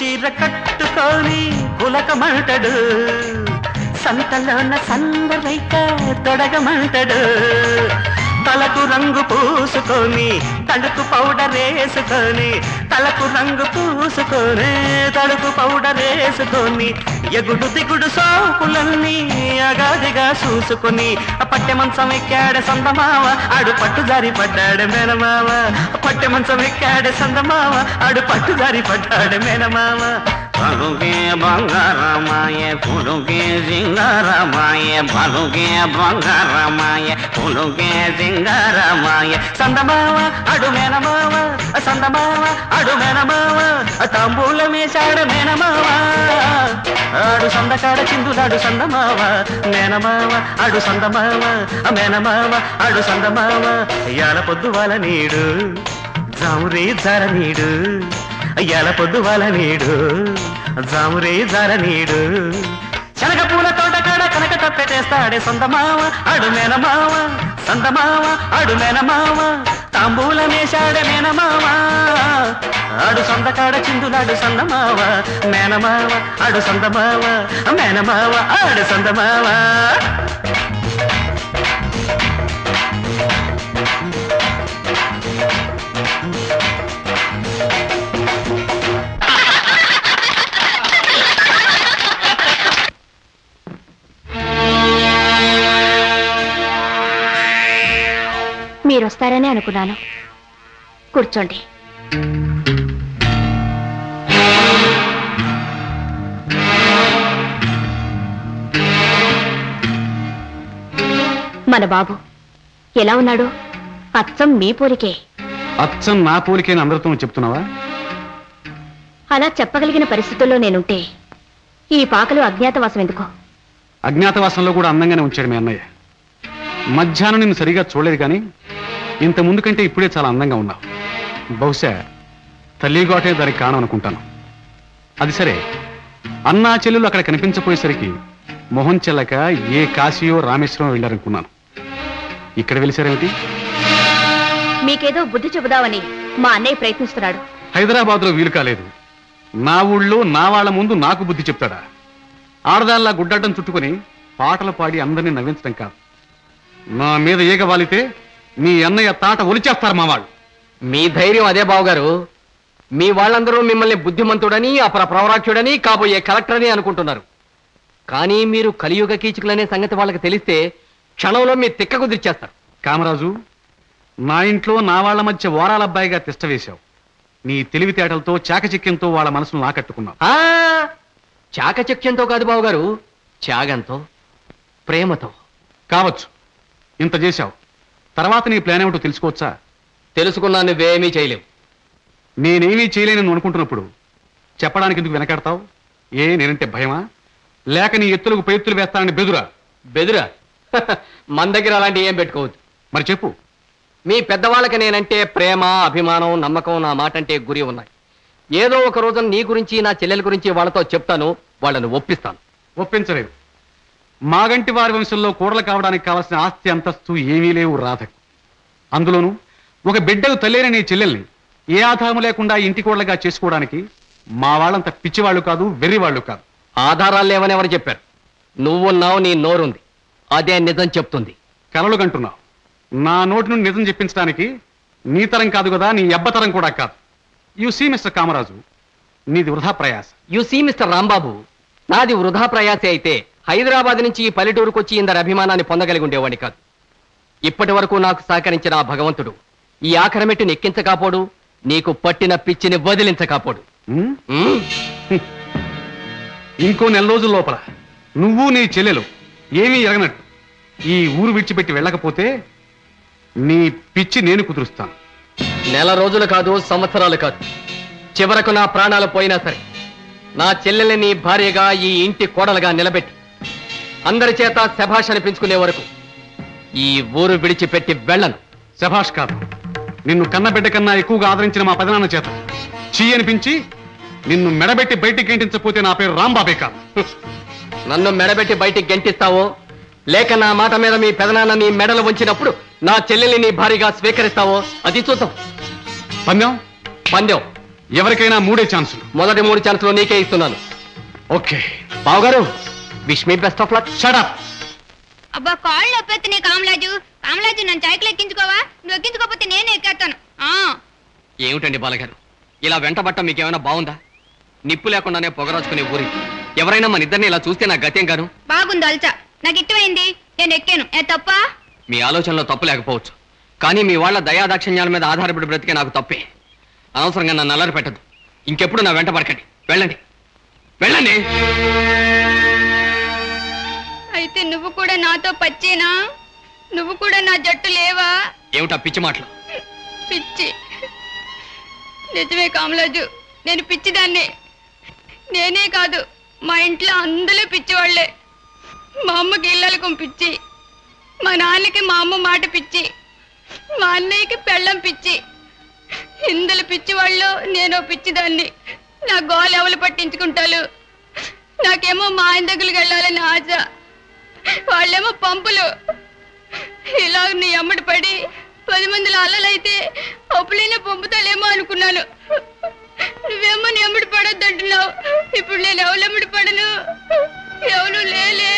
చీర కట్టుకొని కులకమంటడు సంతలోన సందరైక తొడగమంటాడు. తలకు రంగు పూసుకొని తడుకు పౌడర్ వేసుకొని తలకు రంగు పూసుకొని తడుకు పౌడర్ వేసుకొని ఎగుడు దిగుడు సోకులన్నీ అగాదిగా చూసుకొని ఆ పట్టె మంచం ఎక్కాడే సందమావ ఆడు పట్టు జారి పడ్డాడు మేనమావ పట్టె మంచం ఎక్కాడే సందమావ ఆడు పట్టు జారి పడ్డాడు మేనమావ పలుగే బంగారమాయ పులుగే సింగారమాయ పలుగే బంగారమాయ పులుగే సింగారమాయ. సందమావ అడుమేన మేనమావ సందమావ అడుమేన అడు తాంబూల తాంబూలమేశాడ మేనమావ ఆడు సందకాడ చిందులాడు సందమావ మేనమావ అడు సందమావ మేనమావ అడు సందమావ ఇయాల పొద్దు వాళ్ళ నీడు జామురే జర నీడు ఎల పొద్దువాల నీడు జామురే జర నీడు. శనగ పూల తోట కాడ కనక తప్పెటేస్తాడే తప్పెట్టేస్తాడే సొందమావ అడు సొంత మావ అడు మేనమావ తాంబూలమేశాడే మేనమావ సొంత కాడ చిందులాడు సందమావ మేనమావ అడు సందమావ మేనమావ ఆడు సందమావ వస్తారని అనుకున్నాను. కూర్చోండి. మన బాబు ఎలా ఉన్నాడు? అచ్చం మీ పోలికే. అచ్చం నా పోలికైన అందరితో చెప్తున్నావా? అలా చెప్పగలిగిన పరిస్థితుల్లో నేనుంటే ఈ పాకలు అజ్ఞాతవాసం ఎందుకో? అజ్ఞాతవాసంలో కూడా అందంగానే ఉంచాడు మీ అన్నయ్య. మధ్యాహ్నం నిన్ను సరిగా చూడలేదు కానీ ఇంత ముందు కంటే ఇప్పుడే చాలా అందంగా ఉన్నావు బహుశా తల్లిగోటే దానికి కారణం అనుకుంటాను అది సరే. అన్నా చెల్లెలు అక్కడ కనిపించపోయేసరికి మొహం చెల్లక ఏ కాశీయో రామేశ్వరం వెళ్ళారనుకున్నాను. ఇక్కడ వెలిసారేమిటి? మీకేదో బుద్ధి చెబుదామని మా అన్నయ్య ప్రయత్నిస్తున్నాడు. హైదరాబాద్లో వీలు కాలేదు. నా ఊళ్ళో నా వాళ్ళ ముందు నాకు బుద్ధి చెప్తాడా? ఆడదాల్లా గుడ్డటం చుట్టుకొని పాటలు పాడి అందరినీ నవ్వించడం కాదు. నా మీద ఈగ వాలితే మీ అన్నయ్య తాట ఒలిచేస్తారు మా వాళ్ళు. మీ ధైర్యం అదే బావగారు. మీ వాళ్ళందరూ మిమ్మల్ని బుద్ధిమంతుడని అపర ప్రవరాక్షుడని కాబోయే కలెక్టర్ అని అనుకుంటున్నారు. కానీ మీరు కలియుగ కీచుకులనే సంగతి వాళ్ళకి తెలిస్తే క్షణంలో మీ తిక్క కుదిర్చేస్తారు. కామరాజు నా ఇంట్లో నా వాళ్ళ మధ్య వారాల అబ్బాయిగా తిష్ట వేశావు. నీ తెలివితేటలతో చాకచక్యంతో వాళ్ళ మనసును నాకట్టుకున్నావు. ఆ చాకచక్యంతో కాదు బావగారు. త్యాగంతో ప్రేమతో. కావచ్చు. ఇంత చేశావు. తర్వాత నీ ప్లాన్ ఏమిటో తెలుసుకోవచ్చా? తెలుసుకున్నా నువ్వేమీ చేయలేవు. నేనేమీ చేయలేనని నువ్వు అనుకుంటున్నప్పుడు చెప్పడానికి ఎందుకు వెనకాడతావు? ఏ నేనంటే భయమా? లేక నీ ఎత్తులకు పై ఎత్తులు వేస్తానని బెదురా? బెదురా? మన దగ్గర అలాంటి ఏం పెట్టుకోవద్దు. మరి చెప్పు. మీ పెద్దవాళ్ళకి నేనంటే ప్రేమ అభిమానం నమ్మకం నా మాట అంటే గురి ఉన్నాయి. ఏదో ఒక రోజున నీ గురించి నా చెల్లెల గురించి వాళ్ళతో చెప్తాను వాళ్ళని ఒప్పిస్తాను. ఒప్పించలేదు. మాగంటి వారి వంశంలో కూడలు కావడానికి కావాల్సిన ఆస్తి అంతస్తు ఏమీ లేవు రాధకు. అందులోనూ ఒక బిడ్డకు తల్లేని నీ చెల్లెల్ని ఏ ఆధారము లేకుండా ఇంటి కూడలుగా చేసుకోవడానికి మా వాళ్ళంత పిచ్చివాళ్ళు కాదు వెర్రివాళ్ళు కాదు. ఆధారాలు లేవని ఎవరు చెప్పారు? నువ్వున్నావు నీ నోరుంది. అదే నిజం చెప్తుంది. కలలు కంటున్నావు. నా నోటి నుండి నిజం చెప్పించడానికి నీ తరం కాదు కదా నీ అబ్బతరం కూడా కాదు. యు సీ మిస్టర్ కామరాజు నీది వృధా ప్రయాస. యు సీ మిస్టర్ రాంబాబు నాది వృధా ప్రయాసే అయితే హైదరాబాద్ నుంచి ఈ పల్లెటూరుకు వచ్చి ఇందరి అభిమానాన్ని పొందగలిగి ఉండేవాడిని కాదు. ఇప్పటి వరకు నాకు సహకరించిన ఆ భగవంతుడు ఈ ఆఖరి మెట్టుని ఎక్కించకపోడు నీకు పట్టిన పిచ్చిని వదిలించకపోడు. ఇంకో నెల రోజుల లోపల నువ్వు నీ చెల్లెలు ఏమీ ఎరగనట్టు. ఈ ఊరు విడిచిపెట్టి వెళ్ళకపోతే నీ పిచ్చి నేను కుదురుస్తాను. నెల రోజులు కాదు సంవత్సరాలు కాదు. చివరకు నా ప్రాణాలు పోయినా సరే నా చెల్లెల్ని భార్యగా ఈ ఇంటి కోడలుగా నిలబెట్టి అందరి చేత శభాష్ అనిపించుకునే వరకు. ఈ ఊరు విడిచిపెట్టి వెళ్ళను. శభాష్ కాదు. నిన్ను కన్నబిడ్డ కన్నా ఎక్కువగా ఆదరించిన మా పెదనాన్న చేత. చీ అనిపించి నిన్ను మెడబెట్టి బయటికి గెంటించకపోతే నా పేరు రాంబాబే కాదు. నన్ను మెడబెట్టి బయటికి గెంటిస్తావో? లేక నా మాట మీద మీ పెదనాన్న నీ మెడలు ఉంచినప్పుడు నా చెల్లెల్ని నీ భార్యగా స్వీకరిస్తావో? అది చూద్దాం. పందెం? పందెం. ఎవరికైనా మూడే ఛాన్సులు. మొదటి మూడు ఛాన్సులు నీకే ఇస్తున్నాను. ఓకే. బావగారు wish me best of luck shut up అబ్బా కాళ్ళు నొప్పెత్తి నీ కామలాజు కామలాజు నన్ను సైకిల్ ఎక్కించుకోవా నువ్వు ఎక్కించుకోకపోతే నేనే ఎక్కేస్తాను. ఆ. ఏమిటండి బాలగారు? ఇలా వెంటబట్ట మీకేమైనా బాగుందా? నిప్పు లేకుండానే పొగరాచుకునే ఊరి. ఎవరైనా మన ఇద్దరిని ఇలా చూస్తే నా గత్యం గాను? బాగుంది అల్చా. నాకు ఇష్టమైంది నేను ఎక్కాను. ఏ తప్ప? మీ ఆలోచనలో తప్పు లేకపోవచ్చు. కానీ మీ వాళ్ళ దయాదాక్షిణ్యాల మీద ఆధారపడి బ్రతికే నాకు తప్పే. అనవసరంగా నన్ను అల్లరి పెట్టదు. ఇంకెప్పుడు నా వెంట పడకండి. వెళ్ళండి. వెళ్ళండి. అయితే నువ్వు కూడా నాతో పచ్చేనా? నువ్వు కూడా నా జట్టు లేవా? ఏమిటా పిచ్చి మాటలు? పిచ్చి. నిజమే కామలాజు నేను పిచ్చిదాన్ని. నేనే కాదు మా ఇంట్లో అందరూ పిచ్చివాళ్ళే. మా అమ్మకి ఇళ్ళలకు పిచ్చి. మా నాన్నకి మా అమ్మ మాట పిచ్చి. మా అన్నయ్యకి పెళ్ళం పిచ్చి. ఇందులో పిచ్చి వాళ్ళు నేను పిచ్చిదాన్ని. నా గోలు ఎవరు పట్టించుకుంటారు నాకేమో మా ఆయన దగ్గరికి వెళ్ళాలని ఆశ. వాళ్ళేమో పంపులు. ఇలా నీ అమ్మడి పడి పది మందిలో అల్లలైతే అప్పులైనా పంపుతాలేమో అనుకున్నాను. నువ్వేమో నీ అమ్మడి పడొద్దంటున్నావు. ఇప్పుడు నేను ఎవరు అమ్మడి పడను? ఎవరు లేలే.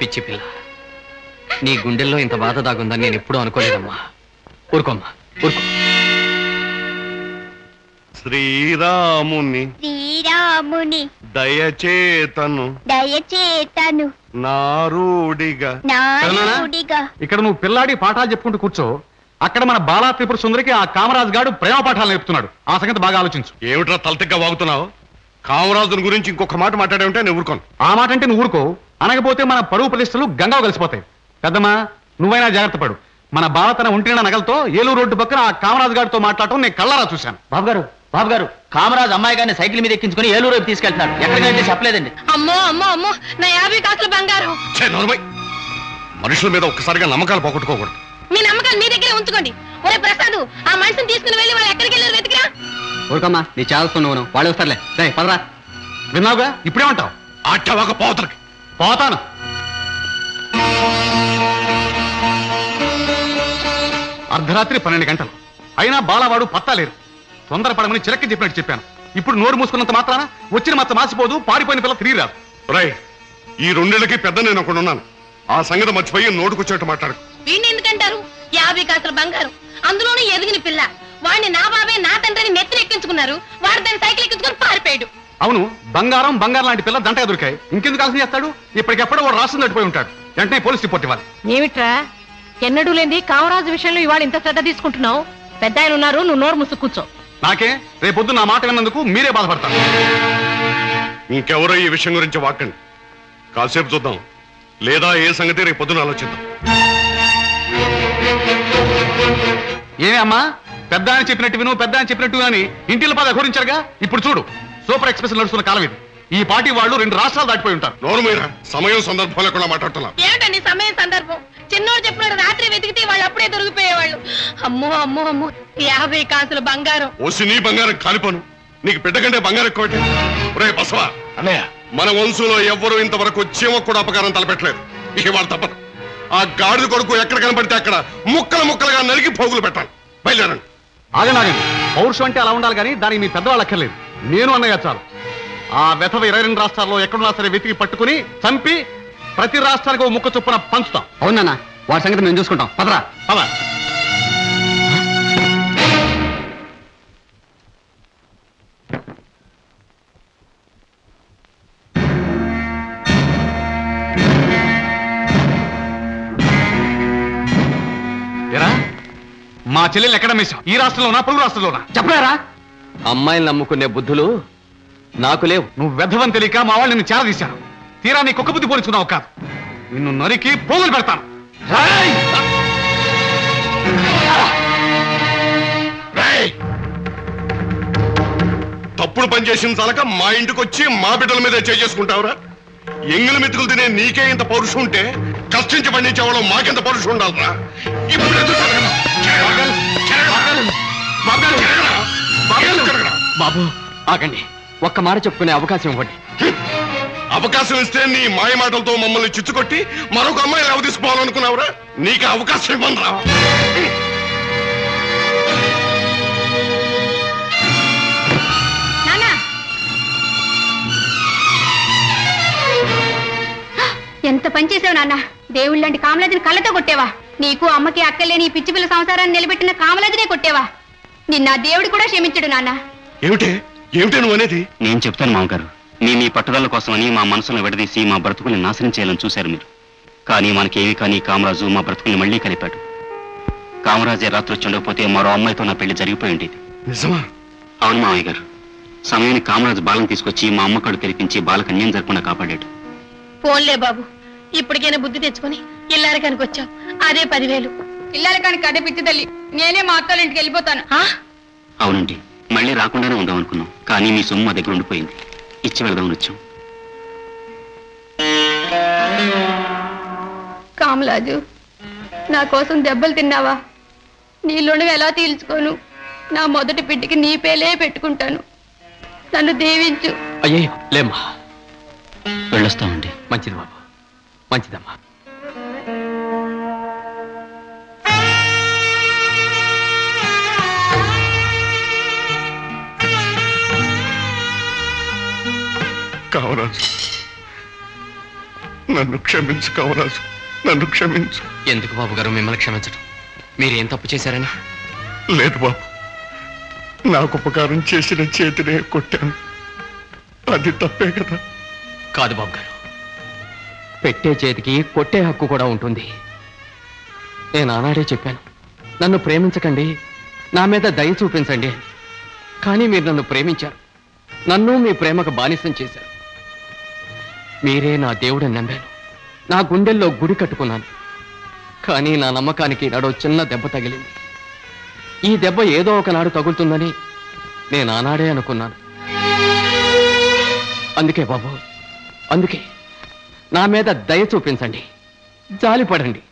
పిచ్చి పిల్ల. నీ గుండెల్లో ఇంత బాధ దాగుందని నేను ఎప్పుడూ అనుకోలేదమ్మా. ఊరుకోమ్మా ఊరుకో. శ్రీరాముని శ్రీరాముని. దయచేతను దయచేతను. నారూడిగా. నాయుడిగా ఇక్కడ నువ్వు పిల్లాడి పాఠాలు చెప్పుకుంటూ కూర్చో. అక్కడ మన బాలా త్రిపుర సుందరికి ఆ కామరాజు గాడు ప్రేమ పాఠాలు నేర్పుతున్నాడు. ఆ సంగతి బాగా ఆలోచించు. ఏమిట్రా తలతిగ్గా వాగుతున్నావు? కామరాజుని గురించి ఇంకొక మాట మాట్లాడే నేను ఊరుకోను. ఆ మాట అంటే నువ్వు ఊరుకో. అనకపోతే మన పరువు ప్రతిష్టలు గంగా కలిసిపోతాయి. పెద్దమ్మా నువ్వైనా జాగ్రత్త పడు. మన బావ తన ఒంటిన నగలతో ఏలూరు రోడ్డు పక్కన ఆ కామరాజు గారితో మాట్లాడటం నేను కళ్ళారా చూశాను. బాబు గారు బాబు గారు కామరాజు అమ్మాయి గారిని సైకిల్ మీద ఎక్కించుకుని ఏలూరు వైపు తీసుకెళ్తున్నాడు ఎక్కడికంటే చెప్పలేదండి. అమ్మో అమ్మో అమ్మో నా యాభై కాసుల బంగారం. మనుషుల మీద ఒక్కసారిగా నమ్మకాలు పోగొట్టుకోకూడదు. మీ నమ్మకాలు మీ దగ్గరే ఉంచుకోండి. ఒరే ప్రసాద్ ఆ మనిషిని తీసుకుని వెళ్ళి వాళ్ళు ఎక్కడికి వెళ్ళారు వెతికిరా? ఊరుకమ్మా నీ చాల్సుకుని నువ్వు వాళ్ళు వస్తారులే. రే పదరా. విన్నావుగా? ఇప్పుడేమంటావు? అట్టవాక పోతలకి పోతాను. అర్ధరాత్రి పన్నెండు గంటలు. అయినా బాలవాడు పత్తాలేరు తొందరపడమని చిలక్క చెప్పినట్టు చెప్పాను. ఇప్పుడు నోరు మూసుకున్నంత మాత్రాన వచ్చిన మచ్చ మాసిపోదు పారిపోయిన పిల్ల తిరిగి రాదు. రై ఈ రెండేళ్ళకి పెద్ద నేను ఒకడు ఉన్నాను. ఆ సంగతి మర్చిపోయి నోటుకొచ్చేట్టు మాట్లాడు. వీడిని ఎందుకంటారు? యాభై కాసుల బంగారం. అందులోనూ ఎదిగిన పిల్ల. వాడిని నా బాబే నా తండ్రిని నెత్తిన ఎక్కించుకున్నారు. వాడు దాని సైకిల్ ఎక్కించుకుని పారిపోయాడు. అవును బంగారం బంగారం లాంటి పిల్ల దంట దొరికాయి. ఇంకెందుకు ఆలోచన చేస్తాడు? ఇప్పటికెప్పుడో వాడు రాష్ట్రం దాటిపోయి ఉంటాడు. వెంటనే పోలీస్ రిపోర్ట్ ఇవ్వాలి. ఏమిట్రా? ఎన్నడూ లేని కామరాజు విషయంలో ఇవాళ ఇంత శ్రద్ధ తీసుకుంటున్నావు? పెద్ద ఆయన ఉన్నారు నువ్వు నోరు ముసు కూర్చో. నాకే? రేపొద్దు నా మాట విన్నందుకు మీరే బాధపడతారు. ఇంకెవరో ఈ విషయం గురించి వాకండి కాసేపు చూద్దాం. లేదా ఏ సంగతి రేపు పొద్దున ఆలోచిద్దాం. ఏమే అమ్మా? పెద్ద ఆయన చెప్పినట్టు విను పెద్ద ఆయన చెప్పినట్టు అని ఇంటిల పద ఘోరించారుగా? ఇప్పుడు చూడు సూపర్ ఎక్స్ప్రెస్ నడుస్తున్న కాలం ఇది. ఈ పార్టీ వాళ్ళు రెండు రాష్ట్రాలు దాటిపోయి ఉంటారు. నోరు మీరా సమయం సందర్భం లేకుండా మాట్లాడుతున్నా. ఏమిటండి సమయం సందర్భం? చిన్నోడు చెప్పినాడు రాత్రి వెతికితే వాళ్ళు అప్పుడే దొరికిపోయేవాళ్ళు. అమ్మో అమ్మో అమ్మో యాభై కాసుల బంగారం. ఓసి నీ బంగారం కాలిపోను. నీకు బిడ్డ కంటే బంగారం ఎక్కువ రే బసవా అన్నయ్య. మన వంశంలో ఎవ్వరూ ఇంతవరకు చీమకు కూడా అపకారం తలపెట్టలేదు. ఇక వాళ్ళు తప్పదు. ఆ గాడిద కొడుకు ఎక్కడ కనపడితే అక్కడ ముక్కలు ముక్కలుగా నరికి పోగులు పెట్టాలి. బయలుదేరండి. ఆగండి ఆగండి. పౌరుషం అంటే అలా ఉండాలి కానీ దానికి మీ పెద్దవాళ్ళు అక్కర్లేదు. నేను అన్నయ్య చాలు. ఆ వెధవ ఇరవై రెండు రాష్ట్రాల్లో ఎక్కడున్నా సరే వెతికి పట్టుకుని చంపి ప్రతి రాష్ట్రానికి ఓ ముక్క చొప్పున పంచుతాం. అవునన్నా వాడి సంగతి మేము చూసుకుంటాం. పదరా. పద. ఏరా? మా చెల్లెలు ఎక్కడ మేసాం ఈ రాష్ట్రంలోనా పొరుగు రాష్ట్రంలోనా? చెప్పలేరా? అమ్మాయిని నమ్ముకునే బుద్ధులు నాకు లేవు. నువ్వు వెధవని తెలియక మా వాళ్ళు నిన్ను చేరదీశారు. తీరా నీ కుక్క బుద్ధి పోల్చుకున్నావు కాదు. నిన్ను నరికి పోగులు పెడతాను. రేయ్! తప్పుడు పని చేసిన చాలక మా ఇంటికి వచ్చి మా బిడ్డల మీద చేసుకుంటావురా? ఎంగిలి మెతుకులు తినే నీకే ఇంత పౌరుషం ఉంటే కష్టించి పండించేవాళ్ళు మాకెంత పౌరుషం ఉండాలరా? ఇప్పుడు? బాబు ఆగండి. ఒక్క మాట చెప్పుకునే అవకాశం ఇవ్వండి. అవకాశం ఇస్తే నీ మాయ మాటలతో మమ్మల్ని చిచ్చుకొట్టి మరొక అమ్మాయి లవ్ తీసుకోవాలనుకున్నావురా నీకు అవకాశం ఇవ్వను రా ఎంత పని చేసావు నాన్న? దేవుళ్ళంటి కామలాజిని కళ్ళతో కొట్టేవా? నీకు అమ్మకి అక్కలేని పిచ్చి పిల్ల సంసారాన్ని నిలబెట్టిన కామలాజినే కొట్టేవా? నిన్న దేవుడు కూడా క్షమించడు నాన్న. ఏమిటే? ఏమిటే నువ్వు అనేది? నేను చెప్తాను మామగారు. మీ మీ పట్టుదల కోసమని మా మనసును విడదీసి మా బ్రతుకుల్ని నాశనం చేయాలని చూశారు మీరు. కానీ మనకేమి కానీ కామరాజు మా బ్రతుకుల్ని మళ్ళీ కలిపాడు. కామరాజే రాత్రి వచ్చి ఉండకపోతే మరో అమ్మాయితో నా పెళ్ళి జరిగిపోయి ఉండేది. నిజమా? అవును మామయ్య గారు. సమయానికి కామరాజు బాలను తీసుకొచ్చి మా అమ్మ కడు తెరిపించి బాలకు అన్యాయం జరగకుండా కాపాడాడు. ఫోన్లే బాబు. ఇప్పటికైనా బుద్ధి తెచ్చుకొని ఇల్లారకానికి వచ్చావు. అదే పదివేలు. ఇల్లాలకానికి అదే పిచ్చి తల్లి. నేనే మా అత్తోళ్ళ ఇంటికి వెళ్ళిపోతాను. అవునండి. మళ్ళీ రాకుండానే ఉందాం అనుకున్నాం కానీ మీ సొమ్ము మా దగ్గర ఉండిపోయింది. ఇచ్చి వెళదామని వచ్చాం కామలాజు నా కోసం దెబ్బలు తిన్నావా? నీలోనివి ఎలా తీల్చుకోను నా మొదటి బిడ్డకి నీ పేలే పెట్టుకుంటాను. నన్ను దీవించు. అయ్యో లేమ్మా. వెళ్ళొస్తామండి. మంచిది బాబు. మంచిదమ్మా. కామరాజు నన్ను క్షమించు కామరాజు నన్ను క్షమించు. ఎందుకు బాబు గారు మిమ్మల్ని క్షమించడం? మీరేం తప్పు చేశారని? లేదు బాబు. నాకు ఉపకారం చేసిన చేతినే కొట్టాను. అది తప్పే కదా. కాదు బాబు గారు. పెట్టే చేతికి కొట్టే హక్కు కూడా ఉంటుంది. నేను ఆనాడే చెప్పాను. నన్ను ప్రేమించకండి. నా మీద దయ చూపించండి. కానీ మీరు నన్ను ప్రేమించారు. నన్ను మీ ప్రేమకు బానిసం చేశారు. మీరే నా దేవుడని నమ్మాను. నా గుండెల్లో గుడి కట్టుకున్నాను. కానీ నా నమ్మకానికి నడో చిన్న దెబ్బ తగిలింది. ఈ దెబ్బ ఏదో ఒకనాడు తగులుతుందని నేను ఆనాడే అనుకున్నాను. అందుకే బాబు అందుకే నా మీద దయ చూపించండి. జాలిపడండి.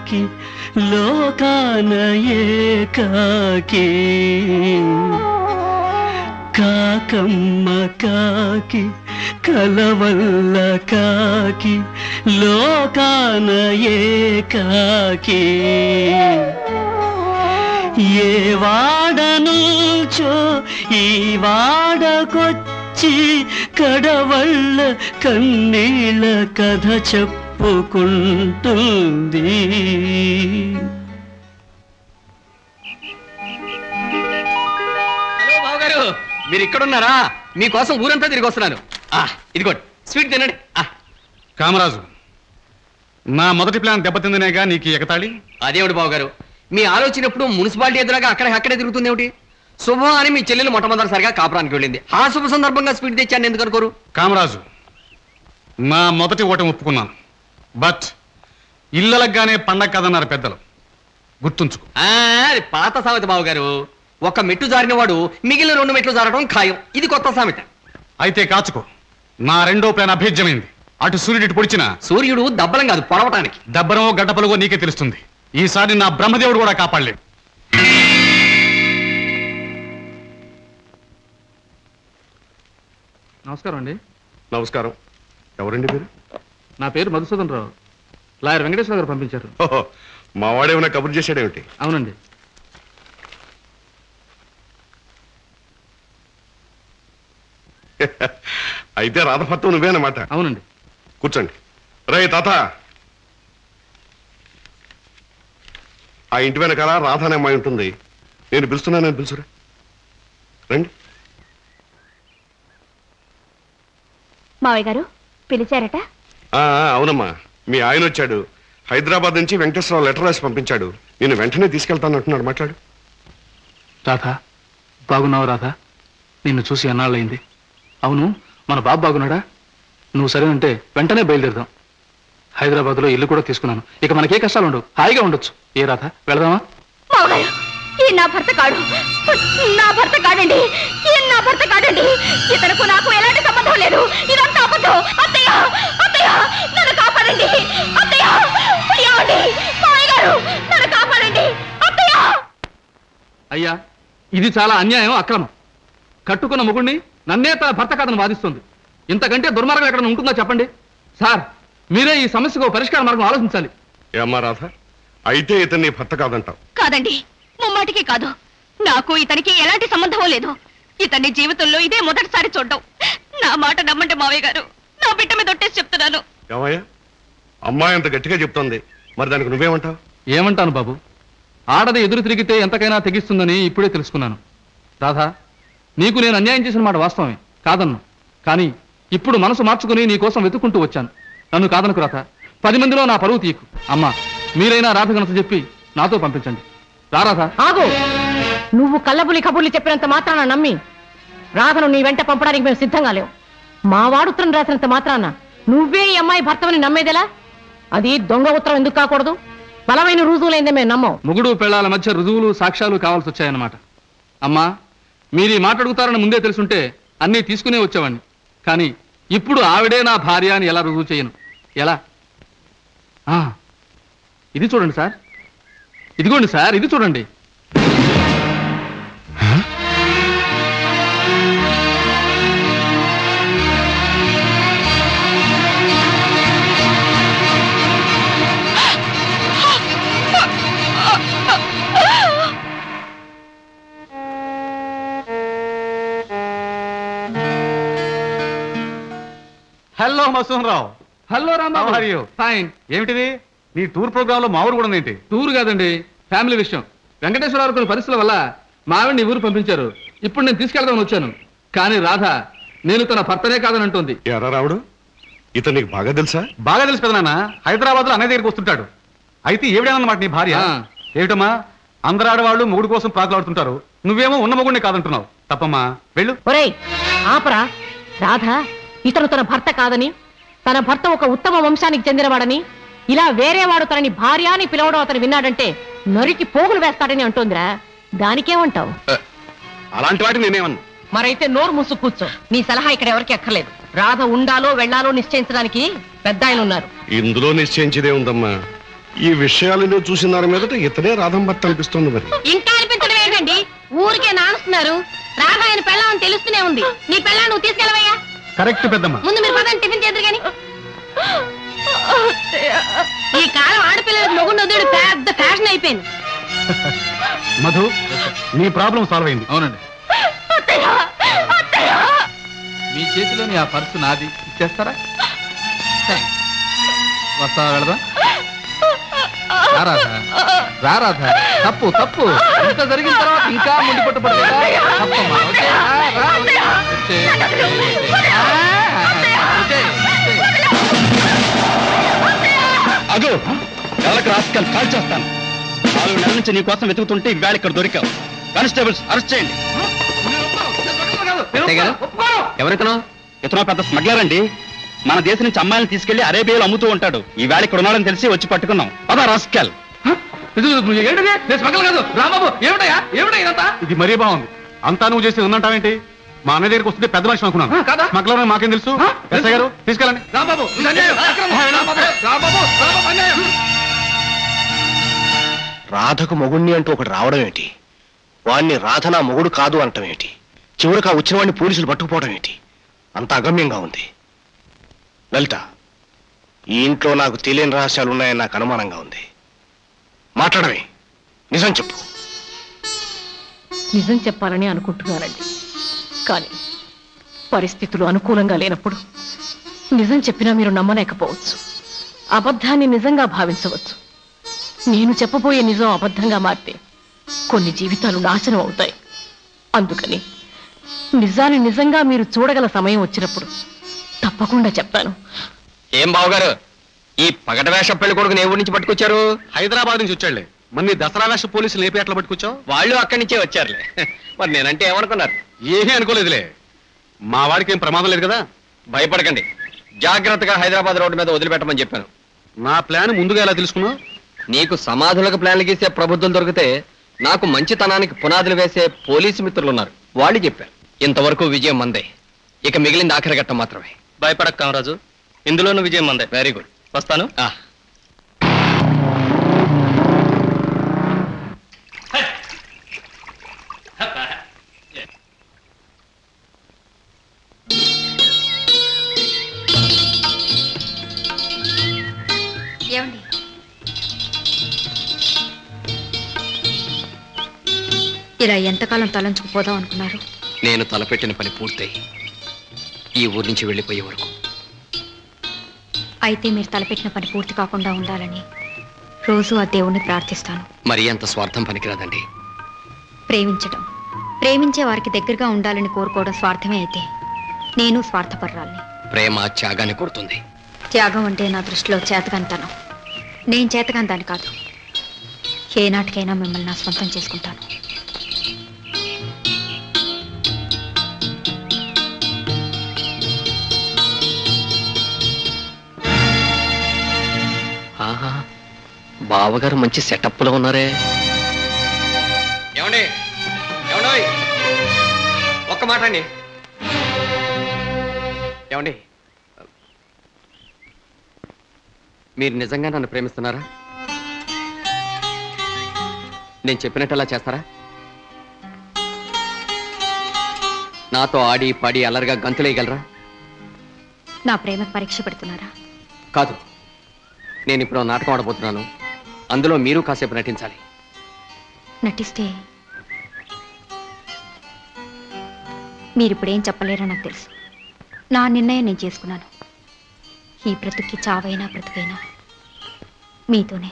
కాకి లోకాన ఏకాకి. కాకమ్మ కాకి కలవల్ల కాకి లోకాన ఏకాకి. ఏ వాడనుచో ఈ వాడకొచ్చి కడవళ్ళ కన్నీళ్ళ కథ చెప్పుకుంటుంది హలో బావగారు మీరు ఇక్కడ ఉన్నారా మీకోసం ఊరంతా తిరిగి వస్తున్నాను. ఆ, ఇదిగోండి. స్వీట్ తినండి. ఆ, కామరాజు నా మొదటి ప్లాన్ దెబ్బతిందనేగా నీకు ఎగతాళి? అదేమిటి బావగారు మీ ఆలోచన ఎప్పుడు మున్సిపాలిటీ ఎదురుగా అక్కడ అక్కడే తిరుగుతుంది ఏమిటి శుభం అని మీ చెల్లెలు మొట్టమొదటిసారిగా కాపురానికి వెళ్ళింది. ఆ శుభ సందర్భంగా స్వీట్ తెచ్చాను ఎందుకు అనుకోరు? కామరాజు నా మొదటి ఓటమి ఒప్పుకున్నాను. బట్ ఇళ్ళలగానే పండగ కదన్నారు పెద్దలు. గుర్తుంచుకో. ఆ, అది పాత సామెత బావగారు. ఒక మెట్టు జారిన వాడు మిగిలిన రెండు మెట్లు జారడం ఖాయం. ఇది కొత్త సామెత. అయితే కాచుకో. నా రెండో ప్లాన్ అభేద్యమైంది. అటు సూర్యుడు ఇటు పొడిచిన. సూర్యుడు దబ్బలం కాదు పొడవటానికి. దబ్బరమో గడ్డపలుగో నీకే తెలుస్తుంది. ఈసారి నా బ్రహ్మదేవుడు కూడా కాపాడలేడు. నమస్కారం అండి. నమస్కారం. ఎవరండి మీరు? నా పేరు మధుసూదన్ రావు. లాయర్ వెంకటేశ్వర గారు పంపించారు. ఓహో, మా వాడేమైనా కబుర్ చేశాడేమిటి? అవునండి. అయితే రాధపత్రం నువ్వేనమాట అవునండి. కూర్చోండి. రే తాత. ఆ ఇంటి వెనకాల రాధ అనే అమ్మాయి ఉంటుంది. నేను పిలుస్తున్నానని పిలుచురా. రండి. మావయ్య గారు పిలిచారట? అవునమ్మా. మీ ఆయన వచ్చాడు. హైదరాబాద్ నుంచి వెంకటేశ్వరరావు లెటర్ రాసి పంపించాడు. నేను వెంటనే తీసుకెళ్తానంటున్నాడు. మాట్లాడు. రాధా బాగున్నావు రాధా? నిన్ను చూసి ఎన్నాళ్ళయింది? అవును మన బాబు బాగున్నాడా? నువ్వు సరేనంటే వెంటనే బయలుదేరుదాం. హైదరాబాద్లో ఇల్లు కూడా తీసుకున్నాను. ఇక మనకే కష్టాలు ఉండవు. హాయిగా ఉండొచ్చు. ఏ రాధా వెళదామా? నా భర్త కాడు. నా భర్త కాడండి. ఈ నా భర్త కాడండి. ఇతనికి నాకు ఎలాంటి సంబంధం లేదు. ఇదంతా అబద్ధం. అత్తయ్య నన్ను కాపాడండి. అత్తయ్య ఏమండి మావయ్య గారు నన్ను కాపాడండి. అత్తయ్య. అయ్యా ఇది చాలా అన్యాయం అక్రమం. కట్టుకున్న మొగుణ్ణి నన్నే తన భర్త కాదని వాదిస్తుంది. ఇంతకంటే దుర్మార్గం ఎక్కడ ఉంటుందో చెప్పండి? సార్ మీరే ఈ సమస్యకు పరిష్కార మార్గం ఆలోచించాలి. ఏ అమ్మా రాధ అయితే ఇతన్ని భర్త కాదంటావు. కాదండి ముమ్మాటికి కాదు. నాకు ఇతనికి ఎలాంటి సంబంధం లేదు. ఇతని జీవితంలో ఇదే మొదటిసారి చూడడం. నా మాట నమ్మండి మావయ్య గారు. నా బిడ్డ మీద ఒట్టేసి చెప్తున్నాను. ఏమయ్యా? అమ్మాయి అంత గట్టిగా చెప్తోంది. మరి దానికి నువ్వేమంటావు? ఏమంటాను బాబు? ఆడది ఎదురు తిరిగితే ఎంతకైనా తెగిస్తుందని ఇప్పుడే తెలుసుకున్నాను. రాధా నీకు నేను అన్యాయం చేసిన మాట వాస్తవమే. కాదన్ను. కానీ ఇప్పుడు మనసు మార్చుకుని నీ కోసం వెతుక్కుంటూ వచ్చాను. నన్ను కాదనుకు రాధ. పది మందిలో నా పరువు తీయకు. అమ్మా మీరైనా రాధ గనత చెప్పి నాతో పంపించండి. రా రాధా. ఆగు! నువ్వు కళ్ళబులి కబుర్లు చెప్పినంత మాత్రాన నమ్మి రాధను నీ వెంట పంపడానికి మేము సిద్ధంగా లేవు. మా వాడు ఉత్తరం రాసినంత మాత్రాన నువ్వే ఈ అమ్మాయి భర్తవని నమ్మేదెలా? అది దొంగ ఉత్తరం ఎందుకు కాకూడదు? బలమైన రుజువులైందే మేము నమ్మం. ముగుడు పెళ్ళాల మధ్య రుజువులు సాక్ష్యాలు కావాల్సి వచ్చాయన్నమాట. అమ్మా మీరు ఈ మాట అడుగుతారని ముందే తెలుసుంటే అన్నీ తీసుకునే వచ్చేవాడిని కానీ ఇప్పుడు ఆవిడే నా భార్య అని ఎలా రుజువు చేయను? ఎలా? ఆ, ఇది చూడండి సార్. ఇదిగోండి సార్ ఇది చూడండి. హలో మసూన్ రావు హలో రాంబాబు. ఫైన్ ఏమిటిది? నీ టూర్ ప్రోగ్రామ్లో మా ఊరు కూడా ఏంటి? టూర్ కాదండి ఫ్యామిలీ విషయం. వెంకటేశ్వరరావు కొన్ని పరిస్థితుల వల్ల మా ఆవిడని ఊరు పంపించారు. ఇప్పుడు నేను తీసుకెళ్దామని వచ్చాను. కానీ రాధ నేను తన భర్తనే కాదని అంటుంది. ఎరా రావుడు ఇతను నీకు బాగా తెలుసా? బాగా తెలుసు పెదనాన్న హైదరాబాద్లో అన్నయ్య దగ్గరికి వస్తుంటాడు. అయితే ఏవిడేనమాట నీ భార్య? ఏమిటమ్మా? అందరు ఆడవాళ్ళు మొగుడు కోసం ప్రాకులాడుతుంటారు. నువ్వేమో ఉన్న మొగుడిని కాదంటున్నావు. తప్పమ్మా. వెళ్ళు. ఒరేయ్ ఆపరా. రాధ ఇతను తన భర్త కాదని తన భర్త ఒక ఉత్తమ వంశానికి చెందినవాడని ఇలా వేరే వాడు తనని భార్య అని పిలవడం అతను విన్నాడంటే నరికి పోగులు వేస్తాడని అంటోందిరా. దానికేమంటావు? అలాంటి వాటి నేనేమన్నా? మరైతే నోరు మూసు కూర్చో. నీ సలహా ఇక్కడ ఎవరికి అక్కర్లేదు. రాధ ఉండాలో వెళ్ళాలో నిశ్చయించడానికి పెద్ద ఆయన ఉన్నారు. ఇందులో నిశ్చయించేదే ఉందమ్మా. ఈ విషయాలను చూసిన దాని మీదట ఇతడే రాధం భర్త అనిపిస్తుంది మరి. ఇంకా అనిపించడం ఏంటండి? ఊరికే నానుస్తున్నారు. రాధా ఆయన పెళ్ళామని తెలుస్తూనే ఉంది. నీ పెళ్ళా నువ్వు తీసుకెళ్ళవయ్యా. కరెక్ట్ పెద్దమ్మ. ముందు మీరు పదండి టిఫిన్ చేద్దరు గాని. ఈ కాలం ఆడపిల్లలకు మొగుడు వదుడు పెద్ద ఫ్యాషన్ అయిపోయింది. మధు నీ ప్రాబ్లం సాల్వ్ అయింది. అవునండి. మీ చేతిలోని ఆ పర్సు నాది. ఇచ్చేస్తారా. వస్తావా వెళదాం? రారాధా రారాధా తప్పు తప్పు. ఇంత జరిగిన తర్వాత ఇంకా ముందు పట్టుబడి తప్పమ్మా. అగో ఎవరికి రాసుకెళ్ళి కాల్ చేస్తాను. నాలుగు నెలల నుంచి నీ కోసం వెతుకుతుంటే ఇవాళ ఇక్కడ దొరికావు. కానిస్టేబుల్స్ అరెస్ట్ చేయండి. ఎవరితను ఇతను పెద్ద స్మగ్లర్ అండి. మన దేశం నుంచి అమ్మాయిలను తీసుకెళ్ళి అరేబియాలో అమ్ముతూ ఉంటాడు ఈవేళ ఇక్కడ ఉన్నాడని తెలిసి వచ్చి పట్టుకున్నాం పద రాసుకెల్ ఏంటిది నేను స్మగల్ కాదు రాంబాబు ఏమిటయ్యా ఏమిటయ్యా ఇదంతా ఇది మరీ బాగుంది అంతా నువ్వు చేసి ఉందంటావేంటి మా అన్న దగ్గరికి వస్తుంటే పెద్ద మనిషి అనుకున్నాను కదా? స్మగ్లర్ మాకేం తెలుసు ఎస్ఐ గారు తీసుకెళ్ళండి రాంబాబు రాధకు మొగుణ్ణి అంటూ ఒకటి రావడం ఏంటి వాణ్ణి రాధ నా మొగుడు కాదు అనటం ఏంటి చివరికి ఆ వచ్చిన వాడిని పోలీసులు పట్టుకుపోవడం ఏంటి అంత అగమ్యంగా ఉంది లలిత ఈ ఇంట్లో నాకు తెలియని రహస్యాలు ఉన్నాయని నాకు అనుమానంగా ఉంది. మాట్లాడమే. నిజం చెప్పు. నిజం చెప్పాలని అనుకుంటున్నానండి. కానీ పరిస్థితులు అనుకూలంగా లేనప్పుడు నిజం చెప్పినా మీరు నమ్మలేకపోవచ్చు. అబద్ధాన్ని నిజంగా భావించవచ్చు. నేను చెప్పబోయే నిజం అబద్ధంగా మారితే కొన్ని జీవితాలు నాశనం అవుతాయి. అందుకని నిజాన్ని నిజంగా మీరు చూడగల సమయం వచ్చినప్పుడు తప్పకుండా చెప్తాను ఏం బావగారు? ఈ పగట వేష పెళ్ళి కొడుకుని ఏ ఊరి నుంచి పట్టుకొచ్చారు? హైదరాబాద్ నుంచి వచ్చాడులే. మరి దసరా వేష పోలీసులు ఏపీ ఎట్లా పట్టుకొచ్చావు? వాళ్ళు అక్కడి నుంచే వచ్చారులే. మరి నేనంటే ఏమనుకున్నారు? ఏమీ అనుకోలేదులే. మా వాడికి ఏం ప్రమాదం లేదు కదా? భయపడకండి. జాగ్రత్తగా హైదరాబాద్ రోడ్డు మీద వదిలిపెట్టమని చెప్పాను. నా ప్లాన్ ముందుగా ఎలా తెలుసుకున్నావు? నీకు సమాధులకు ప్లాన్లు గీసే ప్రభుత్వం దొరికితే నాకు మంచితనానికి పునాదులు వేసే పోలీసు మిత్రులు ఉన్నారు వాళ్ళు చెప్పారు ఇంతవరకు విజయం మందే. ఇక మిగిలింది ఆఖరి ఘట్టం మాత్రమే. భయపడక కామరాజు. ఇందులోనూ విజయం మందే వెరీ గుడ్ వస్తాను. ఏమండి? ఇలా ఎంతకాలం తలంచుకుపోదాం అనుకున్నారు? నేను తలపెట్టిన పని పూర్తయి. ఈ ఊరి నుంచి వెళ్ళిపోయే వరకు. అయితే మీరు తలపెట్టిన పని పూర్తి కాకుండా ఉండాలని రోజు ఆ దేవుణ్ణి ప్రార్థిస్తాను. మరీ అంత స్వార్థం పనికిరాదండి. ప్రేమించడం ప్రేమించే వారికి దగ్గరగా ఉండాలని కోరుకోవడం స్వార్థమే అయితే నేను స్వార్థపర్రాల్ని. ప్రేమ త్యాగాన్ని కొడుతుంది త్యాగం అంటే నా దృష్టిలో చేతకంతనం నేను చేతకంతాను కాదు. ఏనాటికైనా మిమ్మల్ని నా సొంతం చేసుకుంటాను. బావగారు మంచి సెటప్లో ఉన్నారే. ఏమండి? ఏమండోయ్? ఒక్క మాట అండి. ఏమండి? మీరు నిజంగా నన్ను ప్రేమిస్తున్నారా? నేను చెప్పినట్టు అలా చేస్తారా? నాతో ఆడి పాడి అల్లరిగా గంతులేయగలరా నా ప్రేమకు పరీక్ష పెడుతున్నారా? కాదు. నేను ఇప్పుడు నాటకం ఆడబోతున్నాను. అందులో మీరు కాసేపు నటించాలి. నటిస్తే మీరిప్పుడేం చెప్పలేరో నాకు తెలుసు. నా నిర్ణయం నేను చేసుకున్నాను. ఈ బ్రతుక్కి చావైనా బ్రతుకైనా మీతోనే.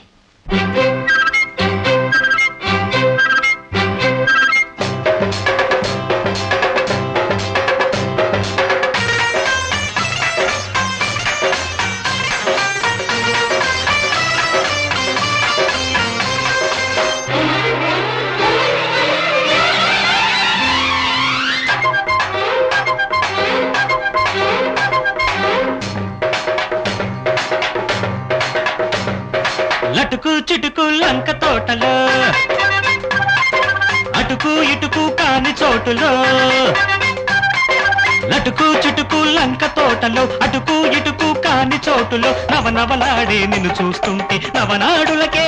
నిన్ను చూస్తుంటే నవనాడులకే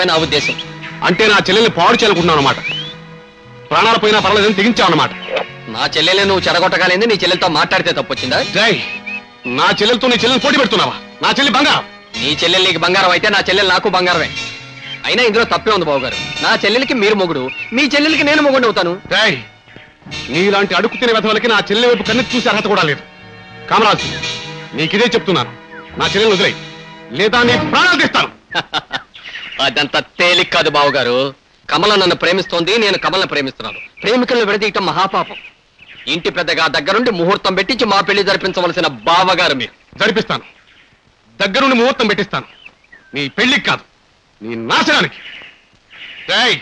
ఉద్దేశమే నా ఉద్దేశం. అంటే నా చెల్లెల్ని పాడు చేయాలనుకుంటున్నావు అనమాట ప్రాణాలు పోయినా పర్వాలేదని తెగించావు అనమాట నా చెల్లెలే నువ్వు చెడగొట్టగలింది నీ చెల్లెలతో మాట్లాడితే తప్పొచ్చిందా? జై నా చెల్లెలతో నీ చెల్లెలు పోటీ పెడుతున్నావా? నా చెల్లి బంగారం. నీ చెల్లెలు నీకు బంగారం అయితే నా చెల్లెలు నాకు బంగారమే. అయినా ఇందులో తప్పే ఉంది బాబు గారు నా చెల్లెలకి మీరు మొగుడు మీ చెల్లెలకి నేను మొగుడు అవుతాను. జై నీలాంటి అడుగు తినే వెధవలకి నా చెల్లెల వైపు కన్నెత్తి చూసే అర్హత కూడా లేదు. కామరాజు నీకిదే చెప్తున్నాను. నా చెల్లెలు వదిలేయి. లేదా నీ ప్రాణాలు తీస్తాను. అదంతా తేలిక కాదు బావగారు. కమల నన్ను ప్రేమిస్తోంది నేను కమలను ప్రేమిస్తున్నాను. ప్రేమికులను విడదీయటం మహాపాపం. ఇంటి పెద్దగా దగ్గరుండి ముహూర్తం పెట్టించి మా పెళ్ళి జరిపించవలసిన బావగారు మీరు. జరిపిస్తాను. దగ్గరుండి ముహూర్తం పెట్టిస్తాను. నీ పెళ్ళికి కాదు నీ నాశనానికి. రేయ్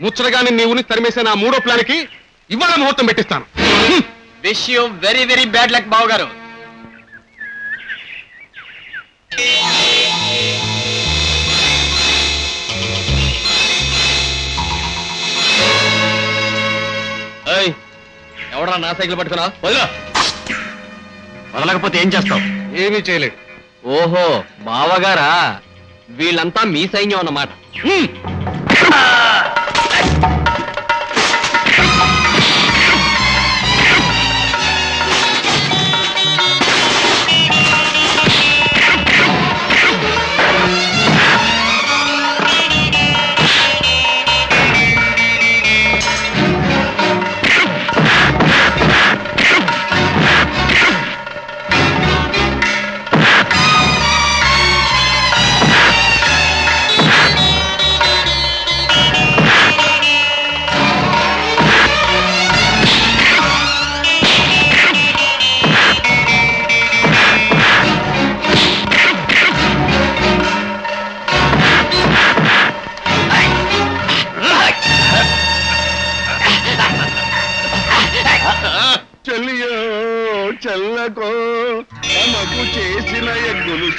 ముచ్చటగాని నీవుని తరిమేసే నా మూడో ప్లాన్కి ఇవాళ ముహూర్తం పెట్టిస్తాను. Wish you very very bad luck బావగారు. ఎవడ్రా నా సైకిల్ పట్టుకున్నా? వదిలా వదలకపోతే ఏం చేస్తావు? ఏమీ చేయలేడు ఓహో బావగారా వీళ్ళంతా మీ సైన్యం అన్నమాట.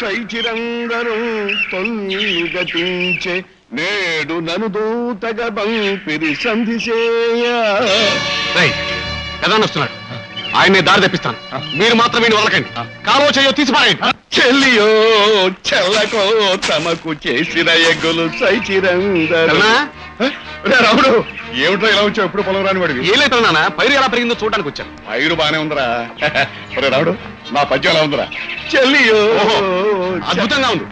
ఎగ్గులు సైచిరందరూ గతించే నేడు నను దూతగ బంపిరి సంధిసేయ. ప్రధాని వస్తున్నాడు. ఆయన్ని దారి తెప్పిస్తాను. మీరు మాత్రం వీడిని వదలకండి. కాలో చేయో తీసిపారేయండి చెల్లియో చెల్లకో తమకు చేసిన ఎగ్గులు రాముడు ఏమిటో ఇలా వచ్చావు? ఎప్పుడు పొలం రాని వాడివి? ఏం లేదు నాన్న పైరు ఎలా పెరిగిందో చూడడానికి వచ్చాను. పైరు బానే ఉందిరా. ఒరే రాముడు నా పద్యం ఎలా ఉందిరా? చెల్లియో అద్భుతంగా ఉంది.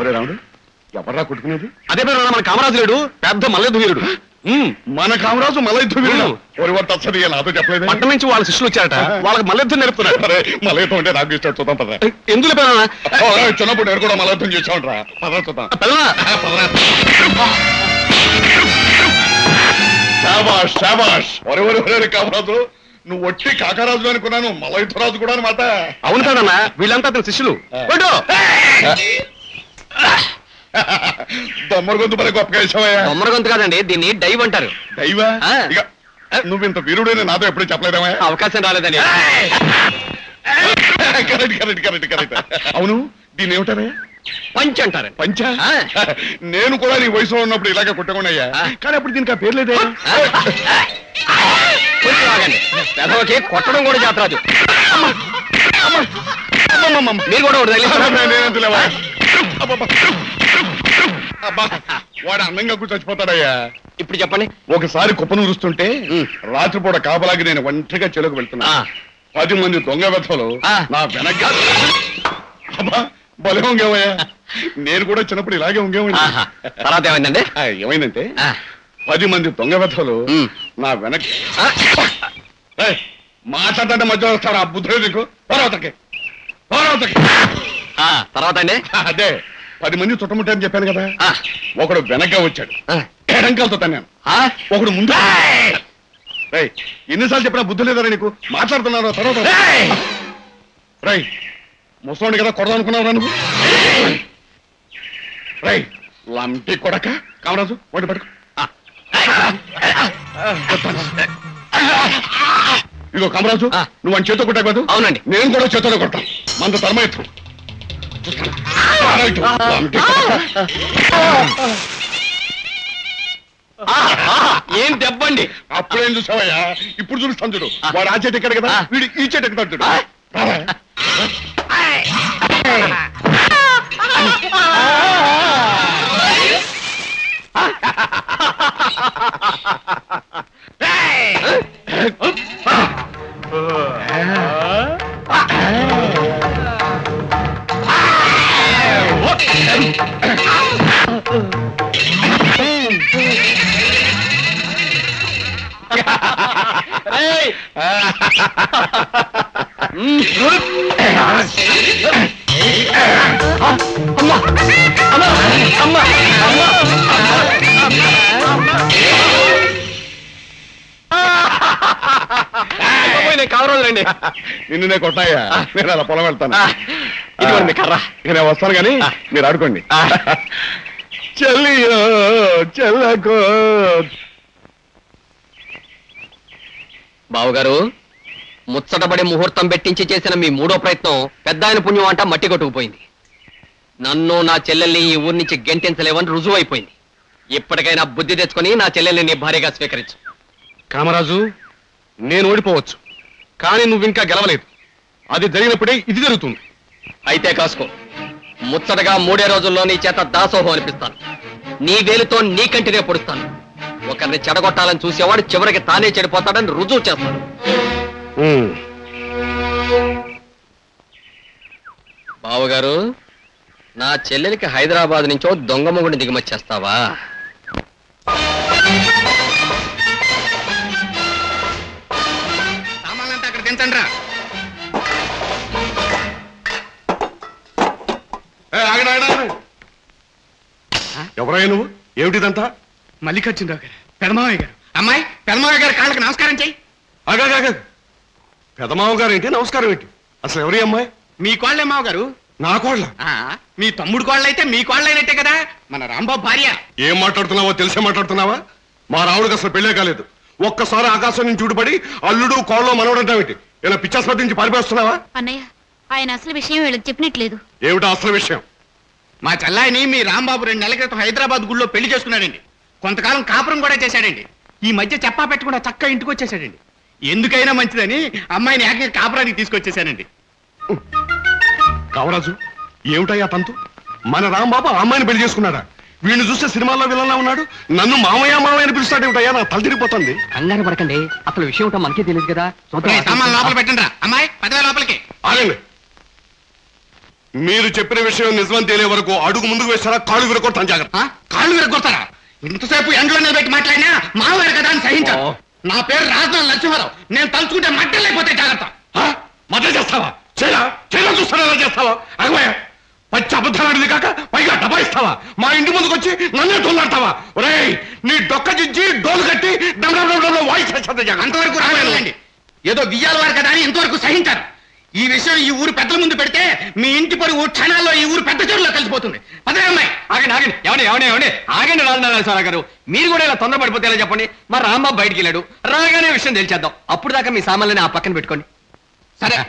ఒరే రాముడు ఎవర్రా కొట్టుకునేది? అదే పేరు మన కామరాజు లేడు పెద్ద మల్లెద్దు వీరుడు మన కామరాజు మలయుద్ధ వీరుడు ఒరి వాడు తచ్చది నాతో చెప్పలేదు? పట్టణం నుంచి వాళ్ళ శిష్యులు వచ్చారట. వాళ్ళకి మల్లెద్దు నేర్పుతున్నాడు అరే మలయుద్ధం అంటే నాకు ఇష్టం. చూద్దాం పద. ఎందుకు ఓ, చిన్నప్పుడు నేను కూడా మలయుద్ధం చేసామంట్రా పద చూద్దాం. శాబాష్ శాబాష్. ఒరే ఒరే ఒరే కామరాజు. నువ్వు ఒట్టి కాకరాజు అనుకున్నాను మలయుద్ధరాజు కూడా అనమాట. అవును కాదన్నా వీళ్ళంతా అతని శిష్యులు. దొమ్మర గొంతు మరి గొప్పగా వేసావయ్యా. బొమ్మర గొంతు కాదండి దీన్ని డైవ్ అంటారు. దైవా? ఇక నువ్వు ఇంత వీరుడైన నాతో ఎప్పుడు చెప్పలేదేమా అవకాశం రాలేదని కరెక్ట్ కరెక్ట్ కరెక్ట్ కరెక్ట్. అవును దీన్ని ఏమిటారయ్యా? పంచ్ అంటారు. పంచ? నేను కూడా నీ వయసులో ఉన్నప్పుడు ఇలాగే కొట్టకున్నాయ్యా కానీ అప్పుడు దీనికి ఆ పేరు లేదే. కొంచెం ఆగండి. పెదవకి కొట్టడం కూడా చేతరాదు మీరు కూడా ఒకటి. అబ్బా వాడు అందంగా కూర్చొని చచ్చిపోతాడయ్యా ఇప్పుడు చెప్పండి. ఒకసారి కుప్పను ఉరుస్తుంటే రాత్రిపూట కాపలాగి నేను ఒంటరిగా చెలకు వెళ్తున్నా. పది మంది దొంగ వెధలు నా వెనక అబ్బా భలే ఉంగేవయ్యా. నేను కూడా చిన్నప్పుడు ఇలాగే ఉంగేవాడిని. తర్వాత ఏమైందండి? ఆ, ఏమైందంటే పది మంది దొంగ వెధలు నా వెనక ఏయ్, మాట్లాడంటే మధ్య వస్తారా ఆ బుద్ధుడు నీకు? పోరావతకి పోరావతకి తర్వాత అండి? అదే. పది మంది చుట్టముట్టారని చెప్పాను కదా. ఒకడు వెనక వచ్చాడు. ఎడంకాలతో తన్నాను. ఒకడు ముందు రేయ్, ఎన్నిసార్లు చెప్పినా బుద్ధి లేదరా నీకు? మాట్లాడుతున్నారా తర్వాత? రై ముసలోని కదా కొడదాం అనుకున్నావురా నువ్వు రై లంటి కొడక? కామరాజు వాటి పట్టుకో. ఇగో కామరాజు నువ్వు అని చేతో కొట్టావు కాదు అవునండి. నేను కూడా చేతిలో కొట్టాను మంద తర్మ ఎత్తు ఏం దెబ్బండి? అప్పుడేం చూసావయ్యా? ఇప్పుడు చూస్తాను చూడు. వాడు ఆ చెట్టు ఎక్కడ కదా? వీడు ఈ చెట్టు ఎక్కుతాడు చూడు. అమ్మ అమ్మ అమ్మ అమ్మ అమ్మ నిన్ను నేను కొట్టాయా? నేను అలా పొలం వెళ్తాను ఇదిగోండి కర్ర. ఇక నేను వస్తాను కానీ మీరు ఆడుకోండి. చెల్లియో చెల్లకో. బావగారు ముచ్చటపడి ముహూర్తం పెట్టించి చేసిన మీ మూడో ప్రయత్నం పెద్ద ఆయన పుణ్యం అంట మట్టి కొట్టుకుపోయింది. నన్ను నా చెల్లెల్ని ఈ ఊరి నుంచి గెంటించలేవని రుజువు అయిపోయింది ఇప్పటికైనా బుద్ధి తెచ్చుకొని నా చెల్లెల్ని నీ భార్యగా స్వీకరించు. కామరాజు నేను ఓడిపోవచ్చు. కానీ నువ్వు ఇంకా గెలవలేదు. అది జరిగినప్పుడే ఇది జరుగుతుంది. అయితే కాసుకో ముచ్చటగా మూడే రోజుల్లో నీ చేత దాసోహం అనిపిస్తాను. నీ వేలుతో నీ కంటినే పొడుస్తాను. ఒకరిని చెడగొట్టాలని చూసేవాడు చివరికి తానే చెడిపోతాడని రుజువు చేస్తాను. బావగారు నా చెల్లెలికి హైదరాబాద్ నుంచో దొంగ మొగుడిని దిగుమచ్చేస్తావా సామాన్లంతా అక్కడ దించండి రా ఎవరయ్యా నువ్వు? ఏమిటిదంతా? మల్లికార్జునరావు గారు పెదమావయ్య గారు. అమ్మాయి పెదమావయ్య గారి కాళ్ళకి నమస్కారం చెయ్యి. ఆగాగాగా పెదమావ గారు ఏంటి? నమస్కారం ఏంటి? అసలు ఎవరి అమ్మాయి? మీ కోళ్ళే మావ గారు నా కోళ్ళ? మీ తమ్ముడు కోళ్ళైతే మీ కోళ్ళైనట్టే కదా. మన రాంబాబు భార్య. ఏం మాట్లాడుతున్నావో తెలిసే మాట్లాడుతున్నావా? మా రావుడికి అసలు పెళ్ళే కాలేదు. ఒక్కసారి ఆకాశం నుంచి చూడబడి అల్లుడు కోళ్ళో మనవడంటావేంటి? ఇలా పిచ్చాస్పతి నుంచి పారిపోస్తున్నావా? అన్నయ్య ఆయన అసలు విషయం వీళ్ళకి చెప్పినట్లేదు. ఏమిటా అసలు విషయం? మా చెల్లాయిని మీ రాంబాబు రెండు నెలల క్రితం హైదరాబాద్ గుళ్ళో పెళ్ళి చేసుకున్నాడండి. కొంతకాలం కాపురం కూడా చేశాడండి. ఈ మధ్య చెప్పా పెట్టకుండా చక్కగా ఇంటికి వచ్చేసాడండి ఎందుకైనా మంచిదని అమ్మాయిని ఏకంగా కాపురానికి తీసుకొచ్చేసానండి కామరాజు ఏమిటయ్యా తంతు? మన రాంబాబు ఆ అమ్మాయిని పెళ్ళి చేసుకున్నాడా? వీడిని చూస్తే సినిమాల్లో విలన్లా ఉన్నాడు. నన్ను మామయ్య మామయ్య అని పిలుస్తాడు ఏమిటయ్యా? నా తల తిరిగిపోతుంది. కంగారు పడకండి. అసలు విషయం ఏంటో మనకే తెలియదు కదా. లోపల పెట్టండి అమ్మాయి పదవే లోపలికి. ఆగండి. మీరు చెప్పిన విషయం నిజమని తెలియ వరకు అడుగు ముందుకు వేస్తారా? కాళ్ళు విరగొడతాను జాగ్రత్త. కాళ్ళు విరగొడతారా? ఇంతసేపు ఎండలో నిలబెట్టి మాట్లాడినా మావారు కదా అని సహించాను నా పేరు రాజధాని లక్ష్మణరావు నేను తలుచుకుంటే మట్టలైపోతే జాగ్రత్త. మద్దతు చేస్తావా? చేయరా? చేయరా చూస్తారా? చేస్తావా? అగవయ్య పచ్చి అబద్ధాలు కాక పైగా డబ్బా ఇస్తావా మా ఇంటి ముందుకు వచ్చి నన్నే తోలాడతావా? ఒరేయ్ నీ డొక్క జించి డోలు కట్టి డమ్ వాయిస్ చేస్తుంది అంతవరకు రావాలండి ఏదో బియ్యాల వారు కదా అని ఇంతవరకు సహించారు. ఈ విషయం ఈ ఊరు పెద్దల ముందు పెడితే మీ ఇంటి పరువు క్షణాల్లో ఈ ఊరు పెద్ద చెరువులో కలిసిపోతుంది. పదే అమ్మాయి. ఆగండి ఆగండి. ఎవడే ఎవడే ఎవడే ఆగండి రాజనారాయణ గారు మీరు కూడా ఇలా తొందరపడిపోతే ఎలా చెప్పండి? మా రాంబాబు బయటికి వెళ్ళాడు. రాగానే విషయం తెలిచేద్దాం. అప్పుడు దాకా మీ సామాన్లని ఆ పక్కన పెట్టుకోండి. సరే.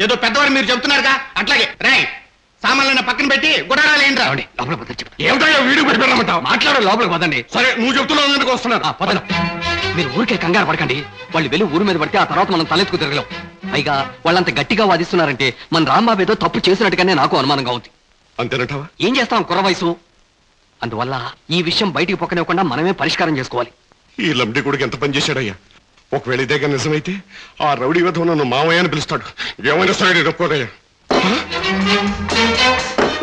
ఏదో పెద్దవారు మీరు చెప్తున్నారుగా అట్లాగే. రాయ్ సామాన్లను పక్కన పెట్టి గుడారాలు ఏంటి రావండి లోపల ఏమిటయ్యా వీడికి పెట్టామంటావు మాట్లాడు లోపలికి పదండి. సరే నువ్వు చెప్తున్నావు ఎందుకు వస్తున్నారు పదను. మీరు ఊరికే కంగారు పడకండి. వాళ్ళు వెళ్ళి ఊరు మీద పడితే ఆ తర్వాత మనం తలెత్తుకు తిరగలేం. పైగా వాళ్ళంత గట్టిగా వాదిస్తున్నారంటే మన రాంబాబు ఏదో తప్పు చేసినట్టుగానే నాకు అనుమానంగా ఉంది. అంతేనంటావా? ఏం చేస్తాం కుర్ర వయసు? అందువల్ల ఈ విషయం బయటికి పొక్కనివ్వకుండా మనమే పరిష్కారం చేసుకోవాలి. ఈ లంబడి కొడుకు ఎంత పని చేశాడయ్యా? ఒకవేళ ఇదే కానీ నిజమైతే ఆ రౌడీ విధం నన్ను మామయ్య అని పిలుస్తాడు. ఏమైనా సరే ఒప్పుకోదయ్యా.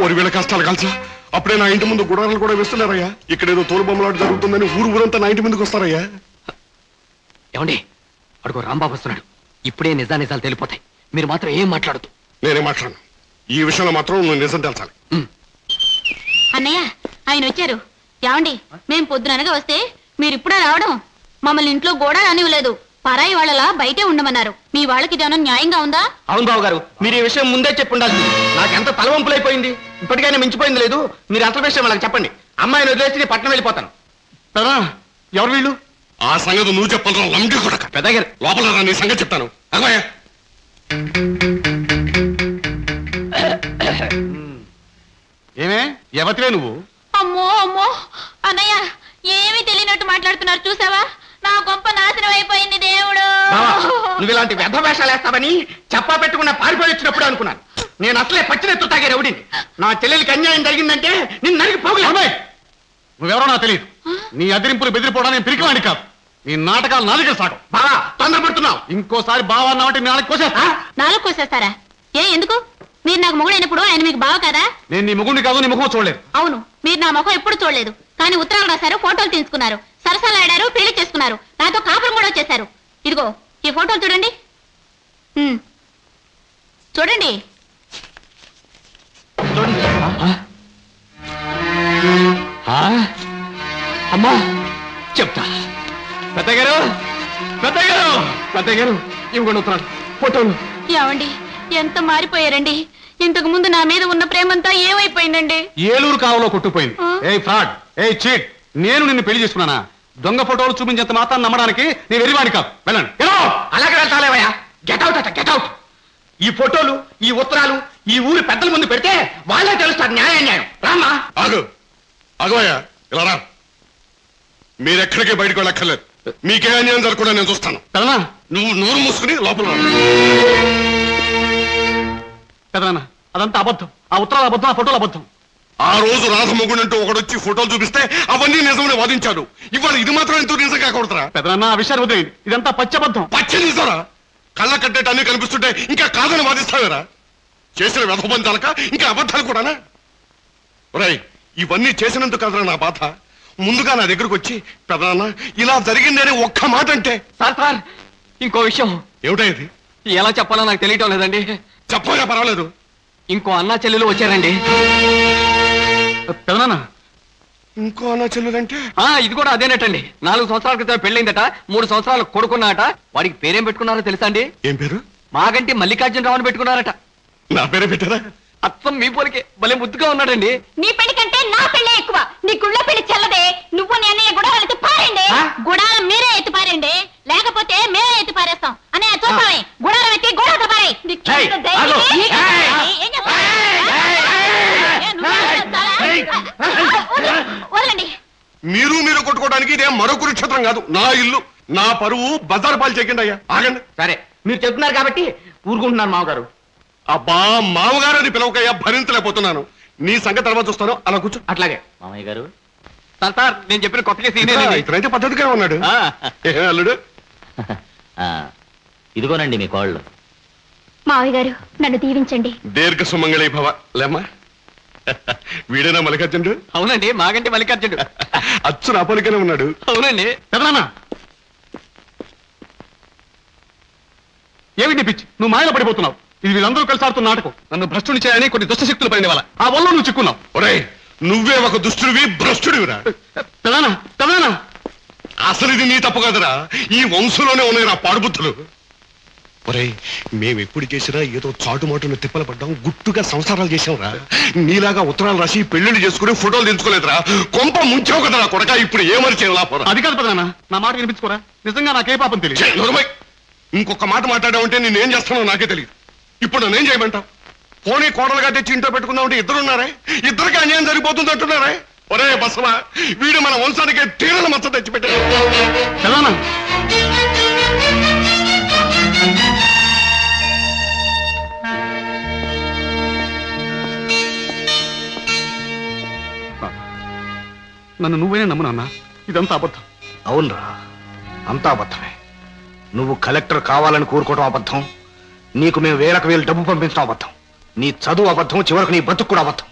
ఒరి వీళ్ళ కష్టాలు కలిసా అప్పుడే నా ఇంటి ముందు గుడారాలు కూడా వేస్తున్నారయ్యా. ఇక్కడేదో తోలు బొమ్మలాట జరుగుతుందని ఊరు ఊరంతా నా ఇంటి ముందుకు వస్తారయ్యా. ఏమండి? అడుగు రాంబాబు వస్తున్నాడు. ఇప్పుడే నిజా నిజాలు తెలిపోతాయి. మీరు మాత్రం ఏం మాట్లాడదు నేనే మాట్లాడను. ఈ విషయంలో మాత్రం నువ్వు నిజం తెలుసాలి అన్నయ్య ఆయన వచ్చారు. ఏమండి? మేం పొద్దుననగా వస్తే మీరు ఇప్పుడే రావడం. మమ్మల్ని ఇంట్లో గోడ రానివ్వలేదు పరాయి వాళ్ళలా బయటే ఉండమన్నారు. మీ వాళ్ళకి ఇదేమన్నా న్యాయంగా ఉందా? అవును బాబు గారు మీరు ఈ విషయం ముందే చెప్పి ఉండాలి నాకు ఎంత తలవంపులైపోయింది? ఇప్పటికైనా మించిపోయింది లేదు. మీరు అసలు విషయం వాళ్ళకి చెప్పండి. అమ్మాయిని వదిలేసి నేను పట్టణం వెళ్ళిపోతాను. పెదా ఎవరు వీళ్ళు? ఆ సంగతి నువ్వు చెప్పాలరా లంబడి కొడక. పెద్దగారు. లోపల రా, నీ సంగతి చెప్తాను. అగవయ్యా ఏమే ఎవతివే నువ్వు? అమ్మో అమ్మో. అన్నయ్య ఏమీ తెలియనట్టు మాట్లాడుతున్నారు చూసావా? నా గొప్ప నాశనం అయిపోయింది దేవుడు. బావా, నువ్వు ఇలాంటి వ్యర్థ వేషాలు వేస్తావని చెప్పా పెట్టకుండా పారిపోయి వచ్చినప్పుడు అనుకున్నాను. నేను అసలే పచ్చినెత్తు తాగే రౌడీని. నా చెల్లెలికి అన్యాయం జరిగిందంటే నిన్ను నరికి పోగులే. నువ్వెవరో నాకు తెలియదు నీ అదిరింపులు బెదిరిపోవడానికి పిరికివాడి కాదు. నీ నాటకాలు నాలుగే సాగు. బావా తొందరపడుతున్నావు. ఇంకోసారి బావా అన్నావంటే నీ నాలుగు కోసేస్తా. నాలుగు కోసేస్తారా? ఏ ఎందుకు? మీరు నాకు మొగుడైనప్పుడు ఆయన మీకు బావ కదా? నేను నీ ముగుడిని కాదు నీ ముఖం చూడలేదు. అవును మీరు నా ముఖం ఎప్పుడు చూడలేదు. కానీ ఉత్తరాలు రాశారు ఫోటోలు తీసుకున్నారు. సరసాలు ఆడారు పెళ్ళి చేసుకున్నారు. నాతో కాపురం కూడా వచ్చేశారు ఇదిగో ఈ ఫోటోలు చూడండి. ఉమ్. చూడండి. అమ్మా చెప్తా. పెద్దగారు పెద్దగారు పెద్దగారు ఇవ్వండి ఉత్తరాలు ఫోటోలు. ఏమండి ఎంత మారిపోయారండి. ఇంతకు ముందు నా మీద ఉన్న ప్రేమంతా ఏమైపోయిందండి? ఏలూరు కావలో కొట్టుపోయింది ఏ ఫ్రాడ్. A cheat. నేను నిన్ను పెళ్ళి చేసుకున్నానా? దొంగ ఫోటోలు చూపించేంత మాత్రం నమ్మడానికి నీ వెరివాడి కాదు. వెళ్ళండి. అలాగే వెళ్తాలేవయ్యా గెట్ అవుట్ అట గెట్ అవుట్ ఈ ఫోటోలు ఈ ఉత్తరాలు ఈ ఊరి పెద్దల ముందు పెడితే వాళ్ళే తెలుస్తారు న్యాయం న్యాయం రామా ఆగు. ఆగోయా ఇలా రా. మీరెక్కడికి బయటకు వెళ్ళక్కర్లేదు. మీకే అన్యాయం జరగకుండా నేను చూస్తాను. నువ్వు నోరు మూసుకుని లోపల రా. పెదనాన్న అదంతా అబద్ధం. ఆ ఉత్తరాలు అబద్ధం ఆ ఫోటోలు అబద్ధం. ఆ రోజు రాధమొగుడంటూ ఒకడొచ్చి ఫోటోలు చూపిస్తే అవన్నీ నిజమని వాదించాడు. ఇవాళ ఇది మాత్రం ఎంతో నిజం కాకూడదురా. పెదనాన్న ఆ విషయాన్ని వదిలేయండి. ఇదంతా పచ్చబద్ధం. పచ్చి నిజరా? కళ్ళ కట్టేట అన్ని కనిపిస్తుంటే ఇంకా కాదని వాదిస్తావేరా? చేసిన వ్యధబంధాలక? ఇంకా అబద్ధాలు కూడానా? ఒరేయ్ ఇవన్నీ చేసినందుకు కదరా నా బాధ. ముందుగా నా దగ్గరకు వచ్చి పెదనాన్న ఇలా జరిగిందని ఒక్క మాట అంటే సార్ సార్ ఇంకో విషయం. ఏమిటా ఇది? ఎలా చెప్పాలో నాకు తెలియటం లేదండి. చెప్పగా పర్వాలేదు. ఇంకో అన్న చెల్లెలు వచ్చారండి. పెదనాన్న. ఇంకో అన్న చెల్లెలంటే? ఆ ఇది కూడా అదేనటండి. నాలుగు సంవత్సరాల క్రితం పెళ్ళైందట మూడు సంవత్సరాలు కొడుకున్నాట వాడికి పేరేం పెట్టుకున్నారో తెలుసా అండి? ఏం పేరు? మాగంటి మల్లికార్జునరావు అని పెట్టుకున్నారట. నా పేరే పెట్టారా? అత్తం మీ పోలికే భలే ముద్దుగా ఉన్నాడండి. నీ పెళ్ళి కంటే నా పెళ్ళే ఎక్కువ. నీ గుళ్ళ పెళ్ళి చల్లదే. నువ్వు నీ అన్నయ్య గుడాలు ఎత్తి పారండి గుడాలు మీరే ఎత్తి పారండి లేకపోతే మేమే ఎత్తి పారేస్తాం. అనే చూస్తామే గుడాలు ఎత్తి గుడాలు పారే నీకు ఏయ్, ఎంత ధైర్యం? ఆగు. ఏం చేస్తావు? ఏం చేస్తావు? ఏ, నువ్వు చేస్తావా? వదలండి. మీరు మీరు కొట్టుకోవడానికి ఇదే మరో కురుక్షేత్రం కాదు. నా ఇల్లు నా పరువు బజారు పాలు చేయకండి అయ్యా. ఆగండి. సరే మీరు చెప్తున్నారు కాబట్టి ఊరుకుంటున్నారు మామగారు. అబ్బా మామగారు అని పిలవకయ్యా భరించలేకపోతున్నాను. నీ సంగతి తర్వాత చూస్తాను. అలా కూర్చో. అట్లాగే. మామయ్య గారు. సార్ సార్ నేను చెప్పిన కొత్త కేసు ఇదేనండి. ఇతనైతే పద్ధతిగా ఉన్నాడు. ఏ అల్లుడు? ఆ, ఇదిగోనండి మీ కోళ్ళు. మావయ్య గారు నన్ను దీవించండి. దీర్ఘ సుమంగళి భవ లేమ్మా. వీడేనా మల్లికార్జునుడు? అవునండి మాగంటి మల్లికార్జునుడు. అచ్చు నా పలికనే ఉన్నాడు. అవునండి. పెదనాన్న. ఏమిటి పిచ్చి? నువ్వు మాయలో పడిపోతున్నావు. ఇది వీళ్ళందరూ కలిసి ఆడుతున్న నాటకం. నన్ను భ్రష్టుని చేయని కొన్ని దుష్ట శక్తులు పడిన వాళ్ళ ఆ వల్ల నువ్వు చిక్కున్నావు. ఒరేయ్ నువ్వే ఒక దుష్టుడివి భ్రష్టుడివిరా? పెదనా పెదనా? అసలు ఇది నీ తప్పు కదరా. ఈ వంశంలోనే ఉన్నాయి నా పాడుబుద్ధులు. ఒరేయ్ మేము ఎప్పుడు చేసినా ఏదో చాటుమాటును తిప్పలు పడ్డాం గుట్టుగా సంసారాలు చేసాంరా నీలాగా ఉత్తరాలు రాసి పెళ్ళిళ్ళు చేసుకుని ఫోటోలు తెచ్చుకోలేదురా కొంప ముంచావు కదరా కొడక. ఇప్పుడు ఏమని చేయాలా పోరా. అది కాదు పెదనాన్న నా మాట వినిపించుకోరా? నిజంగా నాకే పాపం తెలియదు. ఇంకొక మాట మాట్లాడావంటే నేనేం చేస్తానో నాకే తెలియదు. ఇప్పుడు నన్నేం చేయమంటావు? పోనీ కోడలుగా తెచ్చి ఇంట్లో పెట్టుకుందామంటే ఇద్దరు ఉన్నారే ఇద్దరికి అన్యాయం జరిగిపోతుంది అంటున్నారే? ఒరే బసవా వీడు మన వంశానికి తీరల మచ్చ తెచ్చిపెట్టాడు. నన్ను నువ్వేనే నమ్ము నాన్న. ఇదంతా అబద్ధం. అవునరా అంతా అబద్ధమే. నువ్వు కలెక్టర్ కావాలని కోరుకోవడం అబద్ధం. నీకు మేము వేలకు వేలు డబ్బు పంపించడం అబద్ధం. నీ చదువు అబద్ధం చివరకు నీ బతుకు కూడా అబద్ధం.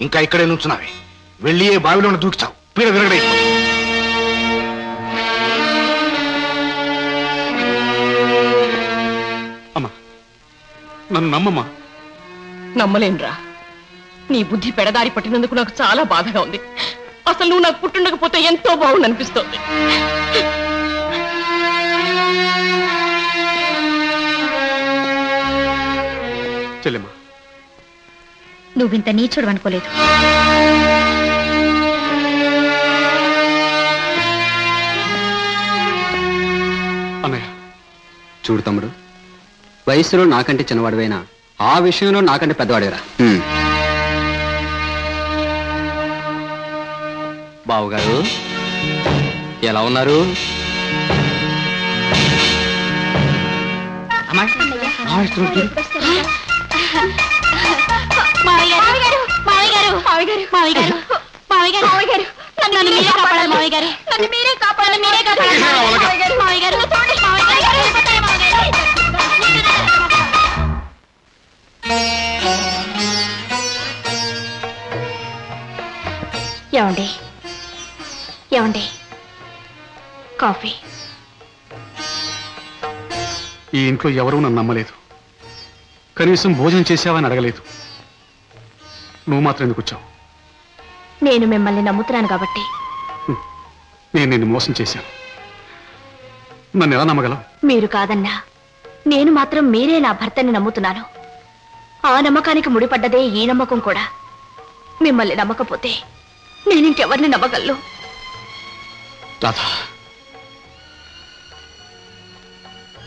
ఇంకా ఇక్కడే నుంచున్నావే. వెళ్ళి ఏ బావిలోనే దూకిచావు. పీడ విరగడే అమ్మా నన్ను నమ్మమ్మా. నమ్మలేనురా. నీ బుద్ధి పెడదారి పట్టినందుకు నాకు చాలా బాధగా ఉంది. అసలు నువ్వు నాకు పుట్టుండకపోతే ఎంతో బాగుంది అనిపిస్తోంది చెల్లెమ్మా. నువ్వింత నీచుడు అనుకోలేదు. అన్నయ్య. చూడు తమ్ముడు వయసులో నాకంటే చిన్నవాడివైనా ఆ విషయంలో నాకంటే పెద్దవాడిరా. బావుగారు ఎలా ఉన్నారు? మావయ్య గారు మావయ్య గారు మావయ్య గారు మావయ్య గారు మావయ్య గారు మావయ్య గారు నన్ను మీరే కాపాడాలి మావయ్య గారు నన్ను మీరే కాపాడాలి మీరే కాపాడాలి మావయ్య గారు మావయ్య గారు చూడండి మావయ్య గారు వెళ్ళిపోతారు మావయ్య గారు ఏమండి ఏమండి కాఫీ ఈ ఇంట్లో ఎవరూ నన్ను నమ్మలేదు కనీసం భోజనం చేసావని అడగలేదు. నువ్వు మాత్రం ఎందుకు వచ్చావు? నేను మిమ్మల్ని నమ్ముతున్నాను కాబట్టి. నేను నిన్ను మోసం చేశాను. నన్ను ఎలా నమ్మగలవు? మీరు కాదన్నా. నేను మాత్రం మీరే నా భర్తని నమ్ముతున్నాను. ఆ నమ్మకానికి ముడిపడ్డదే ఈ నమ్మకం కూడా. మిమ్మల్ని నమ్మకపోతే నేను ఇంకెవరిని నమ్మగలను? రాధా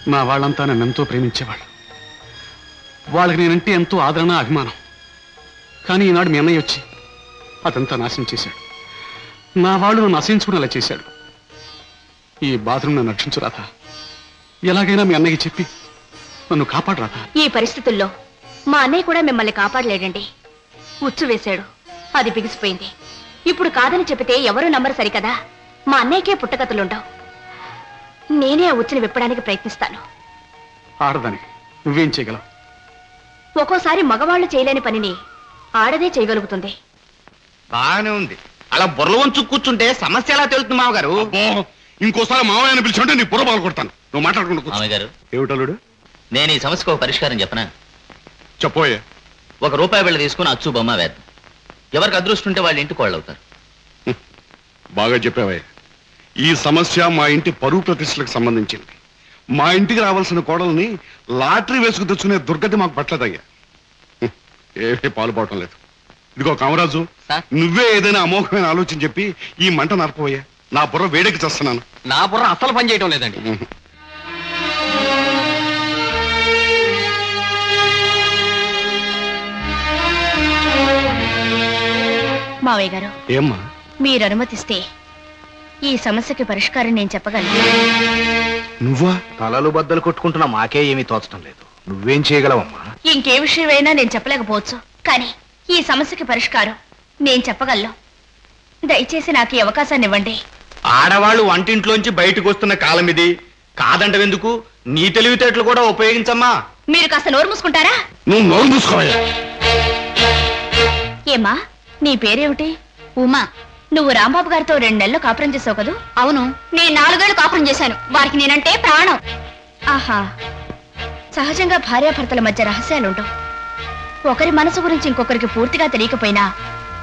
నా వాళ్ళంతా నన్ను ఎంతో ప్రేమించేవాళ్ళు. వాళ్ళకి నేనంటే ఎంతో ఆదరణ అభిమానం. కానీ ఈనాడు మీ అన్నయ్య వచ్చి అదంతా నాశనం చేశాడు. నా వాళ్ళు నన్ను అసహించుకునేలా చేశాడు. ఈ బాధను నన్ను రక్షించు రాధా. ఎలాగైనా మీ అన్నయ్యకి చెప్పి నన్ను కాపాడు రాధా. ఈ పరిస్థితుల్లో మా అన్నయ్య కూడా మిమ్మల్ని కాపాడలేడండి. ఉచ్చు వేశాడు. అది బిగిసిపోయింది. ఇప్పుడు కాదని చెబితే ఎవరూ నమ్మరు సరికదా? మా అన్నయ్యకే పుట్టగతులుండవు నేనే ఆ ఉచ్చుని విప్పడానికి ప్రయత్నిస్తాను. ఆడదానికి నువ్వేం చేయగలవు? ఒక్కోసారి మగవాళ్ళు చేయలేని పనిని ఆడదే చేయగలుగుతుంది. బాగానే ఉంది. అలా బుర్ర వంచు కూర్చుంటే సమస్య ఎలా తెలుస్తుంది మామగారు? ఇంకోసారి మావయ్యని పిలిచి నీ బుర్ర పాలు కొడతాను. నువ్వు మాట్లాడుకుంటూ కూర్చో. మామయ్య గారు ఏమిటలుడు నేను ఈ సమస్యకు ఒక పరిష్కారం చెప్పనా? చెప్పోయే ఒక రూపాయి బిళ్ళ తీసుకుని అచ్చు బొమ్మ వేద్దాం. ఎవరికి అదృష్టం ఉంటే వాళ్ళ ఇంటికి వాళ్ళు అవుతారు. బాగా చెప్పావయ్య ఈ సమస్య మా ఇంటి పరువు ప్రతిష్టలకు సంబంధించింది. మా ఇంటికి రావాల్సిన కోడల్ని లాటరీ వేసుకు తెచ్చుకునే దుర్గతి మాకు పట్టలేదయ్యా. ఏమీ పాలుపోవటం లేదు. ఇదిగో కామరాజు నువ్వే ఏదైనా అమోఘమైన ఆలోచన చెప్పి ఈ మంట నరపవయ్యా. నా బుర్ర వేడెక్కి చేస్తున్నాను. నా బుర్ర అసలు పని చేయటం లేదండి. మావయ్య గారు ఏమ్మా? మీరు అనుమతిస్తే ఈ సమస్యకి పరిష్కారం నేను చెప్పగలను. నువ్వా? తలలు బద్దలు కొట్టుకుంటున్న మాకే ఏమీ తోచడం లేదు. నువ్వేం చేయగలవమ్మా? ఇంకే విషయమైనా నేను చెప్పలేకపోవచ్చు. కానీ ఈ సమస్యకి పరిష్కారం నేను చెప్పగలను. దయచేసి నాకు ఈ అవకాశాన్ని ఇవ్వండి. ఆడవాళ్ళు వంటింట్లోంచి బయటకు వస్తున్న కాలం ఇది కాదంటవెందుకు? నీ తెలివితేటలు కూడా ఉపయోగించమ్మా. మీరు కాస్త నోరు మూసుకుంటారా? నువ్వు నోరు మూసుకోవయ్యా. ఏమా నీ పేరేమిటి? ఉమా. నువ్వు రాంబాబు గారితో రెండు నెలలు కాపురం చేసావు కదూ? అవును. నేను నాలుగేళ్ళు కాపురం చేశాను. వారికి నేనంటే ప్రాణం. ఆహా. సహజంగా భార్యాభర్తల మధ్య రహస్యాలుండవు. ఒకరి మనసు గురించి ఇంకొకరికి పూర్తిగా తెలియకపోయినా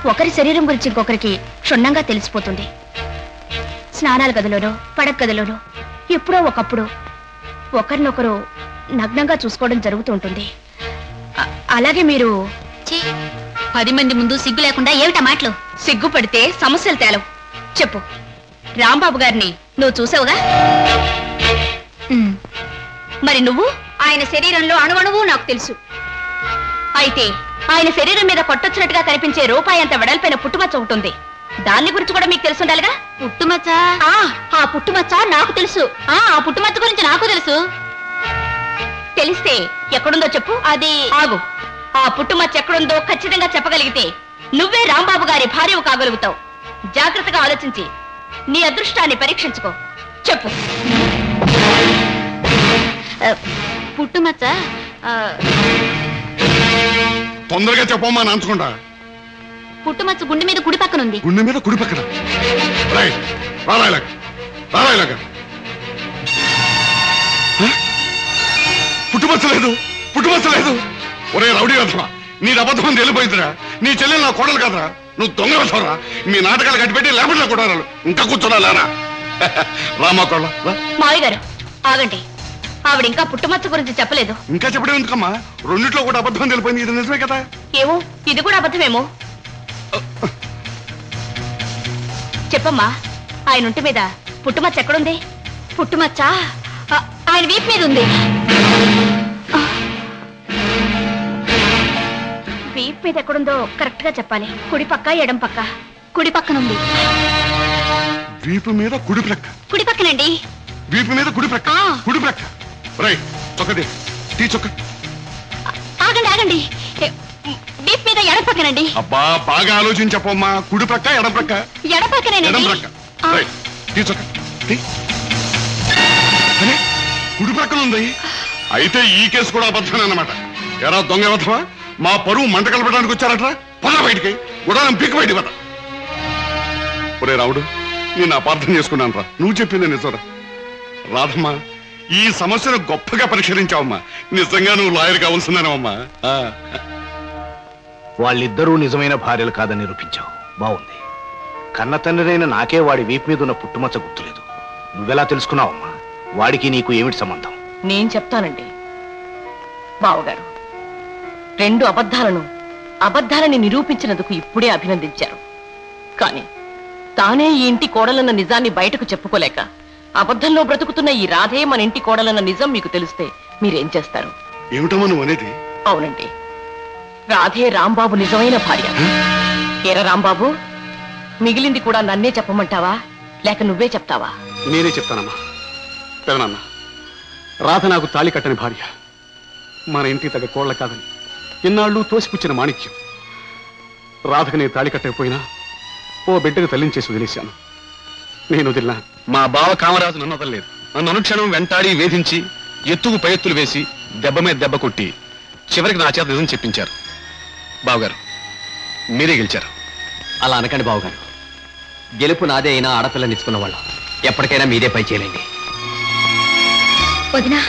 ఒకరి శరీరం గురించి ఇంకొకరికి క్షుణ్ణంగా తెలిసిపోతుంది. స్నానాల గదిలోనో పడక గదిలోనో ఎప్పుడో ఒకప్పుడు ఒకరినొకరు నగ్నంగా చూసుకోవడం జరుగుతూ ఉంటుంది. అ- అలాగే మీరు పది మంది ముందు సిగ్గు లేకుండా ఏమిటా మాటలు? సిగ్గుపడితే సమస్యలు తేలవు. చెప్పు. రాంబాబు గారిని నువ్వు చూసావుగా? ఉమ్. మరి నువ్వు? ఆయన శరీరంలో అణువణువు నాకు తెలుసు. అయితే ఆయన శరీరం మీద కొట్టొచ్చినట్టుగా కనిపించే రూపాయి అంత వెడల్పైన పుట్టుమచ్చ ఒకటి ఉంది. దాన్ని గురించి కూడా మీకు తెలుసుండాలిగా? పుట్టుమచ్చ? ఆ పుట్టుమచ్చ నాకు తెలుసు. ఆ ఆ పుట్టుమచ్చ గురించి నాకు తెలుసు. తెలిస్తే ఎక్కడుందో చెప్పు. అది ఆగు. ఆ పుట్టుమచ్చ ఎక్కడుందో ఖచ్చితంగా చెప్పగలిగితే నువ్వే రాంబాబు గారి భార్యవు కాగలుగుతావు. జాగ్రత్తగా ఆలోచించి నీ అదృష్టాన్ని పరీక్షించుకో. చెప్పు. పుట్టుమచ్చ తొందరగా చెప్పమ్మా నాంచకుండా పుట్టుమచ్చ గుండె మీద కుడి పక్కనుంది. గుండె మీద కుడి పక్కన? పుట్టుమచ్చ లేదు. పుట్టుమచ్చ లేదు. ఒరే రౌడీ వధవా నీ అబద్ధం తెలిపోయిందిరా. నీ చెల్లెలు నా కోడలు కదరా. నువ్వు దొంగ వధవరా మీ నాటకాలు కట్టిపెట్టి లేకుండా కూడా ఇంకా కూర్చోడా లేరా రామా కోళ్ళ రా. మావి గారు ఆగండి. ఆవిడ ఇంకా పుట్టుమచ్చ గురించి చెప్పలేదు. ఇంకా చెప్పడం ఎందుకమ్మా? రెండిట్లో కూడా అబద్ధం తెలిపోయింది. ఇది నిజమే కదా? ఏమో ఇది కూడా అబద్ధమేమో. చెప్పమ్మా ఆయన ఒంటి మీద పుట్టుమచ్చ ఎక్కడుంది? పుట్టుమచ్చ? ఆయన వీపు మీద ఉంది. వీపు మీద ఎక్కడుందో కరెక్ట్గా చెప్పాలి. కుడి పక్క ఎడం పక్క. కుడి పక్కనుంది. వీపు మీద కుడి ప్రక్క. కుడి పక్కనండి. వీపు మీద కుడి ప్రక్క. కుడి ప్రక్క. చొక్కది టీ చొక్క. ఆగండి ఆగండి. ఏ, వీపు మీద ఎడం పక్కనండి. అబ్బా బాగా ఆలోచించి చెప్పమ్మా కుడి ప్రక్క ఎడం ప్రక్క. ఎడం ఎడం పక్కనేనండి ప్రక్క రై టీ చొక్క. టీ. అరే కుడి ప్రక్కన ఉంది అయితే ఈ కేసు కూడా అబద్ధమే అన్నమాట ఎరా దొంగ వధవా మా పరువు మంట కలపడానికి వచ్చారట్రా? పద బయటికి. గుడారం పీక బయటికి పద. ఒరే రావుడు నేను అపార్థం చేసుకున్నాను రా నువ్వు చెప్పింది నిజంరా. రాధమ్మా ఈ సమస్యను గొప్పగా పరిష్కరించావమ్మా. నిజంగా నువ్వు లాయర్ కావాల్సిందేనమ్మా. ఆ. వాళ్ళిద్దరూ నిజమైన భార్యలు కాదని నిరూపించావు. బాగుంది. కన్న తండ్రినైన నాకే వాడి వీపు మీద ఉన్న పుట్టుమచ్చ గుర్తులేదు. నువ్వెలా తెలుసుకున్నావమ్మా? వాడికి నీకు ఏమిటి సంబంధం? నేను చెప్తానండి. బావగారు రెండు అబద్ధాలను అబద్ధాలని నిరూపించినందుకు ఇప్పుడే అభినందించారు. కానీ తానే ఈ ఇంటి కోడలన్న నిజాన్ని బయటకు చెప్పుకోలేక అబద్ధంలో బ్రతుకుతున్న ఈ రాధే మన ఇంటి కోడలన్న నిజం మీకు తెలిస్తే మీరేం చేస్తారు? అనేది? అవునండి. రాధే రాంబాబు నిజమైన భార్య. ఏరా రాంబాబు మిగిలింది కూడా నన్నే చెప్పమంటావా? లేక నువ్వే చెప్తావా? నేనే చెప్తానమ్మా. పెదనాన్న రాధ నాకు తాళి కట్టని భార్య. మన ఇంటికి తగ్గ కోళ్ళ కాదని. ఇన్నాళ్ళు తోసిపుచ్చిన మాణిక్యం. రాధకు నేను తాళి కట్టకపోయినా ఓ బిడ్డకు తల్లించేసి వదిలేశాను. నేను వదిలినా. మా బావ కామరాజు నన్ను వదలలేదు. నన్ను అనుక్షణం వెంటాడి వేధించి ఎత్తుకు పై ఎత్తులు వేసి దెబ్బ మీద దెబ్బ కొట్టి చివరికి నా చేత నిజం చెప్పించారు. బావగారు మీరే గెలిచారు. అలా అనకండి బావగారు. గెలుపు నాదే అయినా ఆడపిల్లనిచ్చుకున్న వాళ్ళ. ఎప్పటికైనా మీదే పై చేయలేండి. వదినా.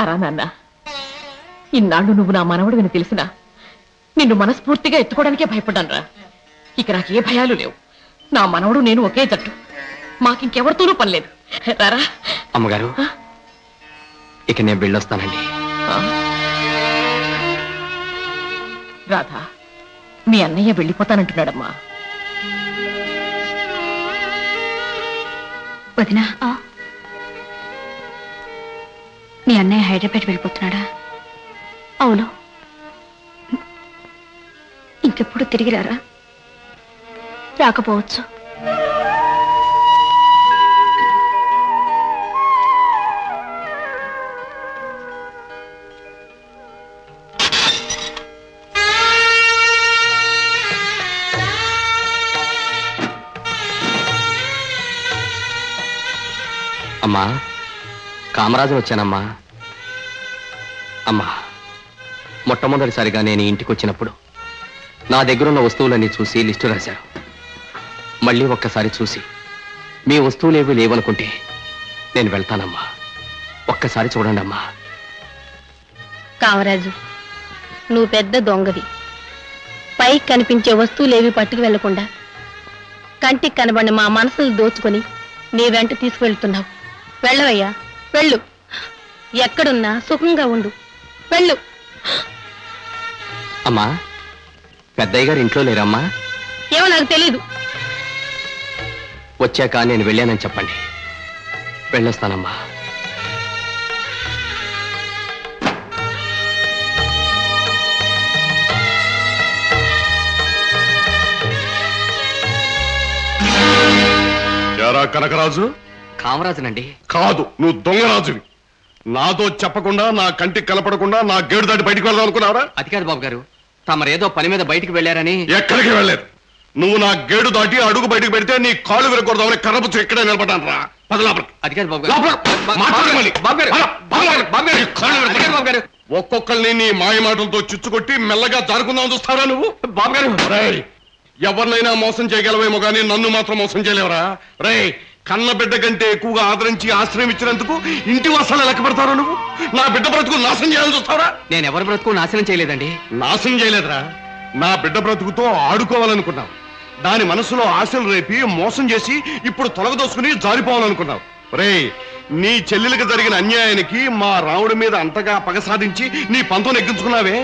రారా నాన్న ఇన్నాళ్ళు నువ్వు నా మనవడివని తెలిసినా నిన్ను మనస్ఫూర్తిగా ఎత్తుకోవడానికే భయపడ్డాను రా ఇక నాకు ఏ భయాలు లేవు. నా మనవడు నేను ఒకే జట్టు. మాకింకెవరితోనూ పని లేదు. రారా? అమ్మగారు ఇక నేను వెళ్ళొస్తానండి? రాధా మీ అన్నయ్య వెళ్ళిపోతానంటున్నాడమ్మా. వదినా మీ అన్నయ్య హైదరాబాద్ వెళ్ళిపోతున్నాడా? అవును. ఇంకెప్పుడు తిరిగి రారా? రాకపోవచ్చు. అమ్మా కామరాజు వచ్చానమ్మా. అమ్మా మొట్టమొదటిసారిగా నేను ఇంటికి వచ్చినప్పుడు నా దగ్గరున్న వస్తువులన్నీ చూసి లిస్టు రాశారు. మళ్ళీ ఒక్కసారి చూసి మీ వస్తువులేవి లేవనుకుంటే నేను వెళ్తానమ్మా. ఒక్కసారి చూడండి అమ్మా. కామరాజు నువ్వు పెద్ద దొంగవి. పైకి కనిపించే వస్తువులేవి పట్టుకు వెళ్ళకుండా కంటికి కనబడిన మా మనసులు దోచుకొని నీ వెంట తీసుకువెళ్తున్నావు. వెళ్ళవయ్యా వెళ్ళు. ఎక్కడున్నా సుఖంగా ఉండు. వెళ్ళు. అమ్మా పెద్దయ్య గారు ఇంట్లో లేరమ్మా? ఏమో నాకు తెలీదు. వచ్చాక నేను వెళ్ళానని చెప్పండి. వెళ్ళొస్తానమ్మా. ఎరా కనకరాజు? కామరాజునండి. కాదు నువ్వు దొంగరాజువి నాతో చెప్పకుండా నా కంటికి కలపడకుండా నా గేడు దాటి బయటికి వెళ్దాం అనుకున్నావరా? అది కాదు బాబు గారు. తమరేదో పని మీద బయటికి వెళ్ళారని. ఎక్కడికి వెళ్ళలేదు? నువ్వు నా గేడు దాటి అడుగు బయటికి పెడితే నీ కాళ్ళు విరగొడదామని కర్రపుచ్చు ఇక్కడే నిలబడ్డాను రా. పద. అది కాదు బాబు గారు. ఒక్కొక్కరిని నీ మాయ మాటలతో చుచ్చుకొట్టి మెల్లగా జారుకుందాం చూస్తారా నువ్వు? బాబు గారు. రేయ్ ఎవరినైనా మోసం చేయగలవేమో కానీ నన్ను మాత్రం మోసం చేయలేవరా. రేయ్ కన్న బిడ్డ కంటే ఎక్కువగా ఆదరించి ఆశ్రయం ఇచ్చినందుకు ఇంటి వాసాలు లెక్క పెడతారా నువ్వు? నా బిడ్డ బ్రతుకు నాశనం చేయాలని చూస్తావరా? నేను ఎవరి బ్రతుకు నాశనం చేయలేదండి. నాశనం చేయలేదురా. నా బిడ్డ బ్రతుకుతో ఆడుకోవాలనుకున్నావు. దాని మనసులో ఆశలు రేపి మోసం చేసి ఇప్పుడు తొలగదోసుకుని జారిపోవాలనుకున్నావు. రేయ్ నీ చెల్లెలకు జరిగిన అన్యాయానికి మా రాముడి మీద అంతగా పగ సాధించి నీ పంతం ఎక్కించుకున్నావే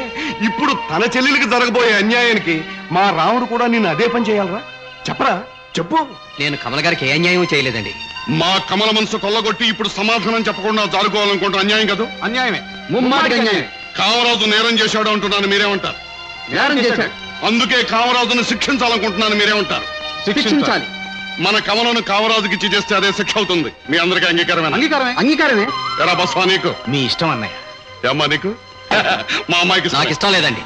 ఇప్పుడు తన చెల్లెలకు జరగబోయే అన్యాయానికి మా రాముడు కూడా నిన్ను అదే పని చేయాలరా. చెప్పరా? చెప్పు. నేను కమల గారికి ఏ అన్యాయం చేయలేదండి. మా కమల మనసు కొల్లగొట్టి ఇప్పుడు సమాధానం చెప్పకుండా జారుకోవాలనుకుంటున్న అన్యాయం కదా? అన్యాయమే. ముమ్మాటికి అన్యాయం కామరాజు నేరం చేశాడు అంటున్నాను మీరేమంటారు? నేరం చేశాడు. అందుకే కామరాజును శిక్షించాలనుకుంటున్నాను మీరేమంటారు? శిక్షించాలి. మన కమలను కామరాజుకి ఇచ్చి చేస్తే అదే శిక్ష అవుతుంది. మీ అందరికీ అంగీకారమే అంగీకారమే. అంగీకారమే. ఎరా బస్వా నీకు? మీ ఇష్టం అన్నయ్య. ఏమ్మా నీకు? మా అమ్మాయికి నాకు ఇష్టం లేదండి.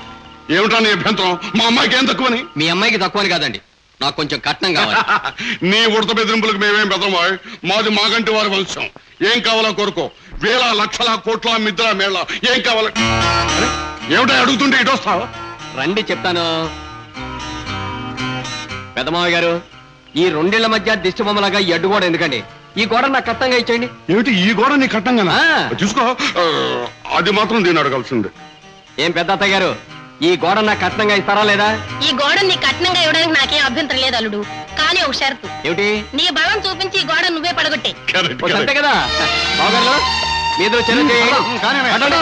ఏమిటా నీ అభ్యంతరం? మా అమ్మాయికి ఏం తక్కువని? మీ అమ్మాయికి తక్కువని కాదండి. నాకు కొంచెం కట్నం కావాలి. నీ ఉడత బెదిరింపులకు మేమేం పెద్దమాయ్ మాది మాగంటి వారి వంశం. ఏం కావాలో కోరుకో. వేల లక్షల కోట్ల మిద్ర మేళ ఏం కావాలో ఏమిటా అడుగుతుంటే ఇటు వస్తావు? రండి చెప్తాను. పెద్దమావయ్య గారు ఈ రెండేళ్ళ మధ్య దిష్టి బొమ్మలాగా ఈ అడ్డు కూడా ఎందుకండి? ఈ గోడ నాకు కట్టంగా ఇచ్చేయండి. ఏమిటి ఈ గోడ నీ కట్టంగానా చూసుకో. అది మాత్రం దీన్ని అడగాల్సింది. ఏం పెద్ద అత్తయ్య గారు ఈ గోడ నాకు కట్నంగా ఇస్తారా లేదా? ఈ గోడను నీ కట్నంగా ఇవ్వడానికి నాకేం అభ్యంతరం లేదు అల్లుడు. కానీ ఒక షరతు. ఏమిటి? నీ బలం చూపించి ఈ గోడ నువ్వే పడగొట్టే. ఓ, అంతే కదా? బావగారు మీ ఇద్దరు చెల్లెలు చేయండి. అటండి.